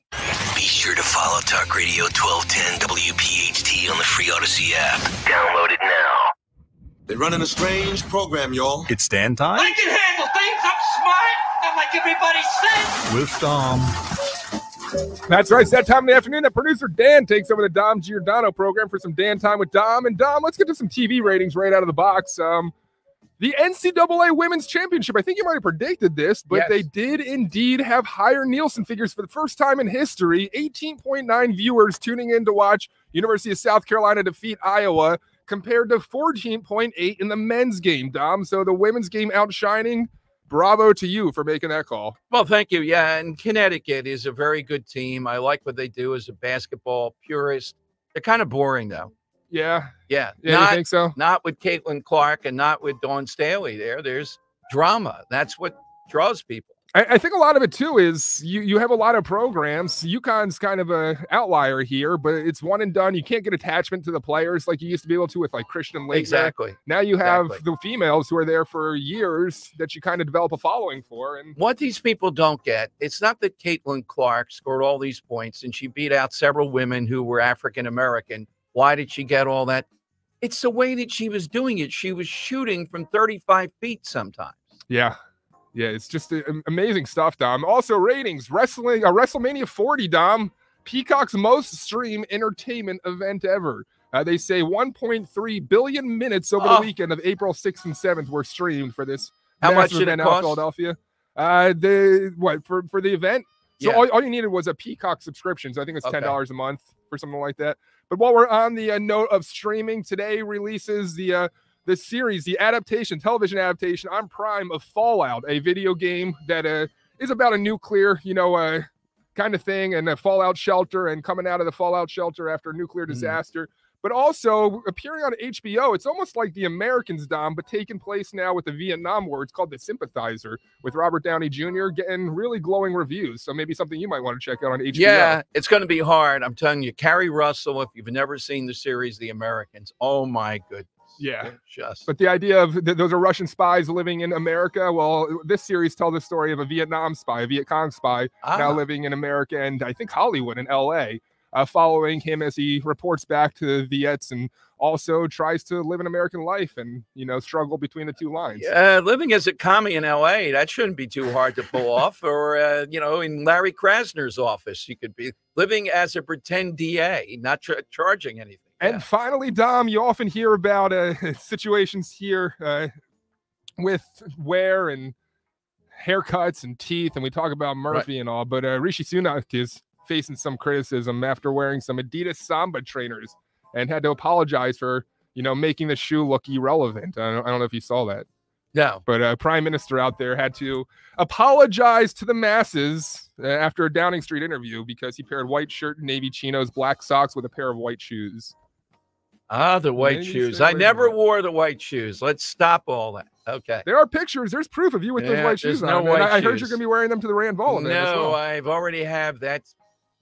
Be sure to follow Talk Radio 1210 WPHT on the free Audacy app. Download it now. They're running a strange program, y'all. It's Dan time I can handle things. I'm smart. Not like everybody says. with Dom. That's right. It's that time in the afternoon that producer Dan takes over the Dom Giordano program for some Dan time with Dom. And Dom, let's get to some TV ratings right out of the box. Um, the NCAA Women's Championship. I think you might have predicted this, but Yes. they did indeed have higher Nielsen figures for the first time in history. 18.9 viewers tuning in to watch University of South Carolina defeat Iowa, compared to 14.8 in the men's game. Dom, so the women's game outshining. Bravo to you for making that call. Well, thank you. Yeah, and Connecticut is a very good team. I like what they do as a basketball purist. They're kind of boring though. Yeah. Yeah. Yeah, you think so? Not with Caitlin Clark and not with Dawn Staley there. There's drama. That's what draws people. I, I think a lot of it too is you you have a lot of programs. UConn's kind of a outlier here, but it's one and done. You can't get attachment to the players like you used to be able to with like Christian Laettner. Exactly. Now you have Exactly. the females who are there for years that you kind of develop a following for. And What these people don't get, it's not that Caitlin Clark scored all these points and she beat out several women who were African American. Why did she get all that? It's the way that she was doing it. She was shooting from 35 feet sometimes. yeah. Yeah, it's just uh, amazing stuff, Dom. Also, ratings wrestling, uh, WrestleMania 40, Dom, Peacock's most streamed entertainment event ever. Uh, they say 1.3 billion minutes over Oh. the weekend of April 6th and 7th were streamed for this. How much did it event out cost? Philadelphia. Uh, the what for for the event? So Yeah. all, all you needed was a Peacock subscription. So I think it's ten Okay. dollars a month or something like that. But while we're on the uh, note of streaming, today releases the uh, the series, the adaptation, television adaptation on Prime of Fallout, a video game that uh, is about a nuclear, you know, uh, kind of thing, and a fallout shelter, and coming out of the fallout shelter after a nuclear disaster. But also appearing on HBO, it's almost like the Americans, Dom, but taking place now with the Vietnam War. It's called The Sympathizer with Robert Downey Jr. getting really glowing reviews. So maybe something you might want to check out on HBO. Yeah, it's going to be hard. I'm telling you, Keri Russell, if you've never seen the series The Americans, oh my goodness. Yeah. Just But the idea of th- those are Russian spies living in America. Well, this series tells the story of a Vietnam spy, a Viet Cong spy, now Ah. living in America and I think Hollywood in LA, uh, following him as he reports back to the Viets and also tries to live an American life and, you know, struggle between the two lines. Uh, living as a commie in LA, that shouldn't be too hard to pull (laughs) off. Or, uh, you know, in Larry Krasner's office, you could be living as a pretend DA, not ch- charging anything. And finally, Dom, you often hear about uh, (laughs) situations here uh, with wear and haircuts and teeth, and we talk about Murphy and all, but uh, Rishi Sunak is facing some criticism after wearing some Adidas Samba trainers and had to apologize for, you know, making the shoe look irrelevant. I don't, I don't know if you saw that. No. But a prime minister out there had to apologize to the masses uh, after a Downing Street interview because he paired white shirt navy chinos, black socks with a pair of white shoes. Ah, the white shoes. I never wore the white shoes. Let's stop all that. Okay. There are pictures. There's proof of you with those white shoes no on. white I, I heard you're going to be wearing them to the Rand Paul No, well. I've already have that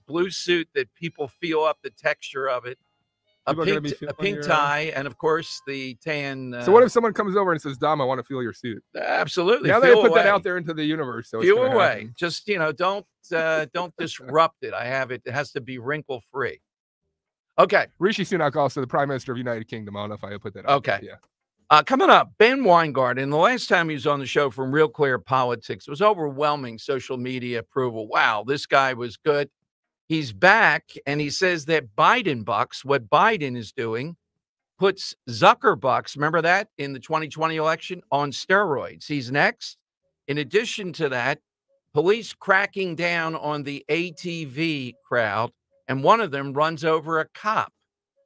blue suit that people feel up the texture of it. A People pink, a pink uh, tie, and of course the tan. Uh, so what if someone comes over and says, "Dom, I want to feel your suit"? Absolutely. Now they put that out there into the universe. So feel away. happen. Just you know, don't uh, don't disrupt it. I have it. It has to be wrinkle free. Okay. Rishi Sunak, also the Prime Minister of United Kingdom. I don't know if I put that. Okay. Yeah. Uh, coming up, Ben Weingarten. The last time he was on the show from Real Clear Politics it was overwhelming social media approval. Wow, this guy was good. He's back, and he says that Biden bucks, what Biden is doing, puts Zucker bucks, remember that in the 2020 election, on steroids. He's next. In addition to that, police cracking down on the ATV crowd, and one of them runs over a cop.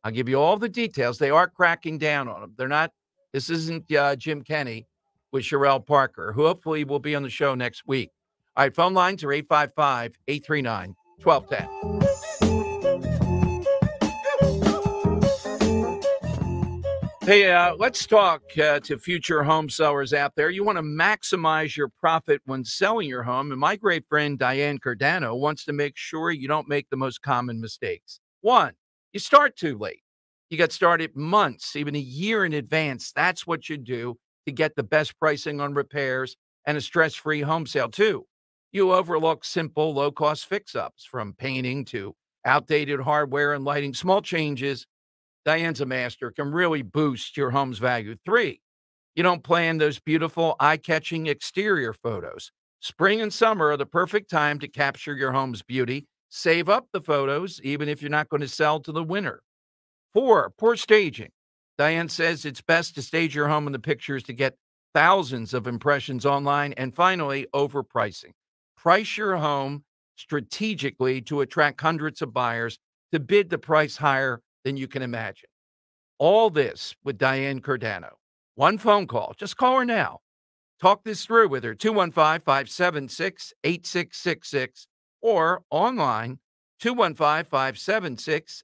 I'll give you all the details. They are cracking down on them. They're not, this isn't uh, Jim Kenney with Cherelle Parker, who hopefully will be on the show next week. All right, phone lines are 855 839 1210. Hey, uh, let's talk uh, to future home sellers out there. You want to maximize your profit when selling your home. And my great friend Diane Cardano wants to make sure you don't make the most common mistakes. One, you start too late. You got started months, even a year in advance. That's what you do to get the best pricing on repairs and a stress free home sale, too. You overlook simple, low cost fix ups from painting to outdated hardware and lighting. Small changes Diane's a master, can really boost your home's value. Three, you don't plan those beautiful, eye catching exterior photos. Spring and summer are the perfect time to capture your home's beauty. Save up the photos, even if you're not going to sell to the winter. Four, poor staging. Diane says it's best to stage your home in the pictures to get thousands of impressions online. And finally, overpricing. Price your home strategically to attract hundreds of buyers to bid the price higher than you can imagine. All this with Diane Cardano. One phone call. Just call her now. Talk this through with her 215 576 8666 or online 215 576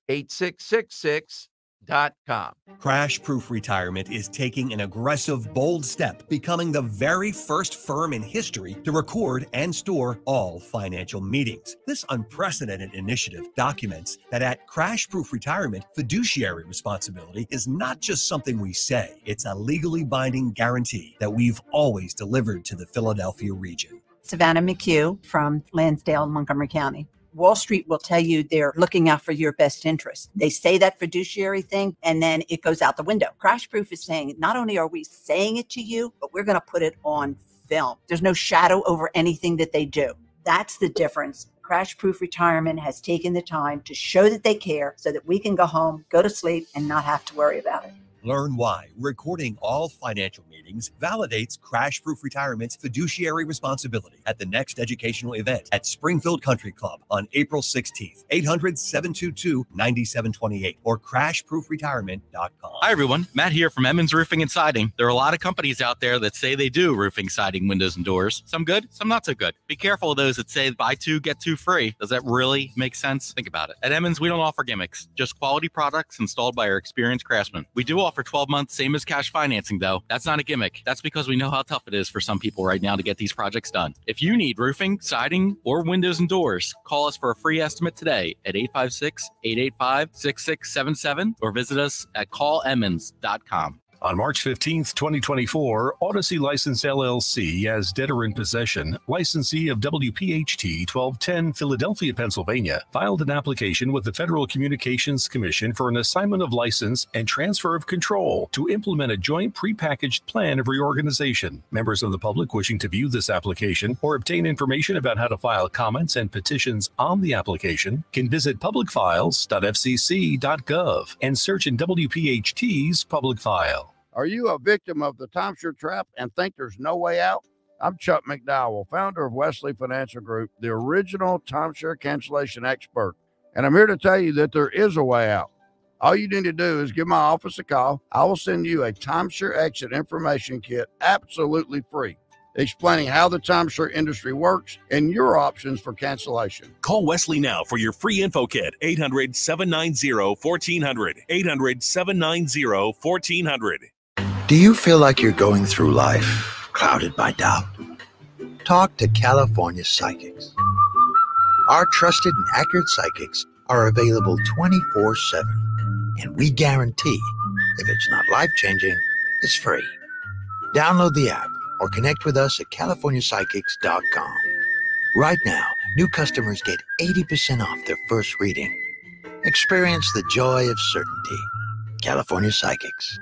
8666.com. Crash Proof Retirement is taking an aggressive, bold step, becoming the very first firm in history to record and store all financial meetings. This unprecedented initiative documents that at Crash Proof Retirement, fiduciary responsibility is not just something we say, it's a legally binding guarantee that we've always delivered to the Philadelphia region. Savannah McHugh from Lansdale, Montgomery County. Wall Street will tell you they're looking out for your best interest. They say that fiduciary thing and then it goes out the window. Crash Proof is saying not only are we saying it to you, but we're going to put it on film. There's no shadow over anything that they do. That's the difference. Crash Proof Retirement has taken the time to show that they care so that we can go home, go to sleep, and not have to worry about it. Learn why recording all financial meetings validates Crash Proof Retirement's fiduciary responsibility at the next educational event at Springfield Country Club on April 16th. 800 722 9728 or crashproofretirement.com. Hi, everyone. Matt here from Emmons Roofing and Siding. There are a lot of companies out there that say they do roofing, siding, windows, and doors. Some good, some not so good. Be careful of those that say buy two, get two free. Does that really make sense? Think about it. At Emmons, we don't offer gimmicks, just quality products installed by our experienced craftsmen. We do offer 12 months, same as cash financing, though. That's not a gimmick. That's because we know how tough it is for some people right now to get these projects done. If you need roofing, siding, or windows and doors, call us for a free estimate today at 856 885 6677 or visit us at callemmons.com. On March 15, 2024, Audacy License LLC, as debtor in possession, licensee of WPHT 1210 Philadelphia, Pennsylvania, filed an application with the Federal Communications Commission for an assignment of license and transfer of control to implement a joint prepackaged plan of reorganization. Members of the public wishing to view this application or obtain information about how to file comments and petitions on the application can visit publicfiles.fcc.gov and search in WPHT's public file. Are you a victim of the timeshare trap and think there's no way out? I'm Chuck McDowell, founder of Wesley Financial Group, the original timeshare cancellation expert. And I'm here to tell you that there is a way out. All you need to do is give my office a call. I will send you a timeshare exit information kit absolutely free, explaining how the timeshare industry works and your options for cancellation. Call Wesley now for your free info kit 800 790 1400. 800 790 1400. Do you feel like you're going through life clouded by doubt? Talk to California Psychics. Our trusted and accurate psychics are available 24 7, and we guarantee if it's not life changing, it's free. Download the app or connect with us at CaliforniaPsychics.com. Right now, new customers get 80% off their first reading. Experience the joy of certainty. California Psychics.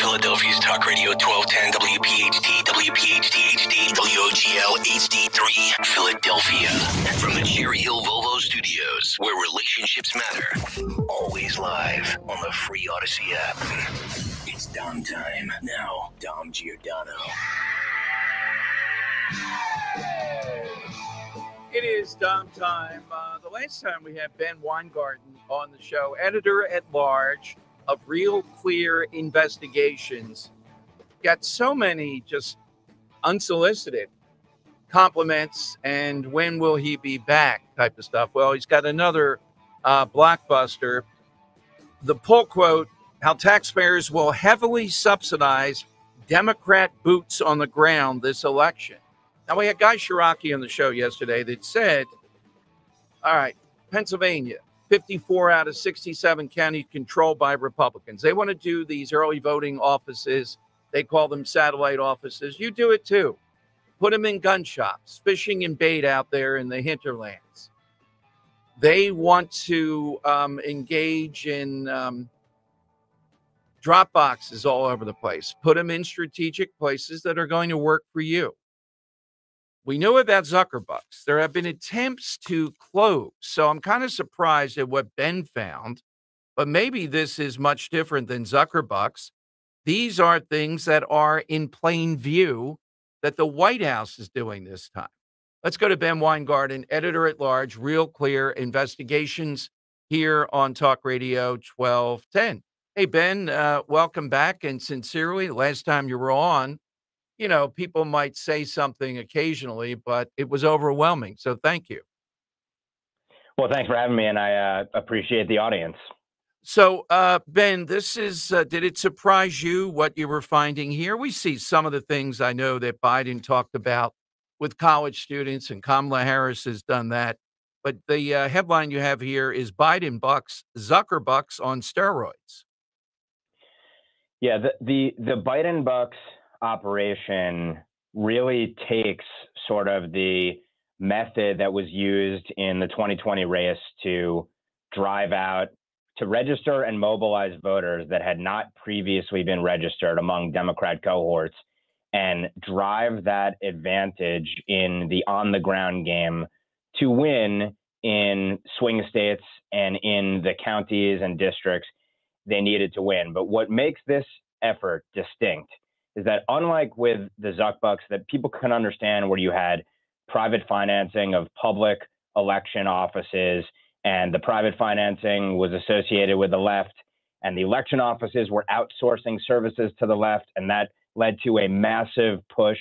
Philadelphia's Talk Radio 1210 WPHT, WPHT HD, WOGL HD3, Philadelphia. From the Cherry Hill Volvo Studios, where relationships matter. Always live on the free Audacy app. It's Dom time. Now, Dom Giordano. It is Dom time. Uh, the last time we had Ben Weingarten on the show, editor at large of Real Clear Investigations, got so many just unsolicited compliments and when will he be back type of stuff. Well, he's got another uh, blockbuster. The pull quote how taxpayers will heavily subsidize Democrat boots on the ground this election. Now, we had Guy Ciarrocchi on the show yesterday that said, all right, Pennsylvania, 54 out of 67 counties controlled by Republicans. They want to do these early voting offices. They call them satellite offices. You do it too. Put them in gun shops, fishing and bait out there in the hinterlands. They want to um, engage in um, drop boxes all over the place. Put them in strategic places that are going to work for you. We know about Zuckerbucks. There have been attempts to close. So I'm kind of surprised at what Ben found, but maybe this is much different than Zuckerbucks. These are things that are in plain view that the White House is doing this time. Let's go to Ben Weingarten, editor at large, Real Clear Investigations here on Talk Radio 1210. Hey, Ben, uh, welcome back. And sincerely, last time you were on, you know, people might say something occasionally, but it was overwhelming. So thank you. Well, thanks for having me, and I uh, appreciate the audience. So, uh, Ben, this is, uh, did it surprise you what you were finding here? We see some of the things I know that Biden talked about with college students, and Kamala Harris has done that. But the uh, headline you have here is Biden bucks Zucker bucks on steroids. Yeah, the the, the Biden bucks operation really takes sort of the method that was used in the 2020 race to drive out to register and mobilize voters that had not previously been registered among Democrat cohorts and drive that advantage in the on the ground game to win in swing states and in the counties and districts they needed to win. But what makes this effort distinct is that unlike with the Zuckbucks, that people can understand where you had private financing of public election offices, and the private financing was associated with the left, and the election offices were outsourcing services to the left, and that led to a massive push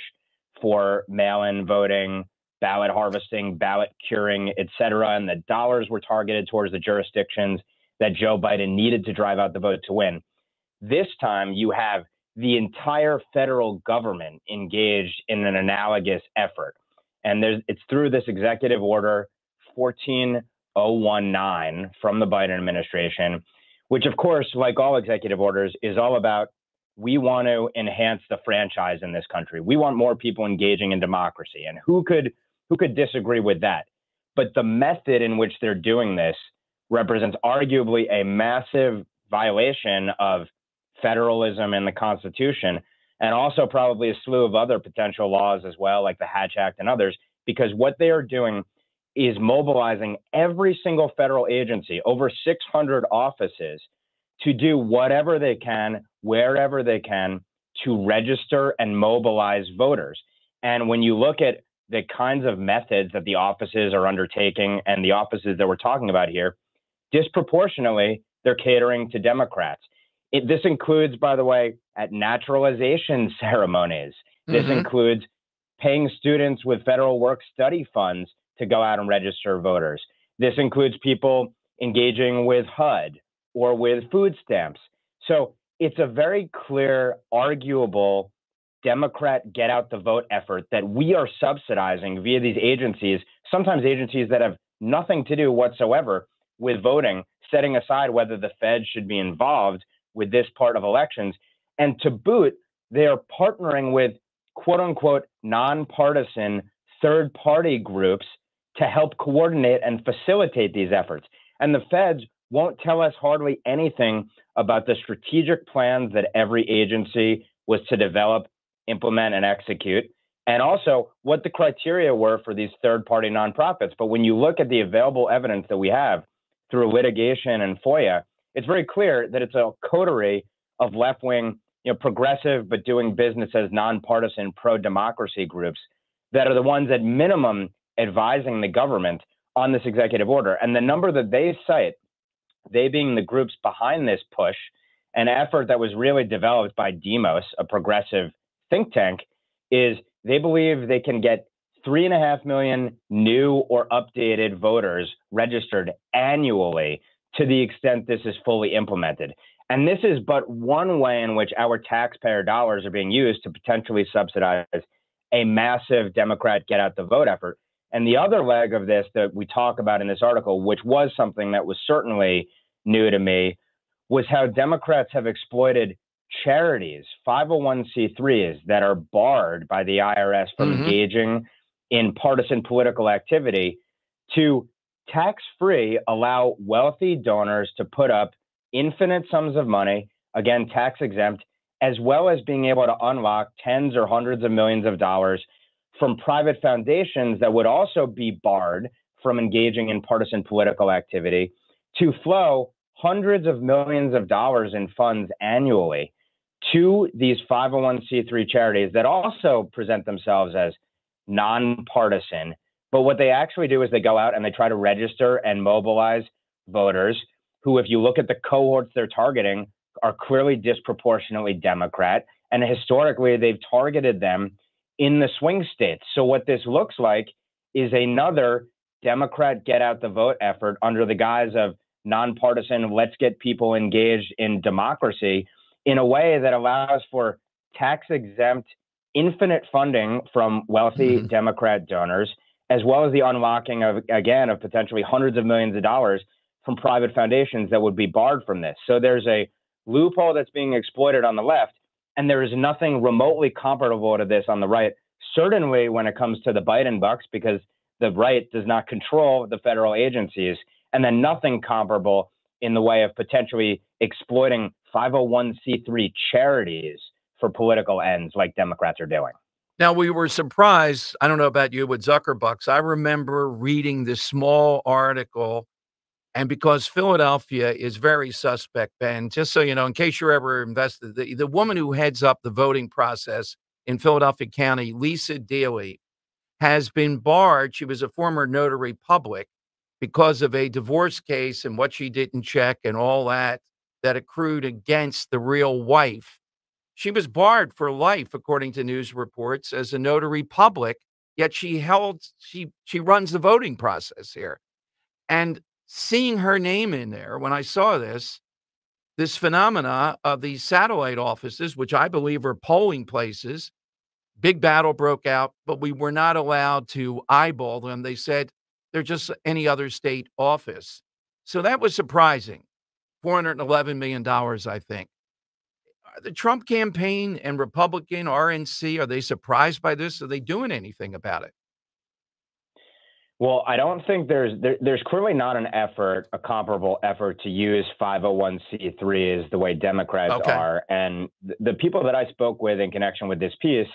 for mail-in voting, ballot harvesting, ballot curing, et cetera, and the dollars were targeted towards the jurisdictions that Joe Biden needed to drive out the vote to win. This time, you have the entire federal government engaged in an analogous effort. And it's through this executive order 14019 from the Biden administration, which, of course, like all executive orders, is all about we want to enhance the franchise in this country. We want more people engaging in democracy. And who could who could disagree with that? But the method in which they're doing this represents arguably a massive violation of federalism and the Constitution, and also probably a slew of other potential laws as well, like the Hatch Act and others, because what they are doing is mobilizing every single federal agency, over 600 offices, to do whatever they can, wherever they can, to register and mobilize voters. And when you look at the kinds of methods that the offices are undertaking and the offices that we're talking about here, disproportionately, they're catering to Democrats. It, this includes, by the way, at naturalization (laughs) ceremonies. This Mm-hmm. includes paying students with federal work study funds to go out and register voters. This includes people engaging with HUD or with food stamps. So it's a very clear, arguable Democrat get out the vote effort that we are subsidizing via these agencies, sometimes agencies that have nothing to do whatsoever with voting, setting aside whether the Fed should be involved with this part of elections. And to boot, they are partnering with quote unquote nonpartisan third party groups to help coordinate and facilitate these efforts. And the feds won't tell us hardly anything about the strategic plans that every agency was to develop, implement, and execute, and also what the criteria were for these third party nonprofits. But when you look at the available evidence that we have through litigation and FOIA, it's very clear that it's a coterie of left wing, you know, progressive but doing business as nonpartisan pro democracy groups that are the ones at minimum advising the government on this executive order. And the number that they cite, they being the groups behind this push, an effort that was really developed by Demos, a progressive think tank, is they believe they can get three and a half million new or updated voters registered annually to the extent this is fully implemented. And this is but one way in which our taxpayer dollars are being used to potentially subsidize a massive Democrat get out the vote effort. And the other leg of this that we talk about in this article, which was something that was certainly new to me, was how Democrats have exploited charities, 501c3s, that are barred by the IRS from Mhm. engaging in partisan political activity to tax free allow wealthy donors to put up infinite sums of money, again, tax exempt, as well as being able to unlock tens or hundreds of millions of dollars from private foundations that would also be barred from engaging in partisan political activity to flow hundreds of millions of dollars in funds annually to these 501c3 charities that also present themselves as nonpartisan. But what they actually do is they go out and they try to register and mobilize voters who, if you look at the cohorts they're targeting, are clearly disproportionately Democrat. And historically, they've targeted them in the swing states. So what this looks like is another Democrat get out the vote effort under the guise of nonpartisan, let's get people engaged in democracy in a way that allows for tax exempt, infinite funding from wealthy mm-hmm. Democrat donors, as well as the unlocking of, again, of potentially hundreds of millions of dollars from private foundations that would be barred from this. So there's a loophole that's being exploited on the left, and there is nothing remotely comparable to this on the right. Certainly when it comes to the Biden bucks, because the right does not control the federal agencies, and then nothing comparable in the way of potentially exploiting 501c3 charities for political ends like Democrats are doing. Now we were surprised. I don't know about you with Zuckerbucks. I remember reading this small article, and because Philadelphia is very suspect, Ben, just so you know, in case you're ever invested, the, the woman who heads up the voting process in Philadelphia County, Lisa Deeley, has been barred. She was a former notary public because of a divorce case and what she didn't check and all that that accrued against the real wife. She was barred for life, according to news reports, as a notary public. Yet she held she she runs the voting process here, and seeing her name in there when I saw this, this phenomena of these satellite offices, which I believe are polling places, big battle broke out, but we were not allowed to eyeball them. They said they're just any other state office. So that was surprising. $411 million, I think. Are the Trump campaign and Republican RNC, are they surprised by this? Are they doing anything about it? Well, I don't think there's there, there's clearly not an effort, a comparable effort to use 501c3 as the way Democrats Okay. are, and th- the people that I spoke with in connection with this piece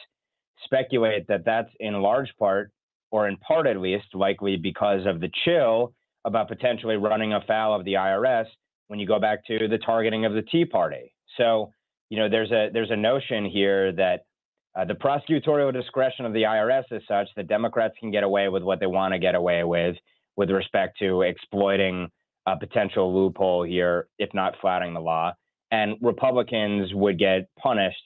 speculate that that's in large part, or in part at least, likely because of the chill about potentially running afoul of the IRS when you go back to the targeting of the Tea Party. So, you know, there's a there's a notion here that uh, the prosecutorial discretion of the IRS is such that Democrats can get away with what they want to get away with, with respect to exploiting a potential loophole here, if not flouting the law, and Republicans would get punished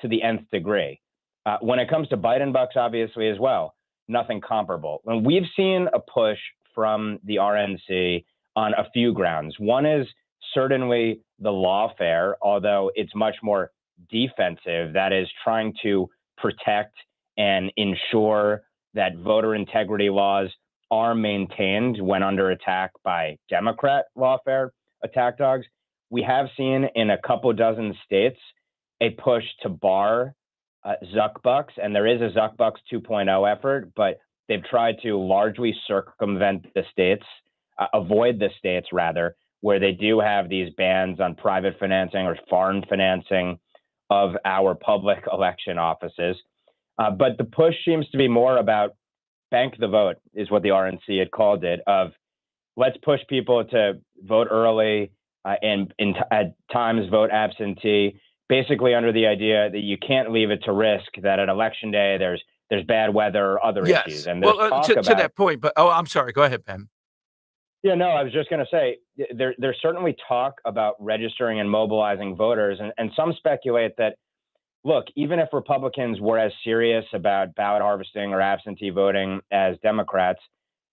to the nth degree. Uh, when it comes to Biden bucks, obviously as well, nothing comparable. And we've seen a push from the RNC on a few grounds. One is certainly the lawfare, although it's much more defensive. That is trying to protect and ensure that voter integrity laws are maintained when under attack by Democrat lawfare attack dogs. We have seen in a couple dozen states a push to bar uh, Zuckbucks, and there is a Zuckbucks 2.0 effort, but they've tried to largely circumvent the states, uh, avoid the states rather, where they do have these bans on private financing or foreign financing of our public election offices. Uh, but the push seems to be more about bank the vote, is what the RNC had called it, of let's push people to vote early uh, and in t- at times vote absentee, basically under the idea that you can't leave it to risk that at election day there's there's bad weather or other Yes. issues. And Well, uh, to, to that point, but oh, I'm sorry. Go ahead, Ben. Yeah, no, I was just going to say there, there's certainly talk about registering and mobilizing voters, and, and some speculate that, look, even if Republicans were as serious about ballot harvesting or absentee voting as Democrats,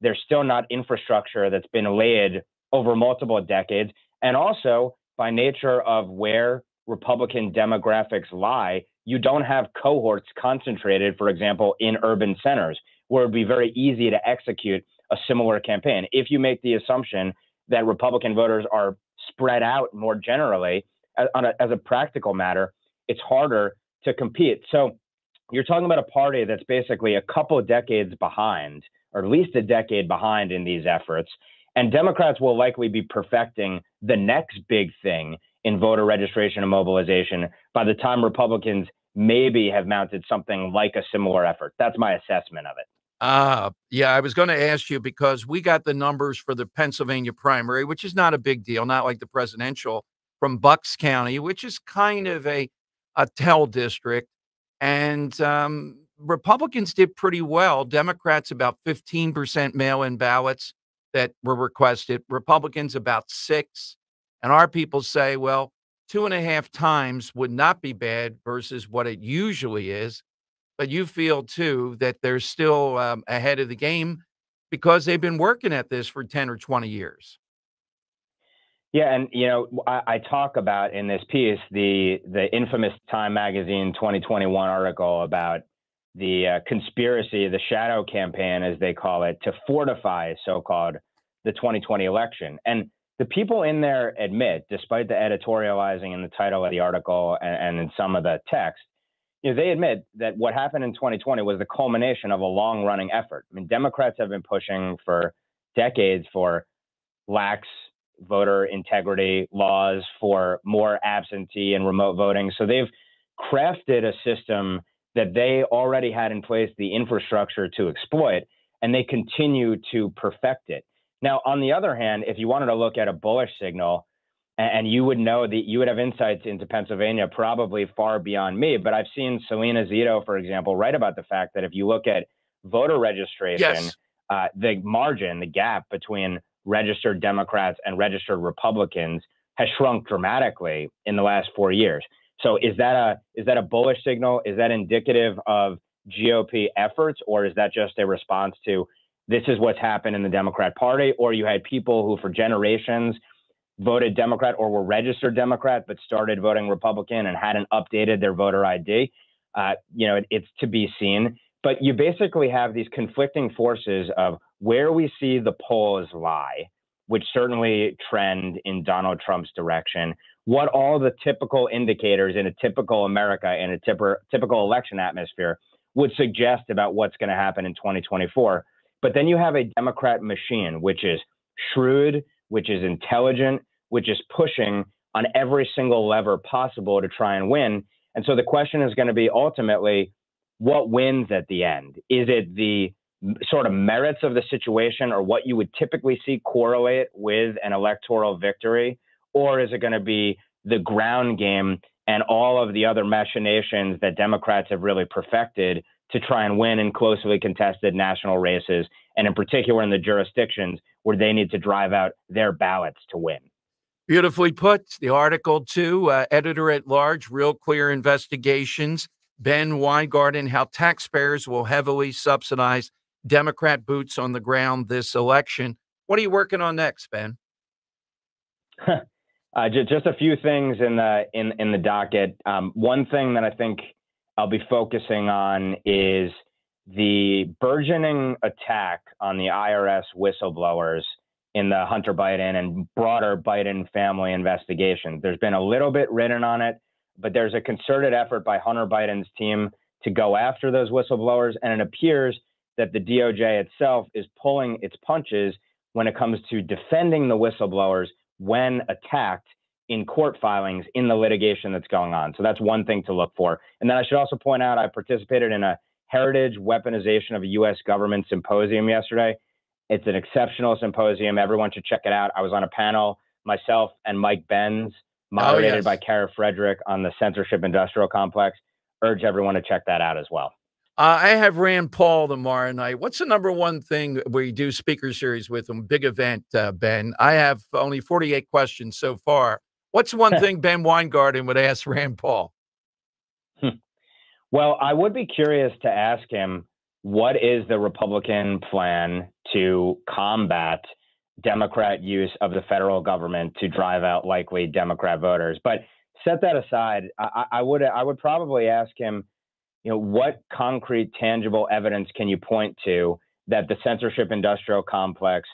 there's still not infrastructure that's been laid over multiple decades. And also, by nature of where Republican demographics lie, you don't have cohorts concentrated, for example, in urban centers, where it'd be very easy to execute a similar campaign. If you make the assumption that Republican voters are spread out more generally, as, a, as a practical matter, it's harder to compete. So you're talking about a party that's basically a couple decades behind, or at least a decade behind in these efforts. And Democrats will likely be perfecting the next big thing in voter registration and mobilization by the time Republicans maybe have mounted something like a similar effort. That's my assessment of it. Uh, yeah, I was going to ask you because we got the numbers for the Pennsylvania primary, which is not a big deal, not like the presidential from Bucks County, which is kind of a a tell district. And um, Republicans did pretty well. Democrats about 15% mail-in ballots that were requested. Republicans about six. And our people say, well, two and a half times would not be bad versus what it usually is but you feel too that they're still um, ahead of the game because they've been working at this for 10 or 20 years. Yeah, and you know, I, I talk about in this piece the the infamous Time Magazine 2021 article about the uh, conspiracy, the shadow campaign, as they call it, to fortify so-called the 2020 election. And the people in there admit, despite the editorializing in the title of the article and, and in some of the text, you know, they admit that what happened in 2020 was the culmination of a long-running effort. I mean, Democrats have been pushing for decades for lax voter integrity laws, for more absentee and remote voting. So they've crafted a system that they already had in place the infrastructure to exploit, and they continue to perfect it. Now, on the other hand, if you wanted to look at a bullish signal, and you would know that you would have insights into Pennsylvania probably far beyond me. But I've seen Selena Zito, for example, write about the fact that if you look at voter registration, Yes. uh, the margin, the gap between registered Democrats and registered Republicans has shrunk dramatically in the last four years. So is that a is that a bullish signal? Is that indicative of GOP efforts, or is that just a response to this is what's happened in the Democrat Party? Or you had people who, for generations, voted Democrat or were registered Democrat but started voting Republican and hadn't updated their voter ID. Uh, you know, it, it's to be seen. But you basically have these conflicting forces of where we see the polls lie which certainly trend in Donald Trump's direction, what all the typical indicators in a typical America in a typical election atmosphere would suggest about what's going to happen in 2024. But then you have a Democrat machine, which is shrewd, which is intelligent, which is pushing on every single lever possible to try and win. And so the question is going to be ultimately what wins at the end? Is it the sort of merits of the situation or what you would typically see correlate with an electoral victory? Or is it going to be the ground game and all of the other machinations that Democrats have really perfected to try and win in closely contested national races, and in particular in the jurisdictions where they need to drive out their ballots to win? Beautifully put. The article, too, uh, editor at large, Real Clear Investigations, Ben Weingarten, how taxpayers will heavily subsidize Democrat boots on the ground this election. What are you working on next, Ben? (laughs) uh, just, just a few things in the in in the docket. Um, one thing that I think I'll be focusing on is the burgeoning attack on the IRS whistleblowers in the Hunter Biden and broader Biden family investigation. There's been a little bit written on it, but there's a concerted effort by Hunter Biden's team to go after those whistleblowers, and it appears that the DOJ itself is pulling its punches when it comes to defending the whistleblowers when attacked in court filings in the litigation that's going on. So that's one thing to look for. And then I should also point out I participated in a heritage weaponization of a U.S. government symposium yesterday. It's an exceptional symposium. Everyone should check it out. I was on a panel, myself and Mike Benz, moderated oh, yes. by Kara Frederick on the censorship industrial complex. Urge everyone to check that out as well. Uh, I have Rand Paul tomorrow night. What's the number one thing we do speaker series with him? Big event, uh, Ben. I have only 48 questions so far. What's one (laughs) thing Ben Weingarten would ask Rand Paul? Hmm. Well, I would be curious to ask him what is the Republican plan to combat Democrat use of the federal government to drive out likely Democrat voters. But set that aside, I, I would I would probably ask him you know, what concrete, tangible evidence can you point to that the censorship industrial complex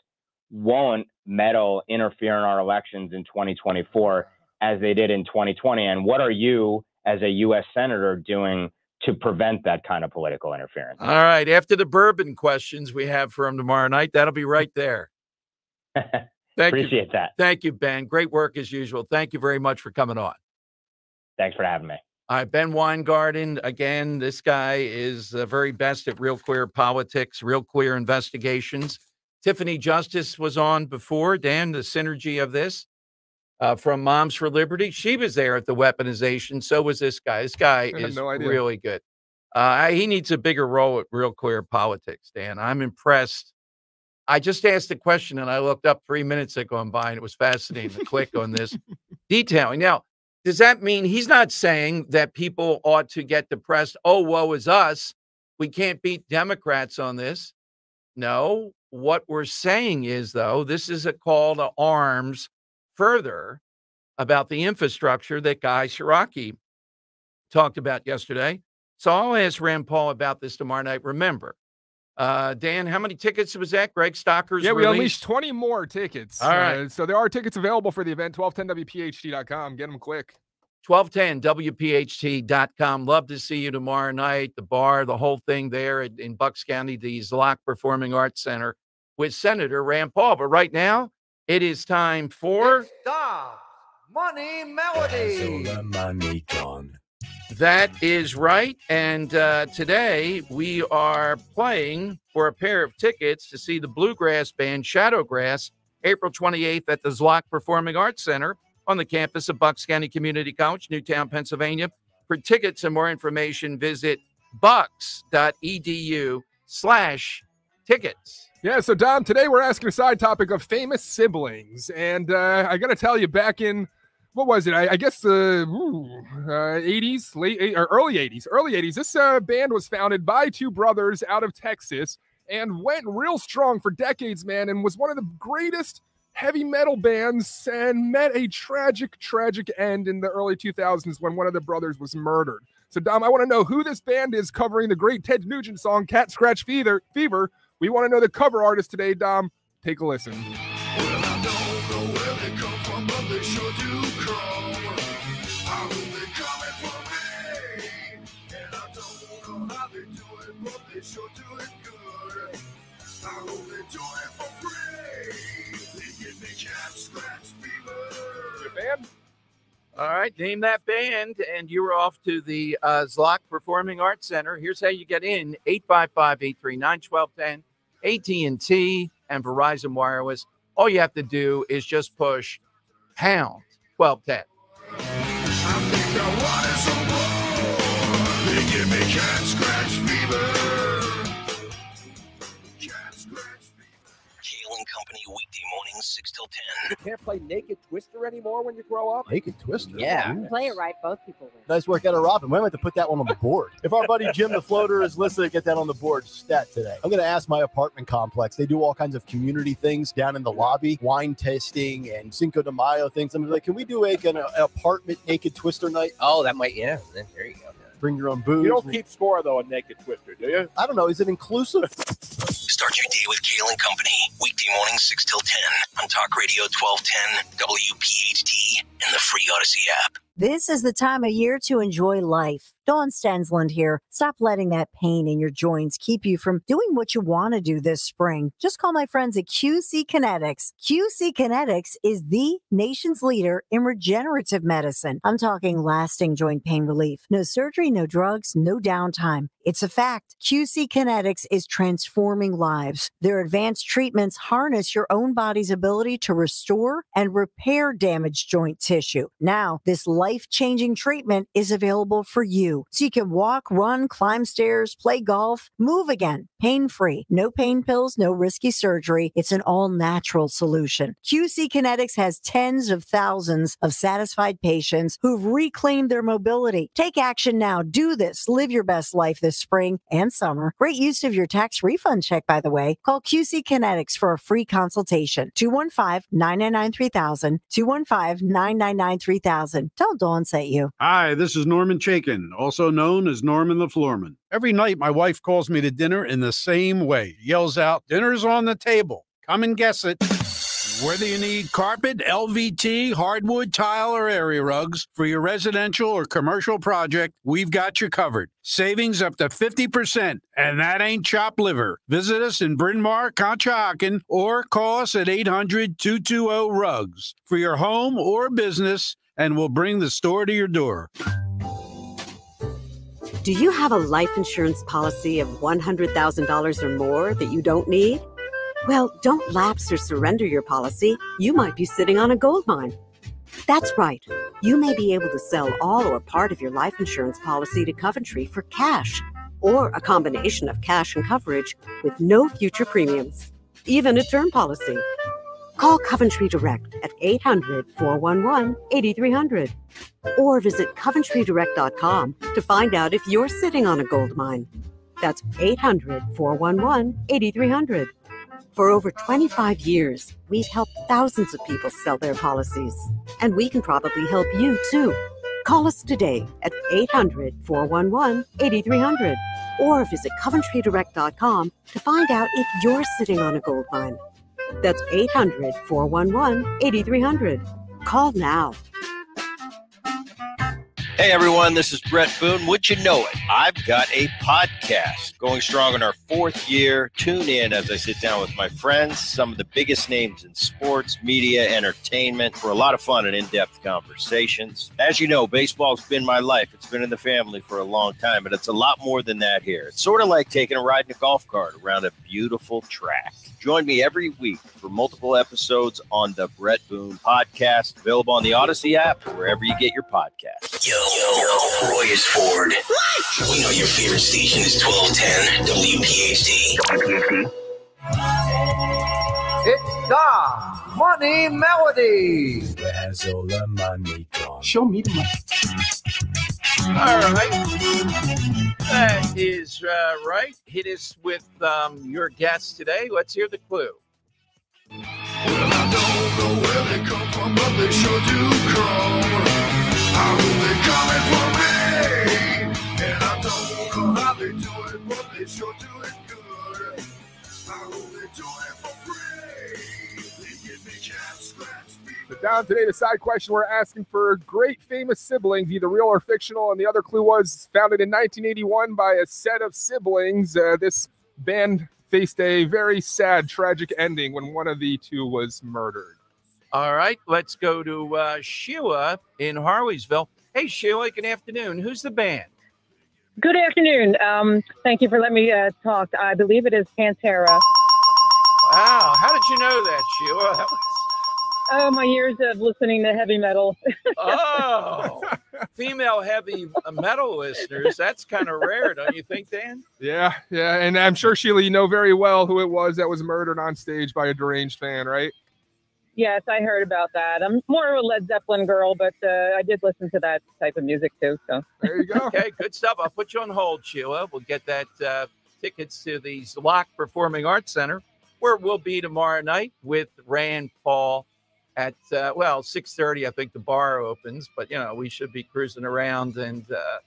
won't meddle, interfere in our elections in 2024 as they did in 2020? And what are you, as a U.S. senator, doing to prevent that kind of political interference? All right. After the bourbon questions we have for him tomorrow night, that'll be right there. (laughs) Thank Appreciate you. that. Thank you, Ben. Great work as usual. Thank you very much for coming on. Thanks for having me. All right, Ben Weingarten. Again, this guy is the very best at real queer politics, real queer investigations. Tiffany Justice was on before. Dan, the synergy of this uh, from Moms for Liberty. She was there at the weaponization. So was this guy. This guy is no really good. Uh, he needs a bigger role at real clear politics, Dan. I'm impressed. I just asked a question and I looked up three minutes had gone by and it was fascinating to click on this (laughs) detailing. Now, does that mean he's not saying that people ought to get depressed? Oh, woe is us. We can't beat Democrats on this. No, what we're saying is, though, this is a call to arms further about the infrastructure that Guy Ciarrocchi talked about yesterday. So I'll ask Rand Paul about this tomorrow night. Remember, uh, Dan, how many tickets was that? Greg Stockers. Yeah, we released? unleashed 20 more tickets. All right. Uh, so there are tickets available for the event, 1210WPHT.com. Get them quick. 1210WPHT.com. Love to see you tomorrow night. The bar, the whole thing there in, in Bucks County, the Zlock Performing Arts Center with Senator Rand Paul. But right now, it is time for. Stop! Money Melody. money gone. That is right. And uh, today we are playing for a pair of tickets to see the bluegrass band Shadowgrass April 28th at the Zlock Performing Arts Center on the campus of Bucks County Community College, Newtown, Pennsylvania. For tickets and more information, visit bucks.edu slash tickets. Yeah, so Dom, today we're asking a side topic of famous siblings. And uh, I got to tell you, back in what was it? I, I guess the uh, uh, 80s, late or early 80s, early 80s. This uh, band was founded by two brothers out of Texas and went real strong for decades, man, and was one of the greatest heavy metal bands and met a tragic, tragic end in the early 2000s when one of the brothers was murdered. So, Dom, I want to know who this band is covering the great Ted Nugent song "Cat Scratch Fever." Fever. We want to know the cover artist today, Dom. Take a listen. band? All right, name that band, and you're off to the uh, Zlock Performing Arts Center. Here's how you get in: 855-839-1210, AT&T, and Verizon Wireless. All you have to do is just push pound 1210. They weekday mornings 6 till 10. You can't play Naked Twister anymore when you grow up? Naked Twister. Yeah. Play it right, both people win. Nice work out of Robin. We might have to put that one on the board. If our buddy Jim the Floater is listening, get that on the board stat today. I'm going to ask my apartment complex. They do all kinds of community things down in the lobby, wine tasting and Cinco de Mayo things. I'm like, can we do like an, an apartment naked twister night? Oh, that might, yeah. There you go. Bring your own booze. You don't keep score though on Naked Twister, do you? I don't know. Is it inclusive? Start your day with Kale and Company. Weekday mornings 6 till 10 on Talk Radio 1210, WPHT, and the free Audacy app. This is the time of year to enjoy life. Dawn Stensland here. Stop letting that pain in your joints keep you from doing what you want to do this spring. Just call my friends at QC Kinetix. QC Kinetix is the nation's leader in regenerative medicine. I'm talking lasting joint pain relief. No surgery, no drugs, no downtime. It's a fact. QC Kinetix is transforming lives. Their advanced treatments harness your own body's ability to restore and repair damaged joint tissue. Now, this life changing treatment is available for you. So you can walk, run, climb stairs, play golf, move again, pain free. No pain pills, no risky surgery. It's an all natural solution. QC Kinetix has tens of thousands of satisfied patients who've reclaimed their mobility. Take action now. Do this. Live your best life this spring and summer. Great use of your tax refund check, by the way. Call QC Kinetix for a free consultation. 215 999 3000. 215 999 3000. Tell Dawn sent you. Hi, this is Norman Chaikin, also known as Norman the Floorman. Every night, my wife calls me to dinner in the same way. Yells out, Dinner's on the table. Come and guess it. Whether you need carpet, LVT, hardwood, tile, or area rugs for your residential or commercial project, we've got you covered. Savings up to 50%, and that ain't chopped liver. Visit us in Bryn Mawr, Conshohocken, or call us at 800 220 Rugs for your home or business, and we'll bring the store to your door. Do you have a life insurance policy of $100,000 or more that you don't need? Well, don't lapse or surrender your policy. You might be sitting on a gold mine. That's right. You may be able to sell all or part of your life insurance policy to Coventry for cash or a combination of cash and coverage with no future premiums, even a term policy. Call Coventry Direct at 800 411 8300 or visit coventrydirect.com to find out if you're sitting on a gold mine. That's 800 411 8300. For over 25 years, we've helped thousands of people sell their policies, and we can probably help you too. Call us today at 800 411 8300 or visit coventrydirect.com to find out if you're sitting on a gold mine. That's 800 411 8300. Call now. Hey everyone, this is Bret Boone. Would you know it? I've got a podcast going strong in our fourth year. Tune in as I sit down with my friends, some of the biggest names in sports, media, entertainment, for a lot of fun and in depth conversations. As you know, baseball's been my life. It's been in the family for a long time, but it's a lot more than that here. It's sort of like taking a ride in a golf cart around a beautiful track. Join me every week for multiple episodes on the Bret Boone podcast, available on the Audacy app, wherever you get your podcasts. Yo, yo, Roy is Ford. We know your favorite station is 1210 WPHD. WPHT. It's the Money Melody. Where's all the money gone? Show me the money. All right. That is uh, right. Hit us with um, your guest today. Let's hear the clue. where they come from, but they sure do come. I hope they coming for me. And I don't know how they do it, but they sure do it But down today, the side question we're asking for great famous siblings, either real or fictional. And the other clue was founded in 1981 by a set of siblings. Uh, this band faced a very sad, tragic ending when one of the two was murdered. All right, let's go to uh, Sheila in Harleysville. Hey, Sheila, good afternoon. Who's the band? Good afternoon. Um, thank you for letting me uh, talk. I believe it is Pantera. Wow, how did you know that, Sheila? That was- Oh, my years of listening to heavy metal. (laughs) Oh, female heavy metal listeners. That's kind of rare, don't you think, Dan? Yeah, yeah. And I'm sure, Sheila, you know very well who it was that was murdered on stage by a deranged fan, right? Yes, I heard about that. I'm more of a Led Zeppelin girl, but uh, I did listen to that type of music too. So there you go. (laughs) Okay, good stuff. I'll put you on hold, Sheila. We'll get that uh, tickets to the Zlock Performing Arts Center, where we'll be tomorrow night with Rand Paul at uh, well 6:30. I think the bar opens, but you know we should be cruising around. And uh,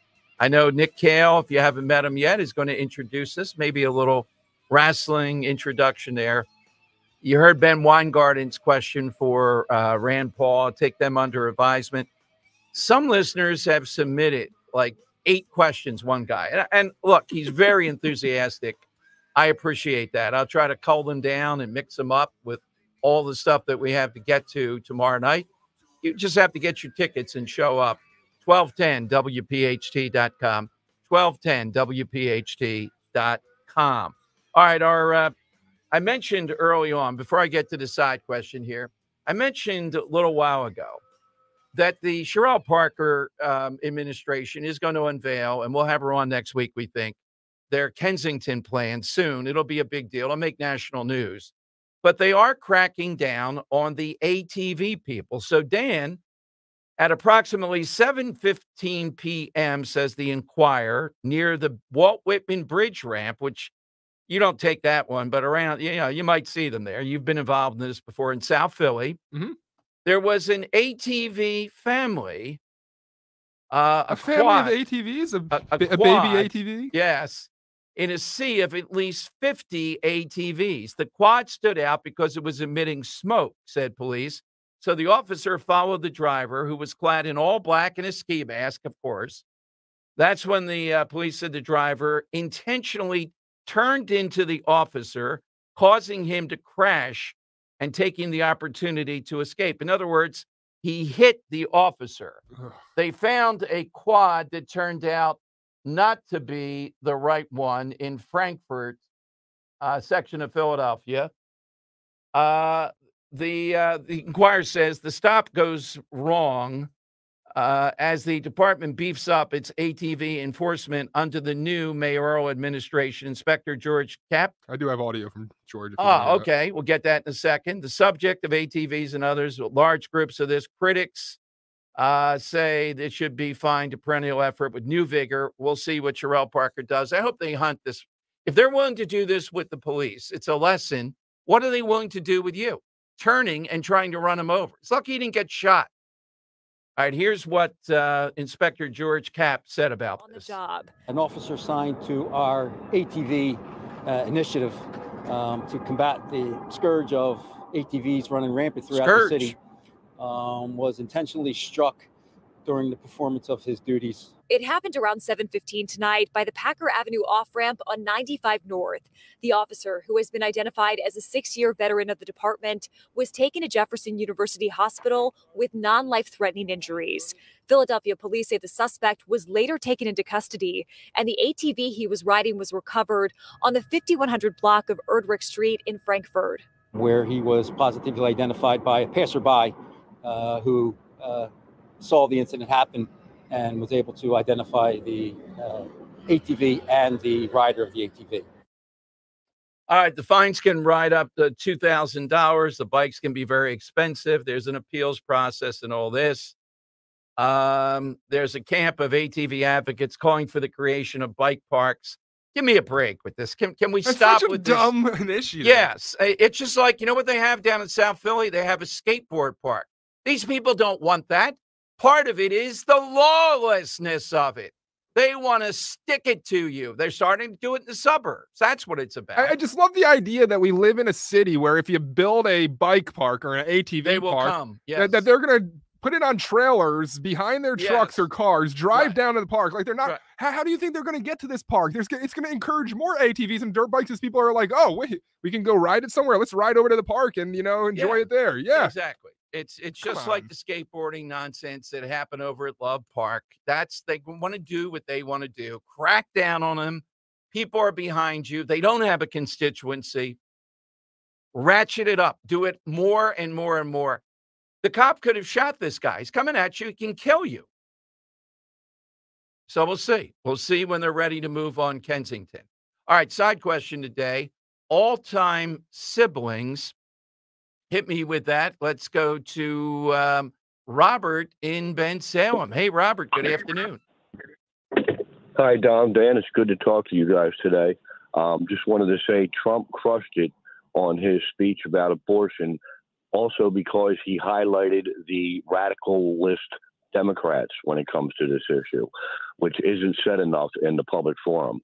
I know Nick Kale, if you haven't met him yet, is going to introduce us. Maybe a little wrestling introduction there. You heard Ben Weingarten's question for uh, Rand Paul. Take them under advisement. Some listeners have submitted like eight questions. One guy, and, and look, he's very enthusiastic. I appreciate that. I'll try to cull them down and mix them up with all the stuff that we have to get to tomorrow night. You just have to get your tickets and show up. 1210wpht.com. 1210wpht.com. All right, our uh, I mentioned early on before I get to the side question here. I mentioned a little while ago that the Cherelle Parker um, administration is going to unveil, and we'll have her on next week. We think their Kensington plan soon. It'll be a big deal. It'll make national news. But they are cracking down on the ATV people. So Dan, at approximately 7:15 p.m., says the Inquirer, near the Walt Whitman Bridge ramp, which you don't take that one, but around, you know, you might see them there. You've been involved in this before in South Philly. Mhm. There was an ATV family. Uh, A family quad- of ATVs, a, a, a quad, baby ATV. Yes, in a sea of at least 50 ATVs. The quad stood out because it was emitting smoke, said police. So the officer followed the driver, who was clad in all black and a ski mask, of course. That's when the uh, police said the driver intentionally turned into the officer, causing him to crash and taking the opportunity to escape. In other words, he hit the officer. They found a quad that turned out not to be the right one in Frankford uh, section of Philadelphia. Uh, the uh, the Inquirer says the stop goes wrong uh, as the department beefs up its ATV enforcement under the new mayoral administration. Inspector George Cap. I do have audio from George. Oh, okay. We'll get that in a second. The subject of ATVs and others, large groups of this, critics uh, say this should be fined a perennial effort with new vigor. We'll see what Cherelle Parker does. I hope they hunt this. If they're willing to do this with the police, it's a lesson. What are they willing to do with you? Turning and trying to run him over. It's lucky he didn't get shot. All right, here's what uh, Inspector George Cap said about this. job. An officer signed to our ATV uh, initiative um, to combat the scourge of ATVs running rampant throughout Scourge. the city um, was intentionally struck during the performance of his duties. It happened around 7:15 tonight by the Packer Avenue off-ramp on 95 North. The officer, who has been identified as a 6-year veteran of the department, was taken to Jefferson University Hospital with non-life-threatening injuries. Philadelphia police say the suspect was later taken into custody, and the ATV he was riding was recovered on the 5100 block of Erdrick Street in Frankford. where he was positively identified by a passerby uh, who uh, saw the incident happen and was able to identify the uh, ATV and the rider of the ATV. All right, the fines can ride up to two thousand dollars. The bikes can be very expensive. There's an appeals process and all this. Um, there's a camp of ATV advocates calling for the creation of bike parks. Give me a break with this. Can can we That's stop such a with dumb this? (laughs) initiative. Yes, it's just like you know what they have down in South Philly. They have a skateboard park. These people don't want that. Part of it is the lawlessness of it. They want to stick it to you. They're starting to do it in the suburbs. That's what it's about. I, I just love the idea that we live in a city where if you build a bike park or an ATV They will park, come, that, that they're going to put it on trailers behind their trucks Yes. or cars, drive Right. down to the park. Like they're not. Right. How, how do you think they're going to get to this park? There's it's going to encourage more ATVs and dirt bikes as people are like, oh wait, we can go ride it somewhere. Let's ride over to the park and you know enjoy Yeah. it there. Yeah. Exactly. It's it's Come just like the skateboarding nonsense that happened over at Love Park. That's they want to do what they want to do. Crack down on them. People are behind you. They don't have a constituency. Ratchet it up. Do it more and more and more. The cop could have shot this guy. He's coming at you. He can kill you. So we'll see. We'll see when they're ready to move on Kensington. All right. Side question today. All time siblings hit me with that. Let's go to um, Robert in Bensalem. Hey, Robert, good afternoon. Hi, Dom. Dan, it's good to talk to you guys today. Um, just wanted to say Trump crushed it on his speech about abortion, also because he highlighted the radical list Democrats when it comes to this issue, which isn't said enough in the public forum.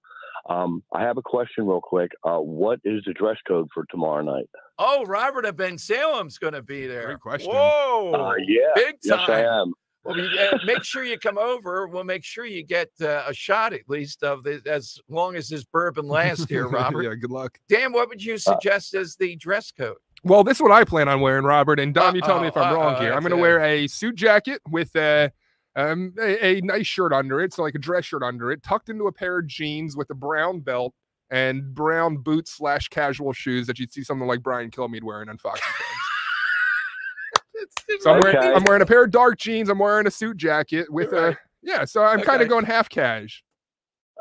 Um, I have a question, real quick. Uh, what is the dress code for tomorrow night? Oh, Robert of Bensalem's going to be there. Great question. Whoa. Uh, yeah, Big time. yes, time. I am. Well, we, uh, make sure you come over. We'll make sure you get uh, a shot at least of this as long as this bourbon lasts here, (laughs) Robert. yeah. Good luck. Dan, what would you suggest as the dress code? Well, this is what I plan on wearing, Robert. And Dom, you tell me if I'm Uh-oh, wrong uh-oh, here. I'm going to wear a suit jacket with a, um, a, a nice shirt under it, so like a dress shirt under it, tucked into a pair of jeans with a brown belt and brown boots slash casual shoes that you'd see something like Brian Kilmeade wearing on Fox. (laughs) so I'm wearing, Okay. I'm wearing a pair of dark jeans. I'm wearing a suit jacket with Right. a yeah. So I'm kind of going half cash.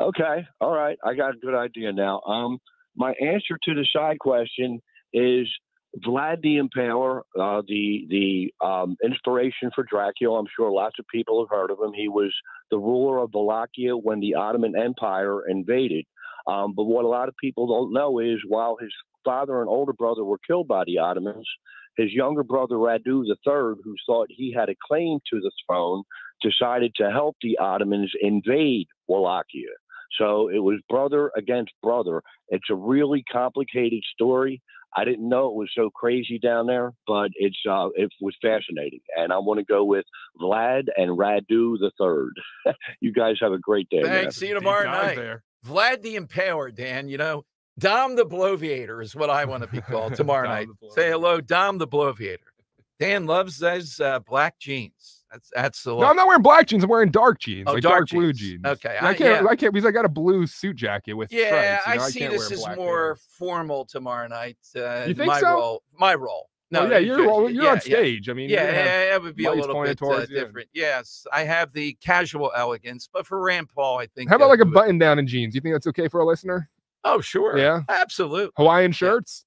Okay, all right. I got a good idea now. Um, my answer to the side question is Vlad the Impaler, uh, the the um, inspiration for Dracula. I'm sure lots of people have heard of him. He was the ruler of Wallachia when the Ottoman Empire invaded. Um, but what a lot of people don't know is while his father and older brother were killed by the Ottomans, his younger brother Radu III, who thought he had a claim to the throne, decided to help the Ottomans invade Wallachia. So it was brother against brother. It's a really complicated story. I didn't know it was so crazy down there, but it's uh, it was fascinating, and I want to go with Vlad and Radu the Third. (laughs) you guys have a great day. man. Thanks. See you tomorrow night. There. Vlad the Impaler, Dan. You know, Dom the Bloviator is what I (laughs) want to be called tomorrow night. Say hello, Dom the Bloviator. Dan loves those uh, black jeans. That's that's the No. I'm not wearing black jeans. I'm wearing dark jeans, Oh, like dark dark, blue jeans. jeans. Okay, I I- can't. yeah. I can't because I got a blue suit jacket with Yeah, stripes. you know, I see this as black more formal tomorrow night. Uh, You think my so? role, my role. No, yeah, you're you're on yeah, stage. I mean, you're yeah, yeah, that would be a little bit uh, towards you. different. Yes, I have the casual elegance, but for Rand Paul, I think. How about uh, like a button down in jeans? You think that's okay for a listener? Oh, sure. Yeah. absolutely. Hawaiian shirts.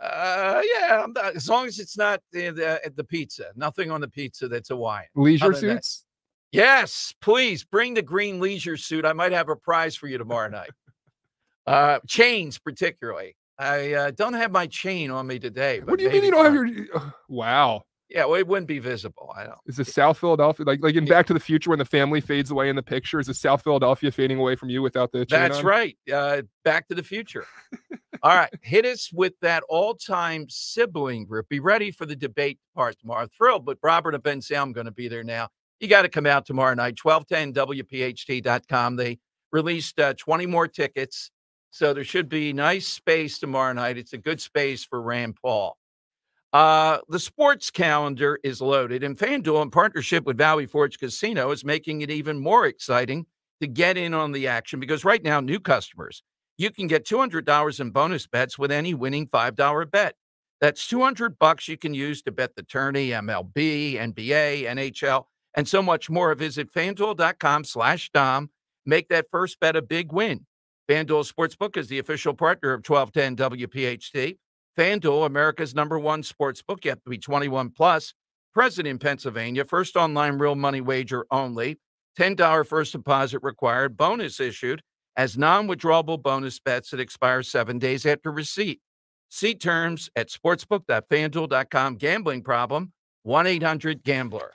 Uh, yeah, I'm not- as long as it's not the, the the pizza. Nothing on the pizza that's Hawaiian. Leisure Other suits. Yes, please bring the green leisure suit. I might have a prize for you tomorrow night. Uh, chains, particularly. I uh, don't have my chain on me today. What do you mean you don't have your? (sighs) Wow. Yeah, well, it wouldn't be visible. I don't. Is this South Philadelphia like like in Back to the Future when the family fades away in the picture? Is it South Philadelphia fading away from you without the? That's on? right. Uh, Back to the Future. All right, (laughs) hit us with that all-time sibling group. Be ready for the debate part tomorrow. Thrilled, but Robert and Bensalem going to be there now. You got to come out tomorrow night. 1210wpht.com. They released uh, 20 more tickets, so there should be nice space tomorrow night. It's a good space for Rand Paul. Uh, the sports calendar is loaded, and FanDuel, in partnership with Valley Forge Casino, is making it even more exciting to get in on the action because right now, new customers, you can get $200 in bonus bets with any winning $5 bet. That's 200 bucks you can use to bet the tourney, MLB, NBA, NHL, and so much more. Visit fanduel.com slash Dom. Make that first bet a big win. FanDuel Sportsbook is the official partner of 1210 WPHT. FanDuel, America's number one sportsbook. You have to be 21 plus. Present in Pennsylvania. First online real money wager only. $10 first deposit required. Bonus issued as non withdrawable bonus bets that expire seven days after receipt. See terms at sportsbook.fanduel.com. Gambling problem 1 800 Gambler.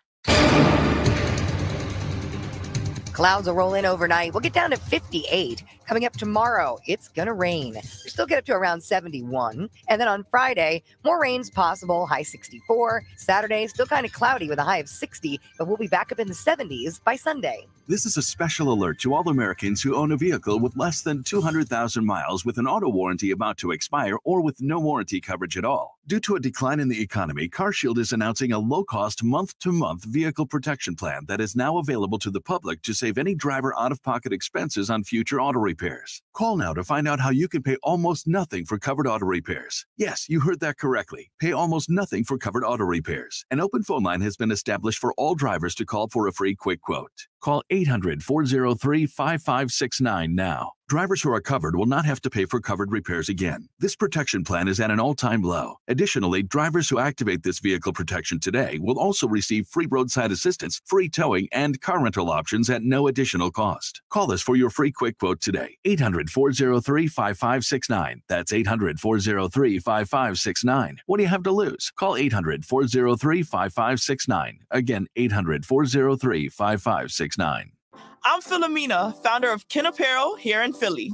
Clouds will roll in overnight. We'll get down to 58. Coming up tomorrow, it's going to rain. We still get up to around 71. And then on Friday, more rain's possible, high 64. Saturday, still kind of cloudy with a high of 60, but we'll be back up in the 70s by Sunday. This is a special alert to all Americans who own a vehicle with less than 200,000 miles with an auto warranty about to expire or with no warranty coverage at all. Due to a decline in the economy, CarShield is announcing a low cost month to month vehicle protection plan that is now available to the public to save any driver out of pocket expenses on future auto repairs. Call now to find out how you can pay almost nothing for covered auto repairs. Yes, you heard that correctly. Pay almost nothing for covered auto repairs. An open phone line has been established for all drivers to call for a free quick quote. Call 800 403 5569 now. Drivers who are covered will not have to pay for covered repairs again. This protection plan is at an all time low. Additionally, drivers who activate this vehicle protection today will also receive free roadside assistance, free towing, and car rental options at no additional cost. Call us for your free quick quote today. 800 403 5569. That's 800 403 5569. What do you have to lose? Call 800 403 5569. Again, 800 403 5569. I'm Philomena, founder of Kin Apparel here in Philly.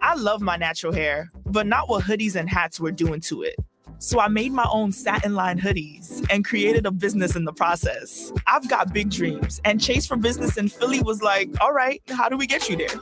I love my natural hair, but not what hoodies and hats were doing to it. So I made my own satin line hoodies and created a business in the process. I've got big dreams, and Chase for Business in Philly was like, all right, how do we get you there?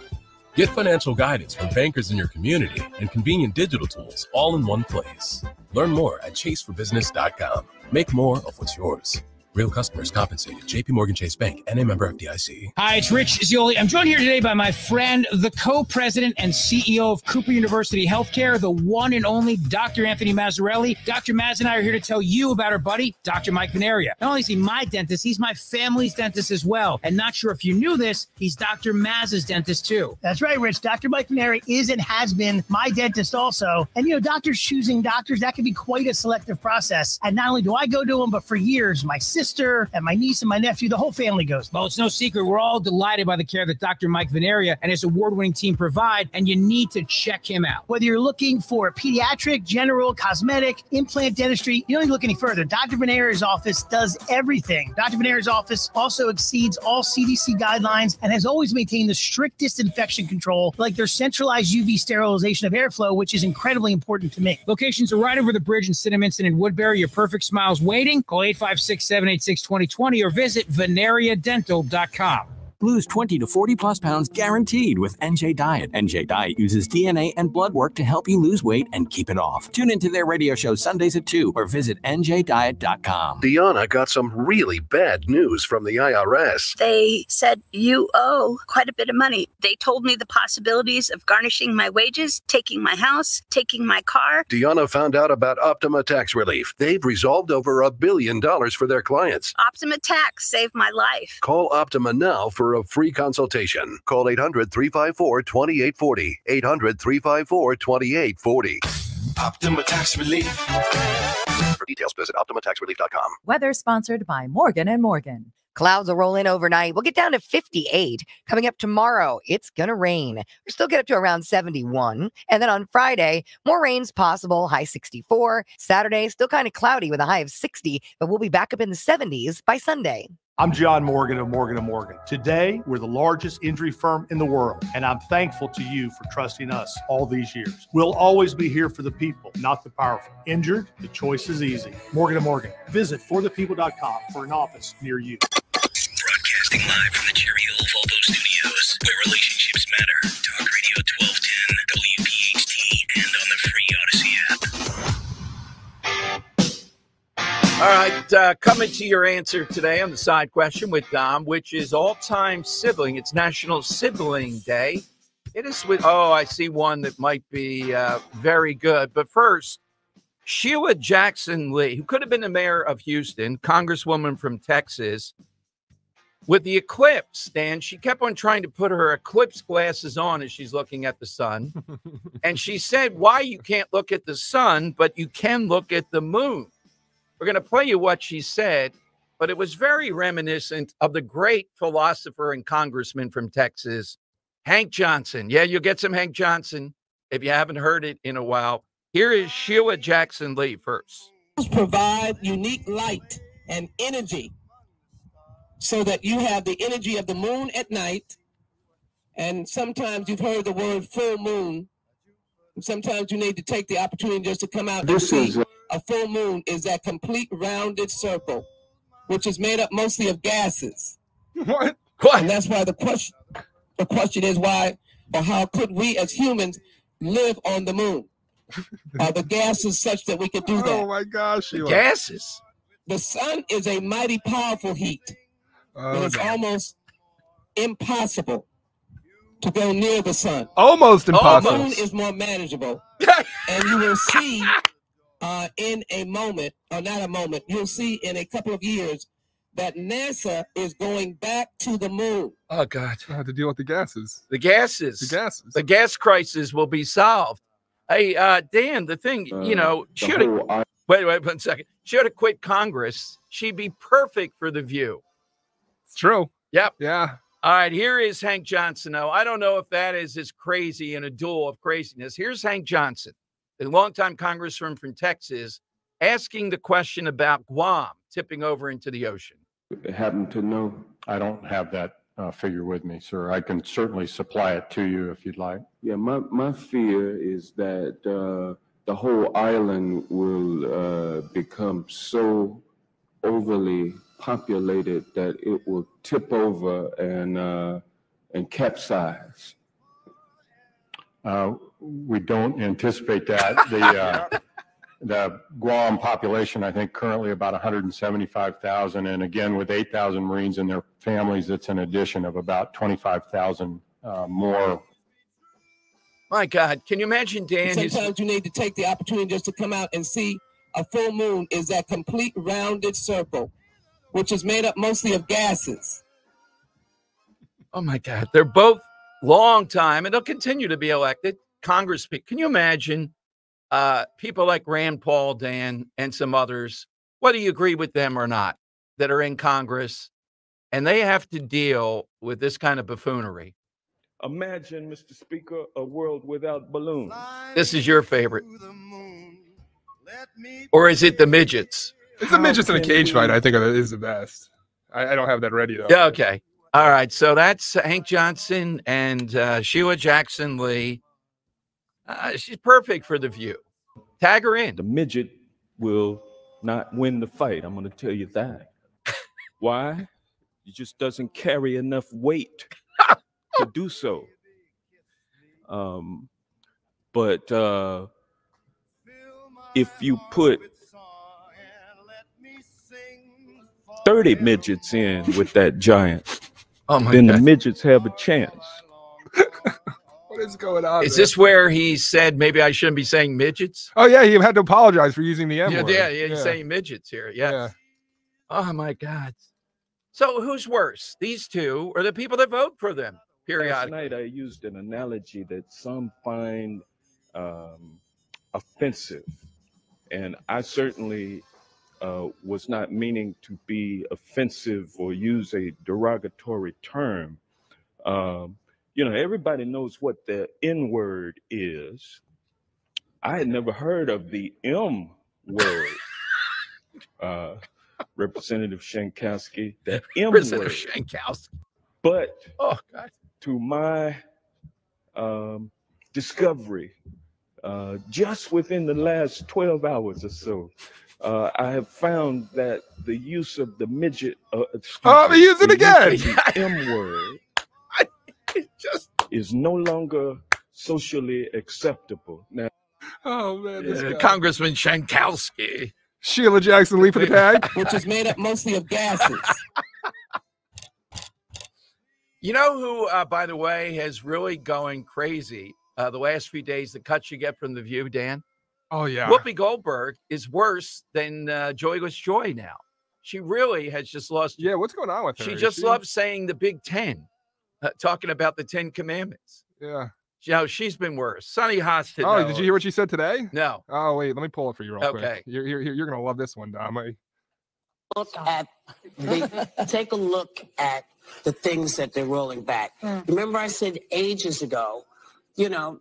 Get financial guidance from bankers in your community and convenient digital tools all in one place. Learn more at chaseforbusiness.com. Make more of what's yours. Real customers compensated. JP Morgan Chase Bank and a member FDIC. Hi, it's Rich Zeoli. I'm joined here today by my friend, the co-president and CEO of Cooper University Healthcare, the one and only Dr. Anthony Mazzarelli. Dr. Maz and I are here to tell you about our buddy, Dr. Mike Vanaria. Not only is he my dentist, he's my family's dentist as well. And not sure if you knew this, he's Dr. Maz's dentist too. That's right, Rich. Dr. Mike Vanaria is and has been my dentist also. And, you know, doctors choosing doctors, that can be quite a selective process. And not only do I go to him, but for years, my sister and my niece and my nephew, the whole family goes. Well, it's no secret. We're all delighted by the care that Dr. Mike Vanaria and his award winning team provide, and you need to check him out. Whether you're looking for pediatric, general, cosmetic, implant dentistry, you don't need to look any further. Dr. Vanaria's office does everything. Dr. Vanaria's office also exceeds all CDC guidelines and has always maintained the strictest infection control, like their centralized UV sterilization of airflow, which is incredibly important to me. Locations are right over the bridge in Cinnaminson and Woodbury. Your perfect smile's waiting. Call 856 786 2020 or visit vanariadental.com. Lose 20 to 40 plus pounds guaranteed with NJ Diet. NJ Diet uses DNA and blood work to help you lose weight and keep it off. Tune into their radio show Sundays at 2 or visit NJDiet.com. Deanna got some really bad news from the IRS. They said, You owe quite a bit of money. They told me the possibilities of garnishing my wages, taking my house, taking my car. Deanna found out about Optima Tax Relief. They've resolved over a billion dollars for their clients. Optima Tax saved my life. Call Optima now for a free consultation. Call 800 354 2840. 800 354 2840. Optima Tax Relief. For details, visit OptimaTaxRelief.com. Weather sponsored by Morgan and Morgan. Clouds will roll in overnight. We'll get down to 58. Coming up tomorrow, it's going to rain. We still get up to around 71. And then on Friday, more rain's possible, high 64. Saturday, still kind of cloudy with a high of 60, but we'll be back up in the 70s by Sunday. I'm John Morgan of Morgan & Morgan. Today, we're the largest injury firm in the world, and I'm thankful to you for trusting us all these years. We'll always be here for the people, not the powerful. Injured, the choice is easy. Morgan & Morgan. Visit forthepeople.com for an office near you. Broadcasting live from the Cherry Hill Volvo Studios, where relationships matter. Talk Radio 1210, All right, uh, coming to your answer today on the side question with Dom, which is all time sibling. It's National Sibling Day. It is with, oh, I see one that might be uh, very good. But first, Sheila Jackson Lee, who could have been the mayor of Houston, congresswoman from Texas, with the eclipse, Dan, she kept on trying to put her eclipse glasses on as she's looking at the sun. (laughs) and she said, Why you can't look at the sun, but you can look at the moon. We're going to play you what she said, but it was very reminiscent of the great philosopher and congressman from Texas, Hank Johnson. Yeah, you'll get some Hank Johnson if you haven't heard it in a while. Here is Sheila Jackson Lee first. provide unique light and energy so that you have the energy of the moon at night. And sometimes you've heard the word full moon. Sometimes you need to take the opportunity just to come out This and is see a- a full moon is that complete rounded circle, which is made up mostly of gases. What? What? And that's why the question the question is why or how could we as humans live on the moon? (laughs) Are the gases such that we could do that? Oh my gosh, Sheila. Gases. The sun is a mighty powerful heat. Oh, and it's no. almost impossible to go near the sun. Almost impossible. The moon is more manageable. (laughs) and you will see uh, in a moment, or not a moment, you'll see in a couple of years that NASA is going back to the moon. Oh God. I have to deal with the gases. The gases. The gases. The gas crisis will be solved. Hey, uh, Dan, the thing, you know, the should have whole wait, wait one second. Should have quit Congress. She'd be perfect for the view. It's true. Yep. Yeah. All right, here is Hank Johnson. Now, I don't know if that is as crazy in a duel of craziness. Here's Hank Johnson, a longtime congressman from Texas, asking the question about Guam tipping over into the ocean. happen to know? I don't have that uh, figure with me, sir. I can certainly supply it to you if you'd like. Yeah, my, my fear is that uh, the whole island will uh, become so overly populated that it will tip over and uh, and capsize. We don't anticipate that. The, uh, (laughs) the Guam population, I think currently about 175,000. And again, with 8,000 Marines and their families, it's an addition of about 25,000 uh, more. My God, can you imagine Dan? his- Sometimes you need to take the opportunity just to come out and see a full moon is that complete rounded circle, which is made up mostly of gases. Oh my God, they're both long time, and they'll continue to be elected Congress. pe- Can you imagine uh, people like Rand Paul, Dan, and some others, whether you agree with them or not, that are in Congress, and they have to deal with this kind of buffoonery? Imagine, Mr. Speaker, a world without balloons. This is your favorite, or is it the midgets? It's the midgets in a cage fight. I think is the best. I, I don't have that ready though. Yeah, okay. All right. So that's Hank Johnson and uh, Sheila Jackson Lee. Uh, she's perfect for the view. Tag her in. The midget will not win the fight. I'm going to tell you that. (laughs) Why? He just doesn't carry enough weight (laughs) to do so. Um, but uh, if you put 30 midgets in with that giant, (laughs) Oh my then the midgets have a chance. What is going on? Is there? this where he said maybe I shouldn't be saying midgets? Oh yeah, he had to apologize for using the M Yeah, word. yeah, yeah, he's saying midgets here. Yes. Oh my God. So who's worse, these two or the people that vote for them Last periodically? night I used an analogy that some find um, offensive, and I certainly uh, was not meaning to be offensive or use a derogatory term. Um, you know, everybody knows what the N word is. I had never heard of the M word. (laughs) Uh, Representative Shankowski, the M Representative word. Shankowski. But oh, God. to my um, discovery, uh, just within the last 12 hours or so, uh, I have found that the use of the midget. Uh, Oh, he used it the again. use of (laughs) the M word is no longer socially acceptable. Now, Oh man, this Yeah. Congressman Shankowski. Sheila Jackson Lee for the tag. which is made up mostly of gases. (laughs) You know who, uh, by the way, has really going crazy uh, the last few days? The cuts you get from the View, Dan. Oh yeah. Whoopi Goldberg is worse than uh, Joyless Joy now. She really has just lost. Yeah, what's going on with her? She just she- loves saying the Big Ten, uh, talking about the Ten Commandments. Yeah. You know, she's been worse. Sunny Hostin. Oh, though, did you hear what she said today? No. Oh wait, let me pull it for you real Okay. quick. You're, you're, you're gonna love this one, Dom. I- look at the, take a look at the things that they're rolling back. Remember, I said ages ago, you know,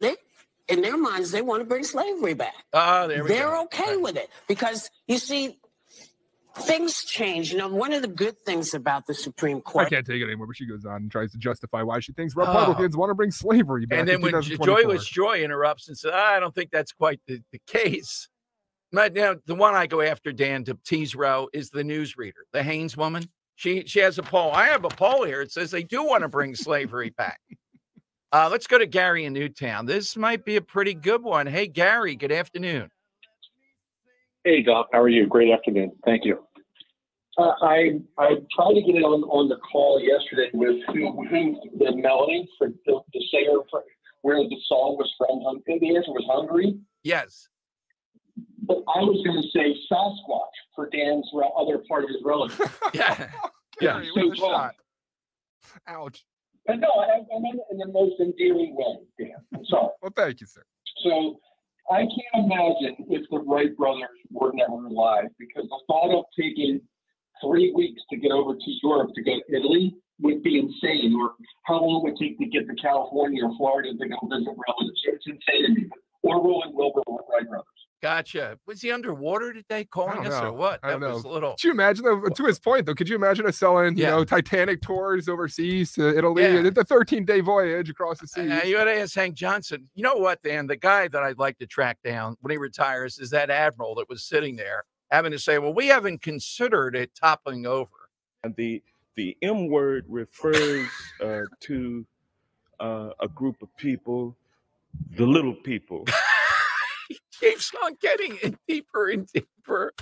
they in their minds they want to bring slavery back. Oh, there we they're go. okay with it because you see, things change. You know, one of the good things about the Supreme Court. I can't take it anymore. But she goes on and tries to justify why she thinks Oh. Republicans want to bring slavery back. And then when Joyless Joy interrupts and says, I don't think that's quite the, the case. But now the one I go after, Dan, to tease row is the newsreader, the Haynes woman. She she has a poll. I have a poll here. It says they do want to bring slavery back. Uh, let's go to Gary in Newtown. This might be a pretty good one. Hey, Gary, good afternoon. Hey, Doc. How are you? Great afternoon. Thank you. Uh, I I tried to get in on, on the call yesterday with who, who the melody for the, the singer for where the song was from. Um, The answer was Hungary. Yes. But I was going to say Sasquatch for Dan's re- other part of his relative. (laughs) yeah. Yeah. Gary, what a shot. Ouch. But no, I, I meant in the most endearing way, Dan. I'm sorry. Well, thank you, sir. So I can't imagine if the Wright brothers were never alive because the thought of taking three weeks to get over to Europe to go to Italy would be insane. Or how long it would take to get to California or Florida to go visit relatives? It's insane to me. Orville and Wilbur with Wright brothers. Gotcha. Was he underwater today calling don't us or know. what? I don't that know. was a little. Could you imagine though? To his point though, could you imagine us selling, you know, Titanic tours overseas to Italy? Yeah. The 13 day voyage across the sea. Uh, you got to ask Hank Johnson. You know what, Dan? The guy that I'd like to track down when he retires is that admiral that was sitting there having to say, "Well, we haven't considered it toppling over." And the the M word refers uh, to uh, a group of people, the little people. Keeps on getting in deeper and deeper.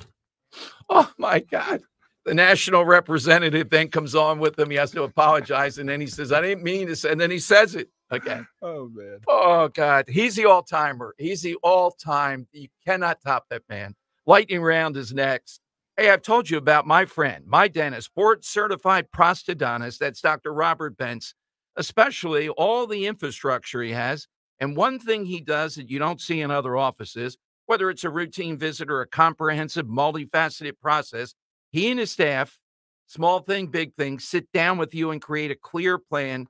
Oh my God! The national representative then comes on with him. He has to apologize, and then he says, "I didn't mean to," say, and then he says it again. Oh man. Oh God, he's the all timer. He's the all time. You cannot top that man. Lightning round is next. Hey, I've told you about my friend, my dentist, board certified prosthodontist. That's Dr. Robert Bentz, especially all the infrastructure he has. And one thing he does that you don't see in other offices, whether it's a routine visit or a comprehensive, multifaceted process, he and his staff, small thing, big thing, sit down with you and create a clear plan,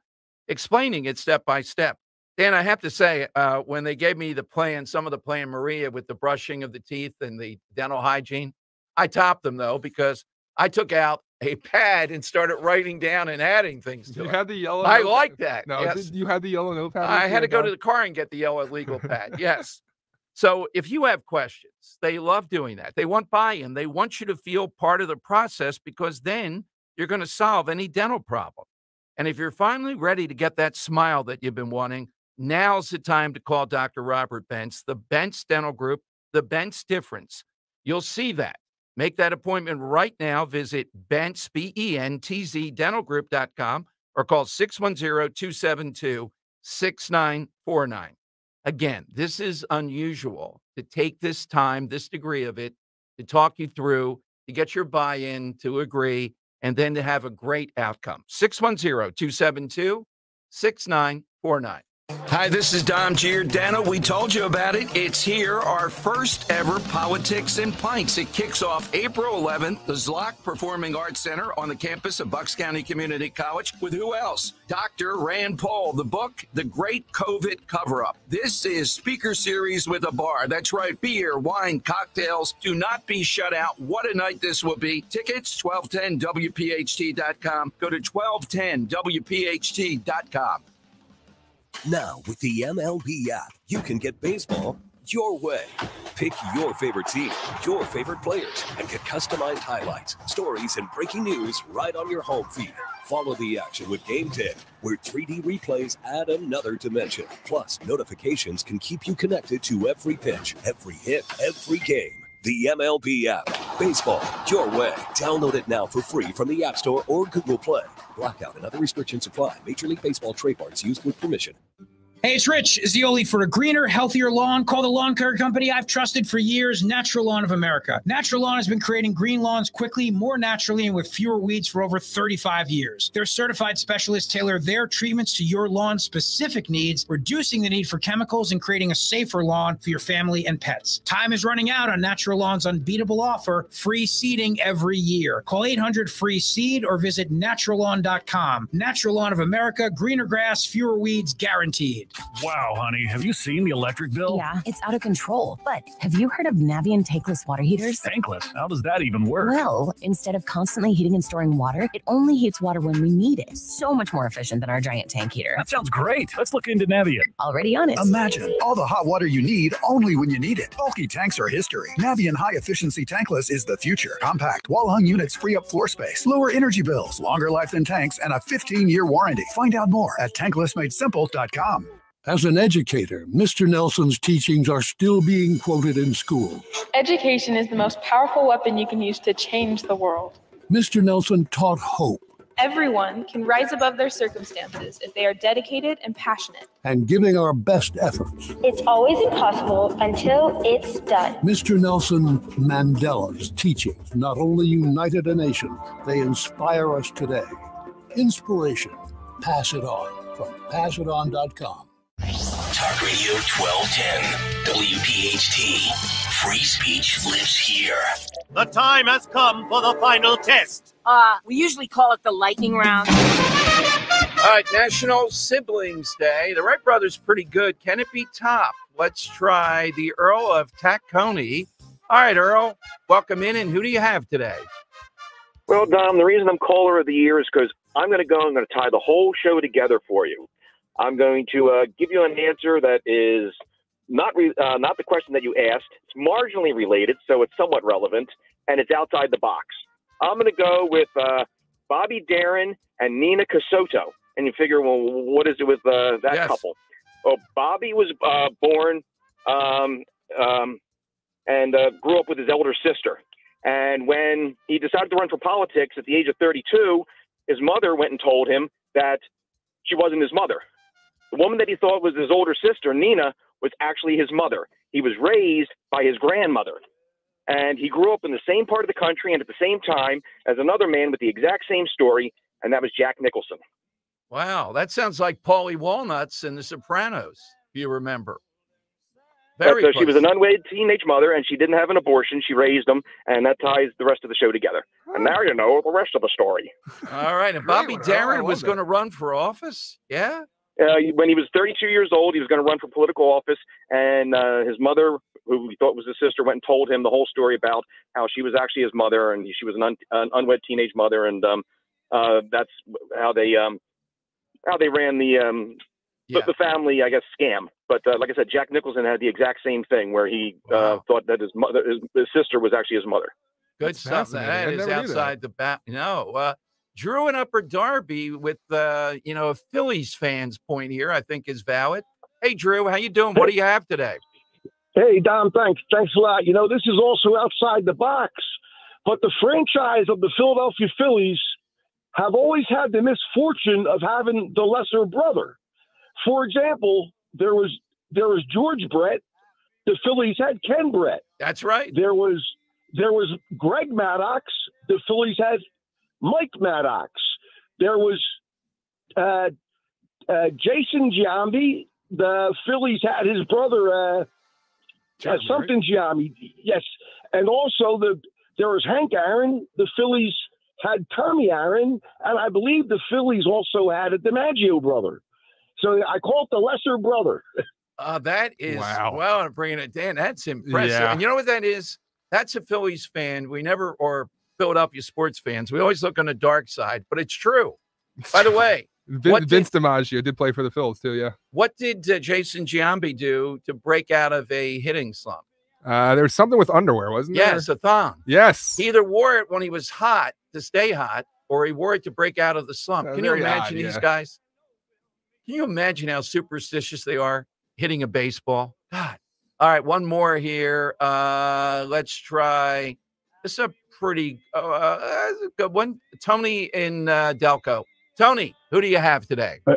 explaining it step by step. Dan, I have to say, uh, when they gave me the plan, some of the plan, Maria, with the brushing of the teeth and the dental hygiene, I topped them though because I took out a pad and started writing down and adding things to You it. had the yellow. I like that. No, yes. you had the yellow notepad. I had to go to the car and get the yellow legal pad. Yes. (laughs) So if you have questions, they love doing that. They want buy-in. They want you to feel part of the process because then you're going to solve any dental problem. And if you're finally ready to get that smile that you've been wanting, now's the time to call Dr. Robert Bentz, the Bentz Dental Group, the Bentz difference. You'll see that. Make that appointment right now. Visit Bentz, B E N T Z dentalgroup.com or call 610 272 6949. Again, this is unusual to take this time, this degree of it, to talk you through, to get your buy in, to agree, and then to have a great outcome. 610 272 6949. Hi, this is Dom Giordano. We told you about it. It's here, our first ever Politics and Pints. It kicks off April 11th, the Zlock Performing Arts Center on the campus of Bucks County Community College. With who else? Dr. Rand Paul, the book, The Great COVID Cover Up. This is speaker series with a bar. That's right, beer, wine, cocktails. Do not be shut out. What a night this will be. Tickets, 1210WPHT.com. Go to 1210WPHT.com. Now, with the MLB app, you can get baseball your way. Pick your favorite team, your favorite players, and get customized highlights, stories, and breaking news right on your home feed. Follow the action with Game Tip, where 3D replays add another dimension. Plus, notifications can keep you connected to every pitch, every hit, every game. The MLB app. Baseball, your way. Download it now for free from the App Store or Google Play. Blackout and other restrictions apply. Major League Baseball trademarks used with permission. Hey, it's Rich Zeoli for a greener, healthier lawn. Call the lawn care company I've trusted for years, Natural Lawn of America. Natural Lawn has been creating green lawns quickly, more naturally, and with fewer weeds for over 35 years. Their certified specialists tailor their treatments to your lawn's specific needs, reducing the need for chemicals and creating a safer lawn for your family and pets. Time is running out on Natural Lawn's unbeatable offer free seeding every year. Call 800 free seed or visit naturallawn.com. Natural Lawn of America, greener grass, fewer weeds guaranteed. Great. Wow, honey, have you seen the electric bill? Yeah, it's out of control. But have you heard of Navien tankless water heaters? Tankless? How does that even work? Well, instead of constantly heating and storing water, it only heats water when we need it. So much more efficient than our giant tank heater. That sounds great. Let's look into Navien. Already on it. Imagine all the hot water you need only when you need it. Bulky tanks are history. Navien high efficiency tankless is the future. Compact wall hung units free up floor space, lower energy bills, longer life than tanks, and a 15 year warranty. Find out more at tanklessmadesimple.com. As an educator, Mr. Nelson's teachings are still being quoted in schools. Education is the most powerful weapon you can use to change the world. Mr. Nelson taught hope Everyone can rise above their circumstances if they are dedicated and passionate. and giving our best efforts. It's always impossible until it's done. Mr. Nelson Mandela's teachings not only united a nation, they inspire us today. Inspiration. Pass it on from passiton.com. Talk Radio 1210, WPHT. Free speech lives here. The time has come for the final test. Uh, we usually call it the lightning round. All right, National Siblings Day. The Wright brothers pretty good. Can it be topped? Let's try the Earl of Tacony. All right, Earl, welcome in. And who do you have today? Well, Dom, the reason I'm caller of the year is because I'm going to go. I'm going to tie the whole show together for you. I'm going to uh, give you an answer that is not re- uh, not the question that you asked. It's marginally related, so it's somewhat relevant, and it's outside the box. I'm going to go with uh, Bobby Darin and Nina Cassotto, and you figure, well, what is it with uh, that Yes. couple? Oh, Bobby was uh, born um, um, and uh, grew up with his elder sister. And when he decided to run for politics at the age of 32, his mother went and told him that she wasn't his mother. The woman that he thought was his older sister, Nina, was actually his mother. He was raised by his grandmother. And he grew up in the same part of the country and at the same time as another man with the exact same story, and that was Jack Nicholson. Wow, that sounds like Paulie Walnuts in The Sopranos, if you remember. Very but, uh, she was an unwed teenage mother, and she didn't have an abortion. She raised them, and that ties the rest of the show together. And now you know the rest of the story. All right, and Bobby one, Earl. I Darin was going to run for office. Yeah. Uh, when he was 32 years old, he was going to run for political office, and uh, his mother, who he thought was his sister, went and told him the whole story about how she was actually his mother, and she was an, un- an unwed teenage mother, and um, uh, that's how they um, how they ran the um, the, the family, I guess, scam. But uh, like I said, Jack Nicholson had the exact same thing, where he uh, thought that his mother, his, his sister, was actually his mother. Good That's stuff. fascinating. That I is never that. outside the bat. No, uh, Drew and Upper Darby with uh, you know a Phillies fans point here. I think is valid. Hey, Drew, how you doing? What do you have today? Hey, Dom, thanks. Thanks a lot. You know, this is also outside the box, but the franchise of the Philadelphia Phillies have always had the misfortune of having the lesser brother. For example, there was there was George Brett. The Phillies had Ken Brett. That's right. There was there was Greg Maddux. The Phillies had Mike Maddux. There was uh, uh, Jason Giambi. The Phillies had his brother uh, uh, something Giambi. Yes, and also the there was Hank Aaron. The Phillies had Tommy Aaron, and I believe the Phillies also had a DiMaggio brother. So I call it the lesser brother. (laughs) Uh, that is Wow. well, I'm bringing it down. That's impressive. Yeah. And you know what that is? That's a Phillies fan. We never, or Philadelphia sports fans, we always look on the dark side, but it's true. By the way, (laughs) Vin, what did, Vince DiMaggio did play for the Phils too. Yeah. what did uh, Jason Giambi do to break out of a hitting slump? Uh, there was something with underwear, wasn't there? Yes, a thong. Yes. He either wore it when he was hot to stay hot, or he wore it to break out of the slump. Uh, Can you imagine odd, these yeah. guys? Can you imagine how superstitious they are hitting a baseball? God. All right, one more here. Uh, let's try. This is a pretty uh, uh, a good one. Tony in uh, Delco. Tony, who do you have today? Oh,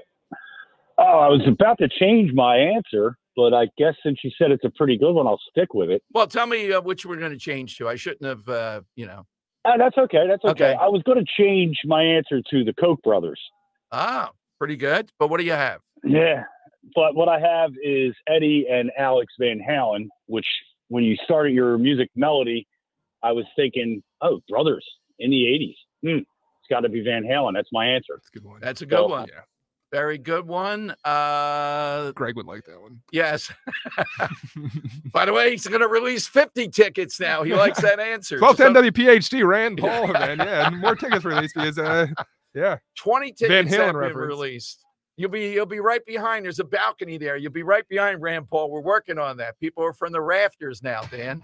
I was about to change my answer, but I guess since you said it's a pretty good one, I'll stick with it. Well, tell me uh, which we're going to change to. I shouldn't have, uh, you know. Uh, that's okay. That's okay. Okay. I was going to change my answer to the Koch brothers. Ah, pretty good. But what do you have? Yeah. But what I have is Eddie and Alex Van Halen, which when you started your music melody, I was thinking, oh, brothers in the 80s. Hmm. It's got to be Van Halen. That's my answer. That's a good one. That's a good one. Yeah. Very good one. Uh, Greg would like that one. yes. (laughs) By the way, he's going to release 50 tickets now. He likes that answer. 1210 WPHT, Rand Paul, man. Yeah, more tickets released because, uh, yeah. 20 tickets Van tickets Halen have been released. You'll be you'll be right behind. There's a balcony there. You'll be right behind Rand Paul. We're working on that. People are from the rafters now, Dan.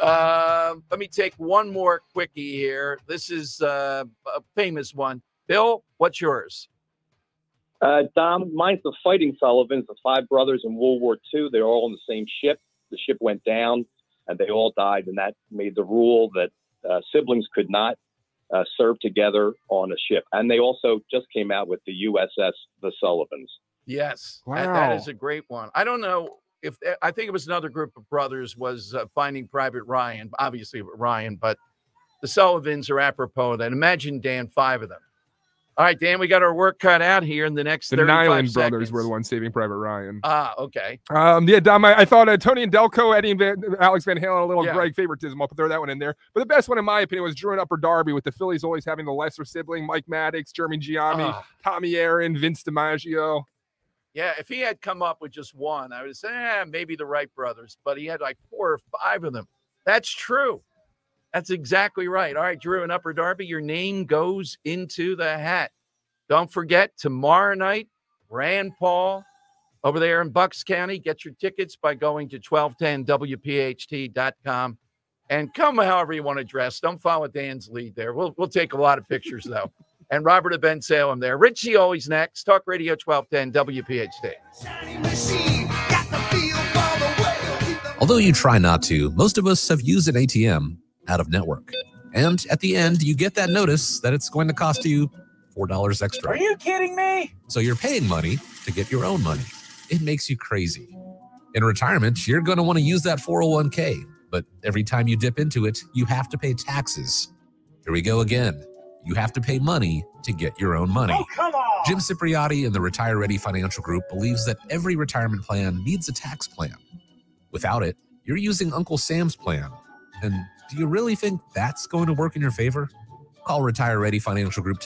Um, let me take one more quickie here. This is uh, a famous one. Bill, what's yours? Uh, Dom, mine's the Fighting Sullivans, the five brothers in World War II. They're all on the same ship. The ship went down, and they all died, and that made the rule that uh, siblings could not uh, serve together on a ship. And they also just came out with the USS The Sullivans. Yes, that- that is a great one. I don't know if eh, I think it was another group of brothers was uh, Finding Private Ryan, obviously Ryan, but the Sullivans are apropos of that. Imagine Dan, five of them. All right, Dan, we got our work cut out here in the next The 35 Niland brothers were the ones saving Private Ryan. Ah, okay. Um, yeah, Dom, I, I thought uh, Tony and Delco, Eddie and Van, Alex Van Halen, a little Yeah. Greg favoritism. I'll throw that one in there. But the best one, in my opinion, was Drew and Upper Darby, with the Phillies always having the lesser sibling, Mike Maddux, Jeremy Giambi, Ah. Tommy Aaron, Vince DiMaggio. Yeah, if he had come up with just one, I would have said, eh, maybe the Wright brothers, but he had like four or five of them. That's true. That's exactly right. All right, Drew and Upper Darby, your name goes into the hat. Don't forget, tomorrow night, Rand Paul over there in Bucks County. Get your tickets by going to 1210wpht.com and come however you want to dress. Don't follow Dan's lead there. We'll, we'll take a lot of pictures, though. And Robert of Bensalem there. Richie always next. Talk Radio 1210 WPHT. Although you try not to, most of us have used an ATM out of network. And at the end, you get that notice that it's going to cost you $4 extra. Are you kidding me? So you're paying money to get your own money. It makes you crazy. In retirement, you're going to want to use that 401k, but every time you dip into it, you have to pay taxes. Here we go again. You have to pay money to get your own money. Oh, come on. Jim Cipriotti and the Retire Ready Financial Group believes that every retirement plan needs a tax plan. Without it, you're using Uncle Sam's plan. And do you really think that's going to work in your favor? Call Retire Ready Financial Group today.